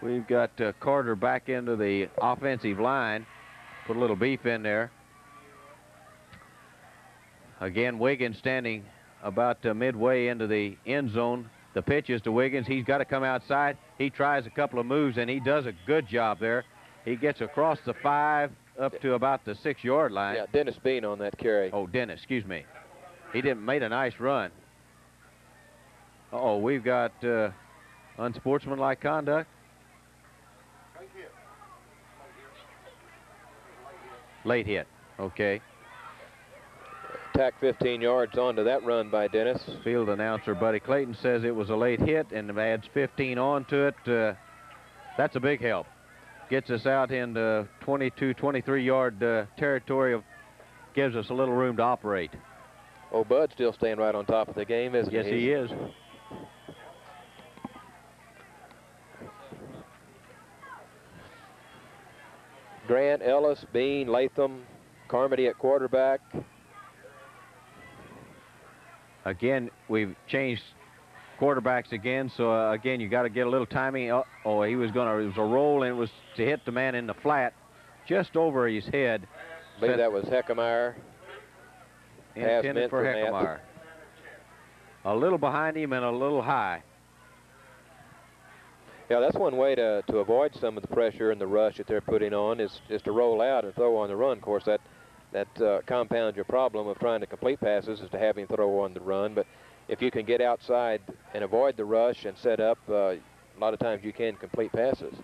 We've got uh, Carter back into the offensive line. Put a little beef in there. Again, Wiggins standing about uh, midway into the end zone. The pitch is to Wiggins. He's got to come outside. He tries a couple of moves, and he does a good job there. He gets across the five up to about the six-yard line. Yeah, Dennis Bean on that carry. Oh, Dennis, excuse me. He didn't made a nice run. Uh-oh, we've got uh, unsportsmanlike conduct. Late hit. Okay. Tack 15 yards onto that run by Dennis. Field announcer Buddy Clayton says it was a late hit and adds 15 onto it. Uh, that's a big help. Gets us out into 22, 23 yard uh, territory. Of, gives us a little room to operate. Oh, Bud's still staying right on top of the game, isn't Yes, he? Yes, he is. Grant, Ellis, Bean, Latham, Carmody at quarterback. Again, we've changed quarterbacks again, so uh, again, you got to get a little timing. Oh, oh, he was going to, it was a roll, and it was to hit the man in the flat, just over his head. I believe that was Heckemeyer. Intended for Heckemeyer. A little behind him and a little high. Yeah, that's one way to, to avoid some of the pressure and the rush that they're putting on is just to roll out and throw on the run. Of course, that that uh, compounds your problem of trying to complete passes is to have him throw on the run. But if you can get outside and avoid the rush and set up, uh, a lot of times you can complete passes.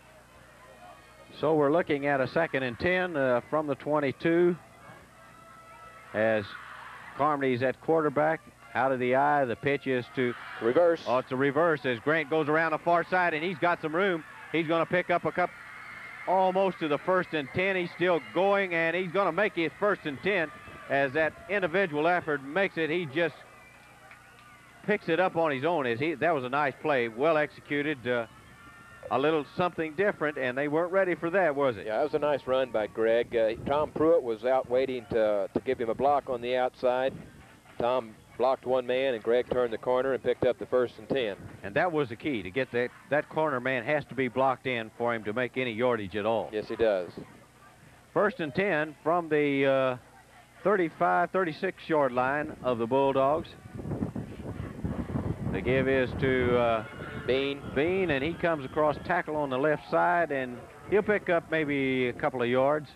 So we're looking at a second and 10 uh, from the 22 as Carmody's at quarterback. Out of the I, the pitch is to reverse. Oh, it's a reverse as Grant goes around the far side and he's got some room. He's going to pick up a cup almost to the first and 10. He's still going and he's going to make his first and 10 as that individual effort makes it. He just picks it up on his own. As he that was a nice play, well executed. Uh, a little something different, and they weren't ready for that, was it? Yeah, that was a nice run by Greg. Uh, Tom Pruitt was out waiting to, to give him a block on the outside. Tom blocked one man, and Greg turned the corner and picked up the first and 10. And that was the key to get that that corner man has to be blocked in for him to make any yardage at all. Yes, he does. First and 10 from the uh, 35, 36 yard line of the Bulldogs. The give is to uh, Bean. Bean, and he comes across tackle on the left side, and he'll pick up maybe a couple of yards.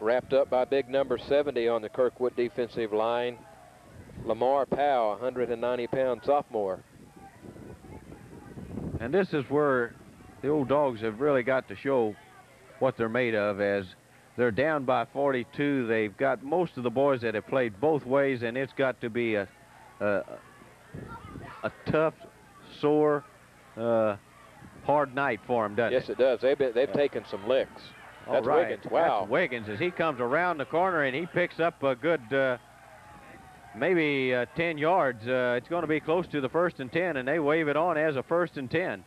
Wrapped up by big number 70 on the Kirkwood defensive line. Lamar Powell, 190 pound sophomore. And this is where the old dogs have really got to show what they're made of as they're down by 42. They've got most of the boys that have played both ways, and it's got to be a, a, a tough, sore, uh, hard night for them, doesn't Yes, it? it does. They've, been, they've taken some licks. All That's right. Wiggins. Wow. That's Wiggins as he comes around the corner and he picks up a good, uh, maybe uh, 10 yards. Uh, it's going to be close to the first and 10, and they wave it on as a first and 10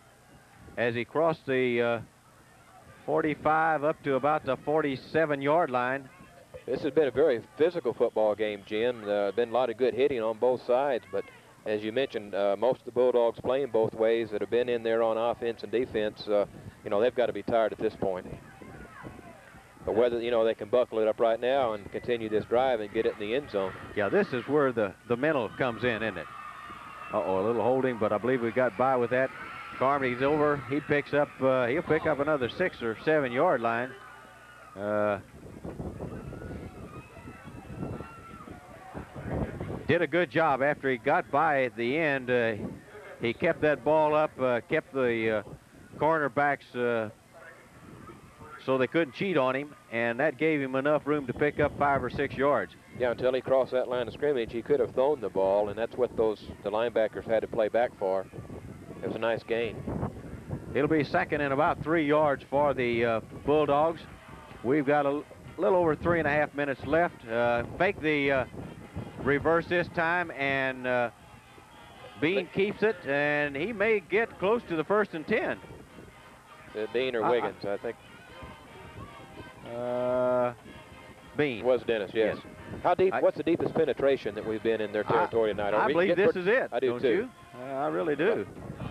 as he crossed the uh, 45 up to about the 47 yard line. This has been a very physical football game, Jim. Uh, been a lot of good hitting on both sides, but as you mentioned, uh, most of the Bulldogs playing both ways that have been in there on offense and defense, uh, you know, they've got to be tired at this point. But whether, you know, they can buckle it up right now and continue this drive and get it in the end zone. Yeah, this is where the, the mental comes in, isn't it? Uh-oh, a little holding, but I believe we got by with that. Carmody's over. He picks up, uh, he'll pick up another six or seven yard line. Uh, did a good job after he got by at the end. Uh, he kept that ball up, uh, kept the uh, cornerbacks uh, so they couldn't cheat on him, and that gave him enough room to pick up five or six yards. Yeah, until he crossed that line of scrimmage, he could have thrown the ball, and that's what those the linebackers had to play back for. It was a nice gain. It'll be second and about three yards for the uh, Bulldogs. We've got a little over three and a half minutes left. Uh, fake the uh, reverse this time, and uh, Bean keeps it, and he may get close to the first and 10. Uh, Dean or Wiggins, I think. Uh, Bean. Was Dennis, yes. How deep? I- what's the deepest penetration that we've been in their territory tonight? Are I believe this is it. I do too. Uh, I really do.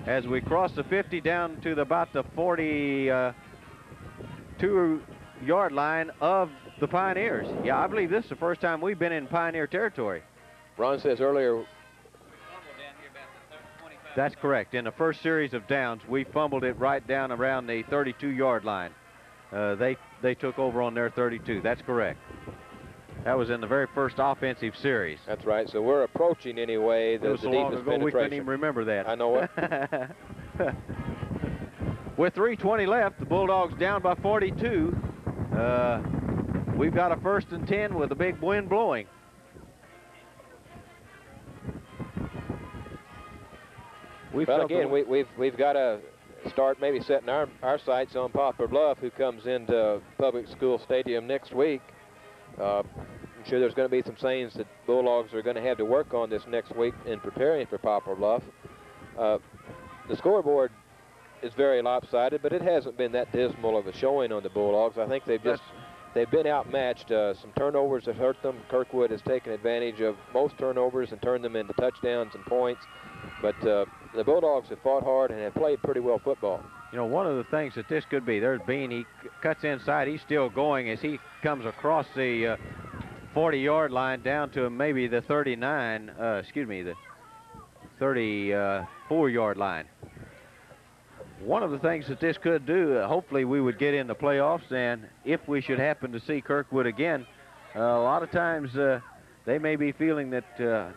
As we cross the 50 down to the, about the 42 yard line of the Pioneers. Yeah, I believe this is the first time we've been in Pioneer territory. Ron says earlier That's correct. In the first series of downs, we fumbled it right down around the 32 yard line. Uh, they they took over on their 32. That's correct. That was in the very first offensive series. That's right. So we're approaching anyway It the, was the so long ago we couldn't even remember that. I know it. With 3:20 left, the Bulldogs down by 42. Uh, we've got a first and 10 with a big wind blowing. We the again, we, we've we've got to start maybe setting our, our sights on Poplar Bluff, who comes into Public School Stadium next week. Uh, I'm sure there's going to be some things that Bulldogs are going to have to work on this next week in preparing for Poplar Bluff. Uh, the scoreboard is very lopsided, but it hasn't been that dismal of a showing on the Bulldogs. I think they've just they've been outmatched. Uh, some turnovers have hurt them. Kirkwood has taken advantage of most turnovers and turned them into touchdowns and points. But uh, the Bulldogs have fought hard and have played pretty well football. You know, one of the things that this could be, there's Bean, he cuts inside, he's still going as he comes across the 40-yard line down to maybe the 39, uh, excuse me, the 34-yard line. One of the things that this could do, uh, hopefully we would get in the playoffs, and if we should happen to see Kirkwood again, uh, a lot of times uh, they may be feeling that, uh,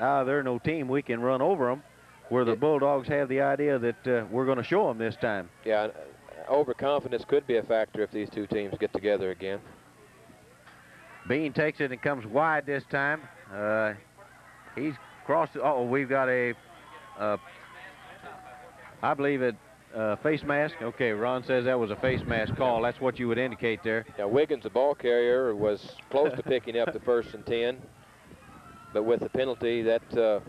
ah, they're no team, we can run over them, where the Bulldogs have the idea that uh, we're going to show them this time. Yeah, uh, overconfidence could be a factor if these two teams get together again. Bean takes it and comes wide this time. Uh, he's crossed. Oh, we've got a, uh, I believe it, uh, face mask. Okay, Ron says that was a face mask call. That's what you would indicate there. Now Wiggins, the ball carrier, was close to picking up the first and ten, but with the penalty, that uh,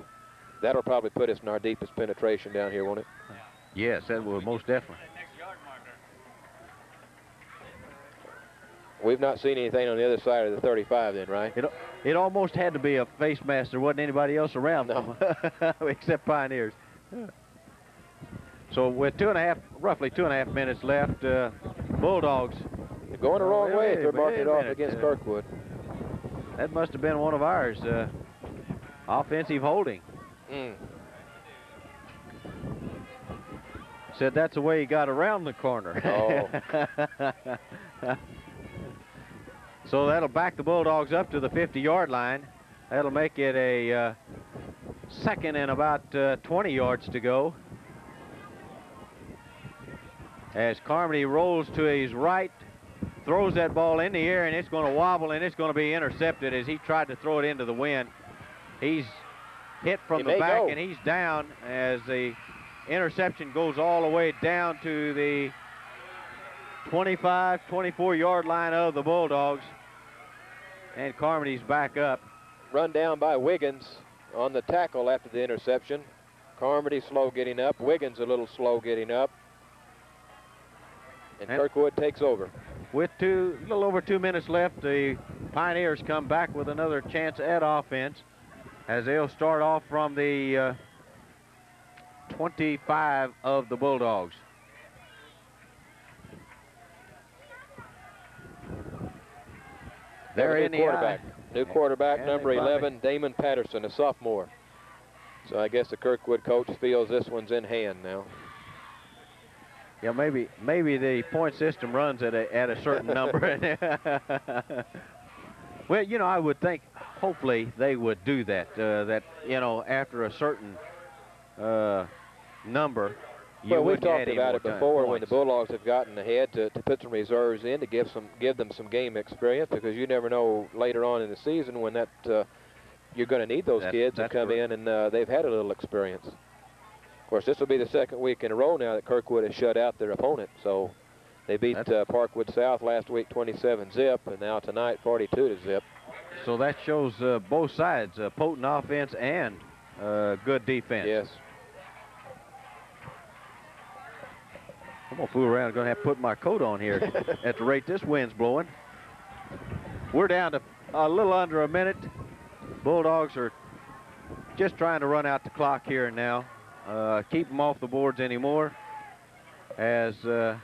that'll probably put us in our deepest penetration down here, won't it? Yes, that will most definitely. We've not seen anything on the other side of the 35, then, right? It, it almost had to be a face mask. There wasn't anybody else around No. except Pioneers. So with two and a half, roughly two and a half minutes left, uh, Bulldogs. They're going the wrong Wait, way if they're marking it off minute, against uh, Kirkwood. That must have been one of ours. Uh, offensive holding. Mm. Said that's the way he got around the corner. so that'll back the Bulldogs up to the 50-yard line. That'll make it a uh, second and about uh, 20 yards to go. As Carmody rolls to his right, throws that ball in the air, and it's going to wobble, and it's going to be intercepted as he tried to throw it into the wind. He's hit from He the back, go. and he's down as the interception goes all the way down to the 25, 24 yard line of the Bulldogs. And Carmody's back up. Run down by Wiggins on the tackle after the interception. Carmody slow getting up. Wiggins a little slow getting up. And Kirkwood takes over. With two, a little over two minutes left, the Pioneers come back with another chance at offense as they'll start off from the uh, 25 of the Bulldogs. They're new in the quarterback. New quarterback, And number 11, Damon Patterson, a sophomore. So I guess the Kirkwood coach feels this one's in hand now. Yeah, maybe maybe the point system runs at a at a certain number. well, you know, I would think hopefully they would do that. Uh, that you know, after a certain uh, number, you well, we've talked about it before when the. Bulldogs have gotten ahead to, to put some reserves in to give some give them some game experience because you never know later on in the season when that uh, you're going to need those That's- kids to come correct. in and uh, they've had a little experience. Of course, this will be the second week in a row now that Kirkwood has shut out their opponent. So they beat uh, Parkway South last week 27 zip, and now tonight 42 to zip. So that shows uh, both sides, uh, potent offense and uh, good defense. Yes. I'm gonna fool around. I'm gonna have to put my coat on here at the rate this wind's blowing. We're down to a little under a minute. Bulldogs are just trying to run out the clock here and now. Uh, keep them off the boards anymore as uh,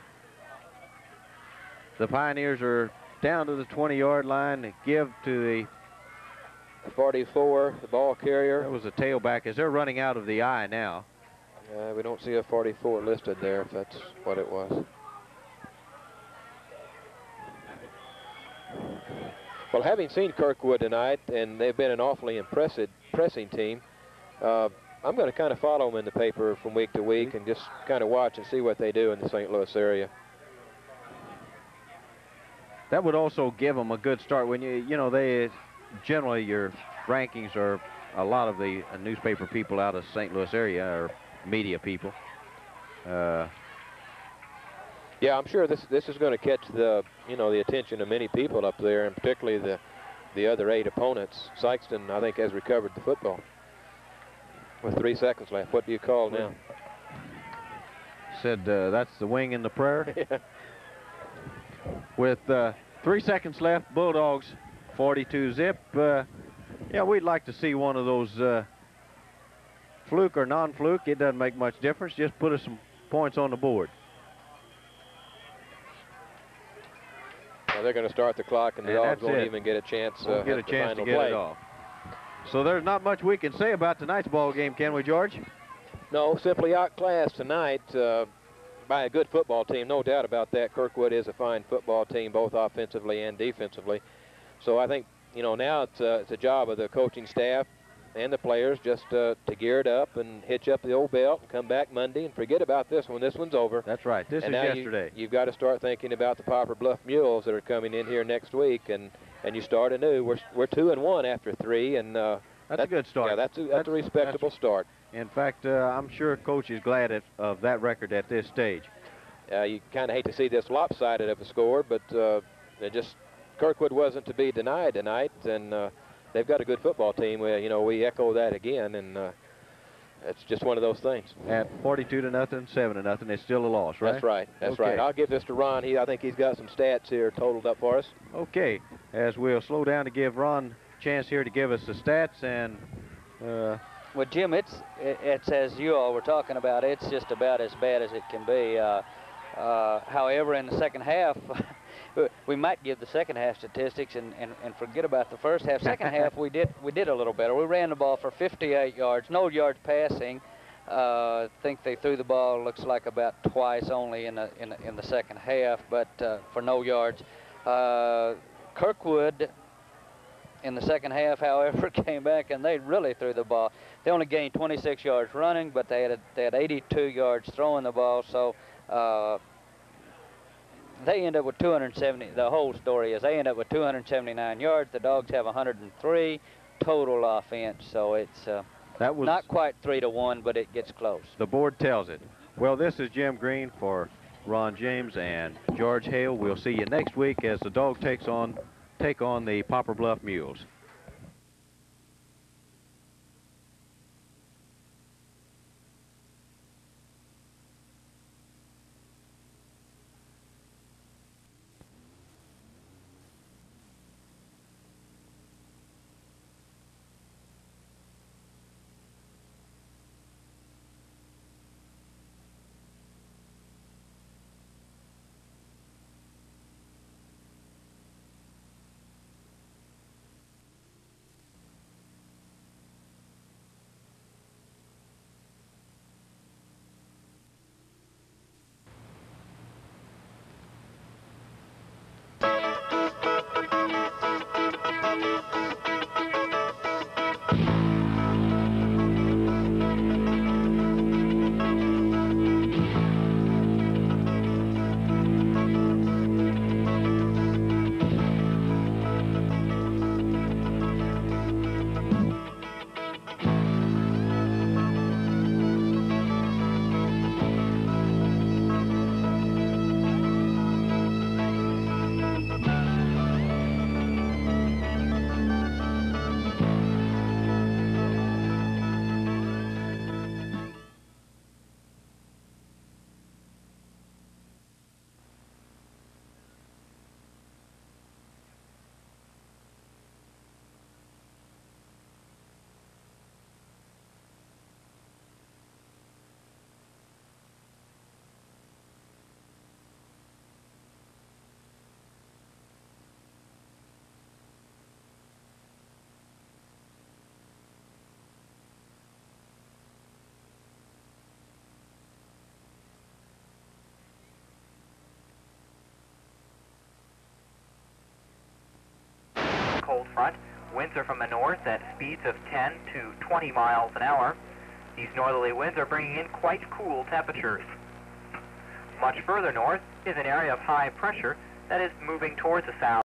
the Pioneers are down to the 20-yard line to give to the 44, the ball carrier. That was a tailback as they're running out of the I now. Uh, we don't see a 44 listed there if that's what it was. Well, having seen Kirkwood tonight, and they've been an awfully impressive pressing team, uh, I'm going to kind of follow them in the paper from week to week and just kind of watch and see what they do in the St. Louis area. That would also give them a good start when you, you know, they generally your rankings are a lot of the newspaper people out of St. Louis area or media people. Uh, Yeah, I'm sure this this is going to catch the you know the attention of many people up there, and particularly the the other eight opponents. Sikeston, I think, has recovered the football with three seconds left. What do you call now? said uh, that's the wing in the prayer. With uh, three seconds left, Bulldogs 42 zip. Uh, yeah, we'd like to see one of those uh, fluke or non-fluke. It doesn't make much difference. Just put us some points on the board. Well, they're going to start the clock, and the And dogs won't it. even get a chance. Uh, get a chance to get play. it off. So there's not much we can say about tonight's ball game, can we, George? No, simply outclassed tonight uh, by a good football team. No doubt about that. Kirkwood is a fine football team, both offensively and defensively. So I think, you know, now it's, uh, it's a job of the coaching staff and the players just uh, to gear it up and hitch up the old belt and come back Monday and forget about this one. This one's over. That's right. This and is yesterday. You, you've got to start thinking about the Poplar Bluff Mules that are coming in here next week, and and you start anew. We're we're two and one after three, and uh, That's a good start. Yeah, that's a, that's, a respectable start. In fact, uh, I'm sure Coach is glad at, of that record at this stage. Uh, you kind of hate to see this lopsided of a score, but uh, it just Kirkwood wasn't to be denied tonight, and uh, they've got a good football team. We, you know, we echo that again, and uh, it's just one of those things. At 42 to nothing, 7 to nothing, it's still a loss, right? That's right. That's Okay. right. I'll give this to Ron. He, I think he's got some stats here totaled up for us. Okay, as we'll slow down to give Ron a chance here to give us the stats and uh, Well, Jim, it's it- it's as you all were talking about. It's just about as bad as it can be. Uh, uh, however, in the second half, we might give the second half statistics and, and, and forget about the first half. Second half, we did we did a little better. We ran the ball for 58 yards, no yards passing. Uh, I think they threw the ball looks like about twice only in the in the, in the second half, but uh, for no yards. Uh, Kirkwood in the second half, however, came back and they really threw the ball. They only gained 26 yards running, but they had a, they had 82 yards throwing the ball. So uh, they end up with 270. The whole story is they end up with 279 yards. The Dogs have 103 total offense. So it's uh, that was not quite three to one, but it gets close. the board tells it. Well, this is Jim Green for Ron James and George Hale. We'll see you next week as the dog takes on take on the Poplar Bluff Mules. Cold front. Winds are from the north at speeds of 10 to 20 miles an hour. These northerly winds are bringing in quite cool temperatures. Much further north is an area of high pressure that is moving towards the south.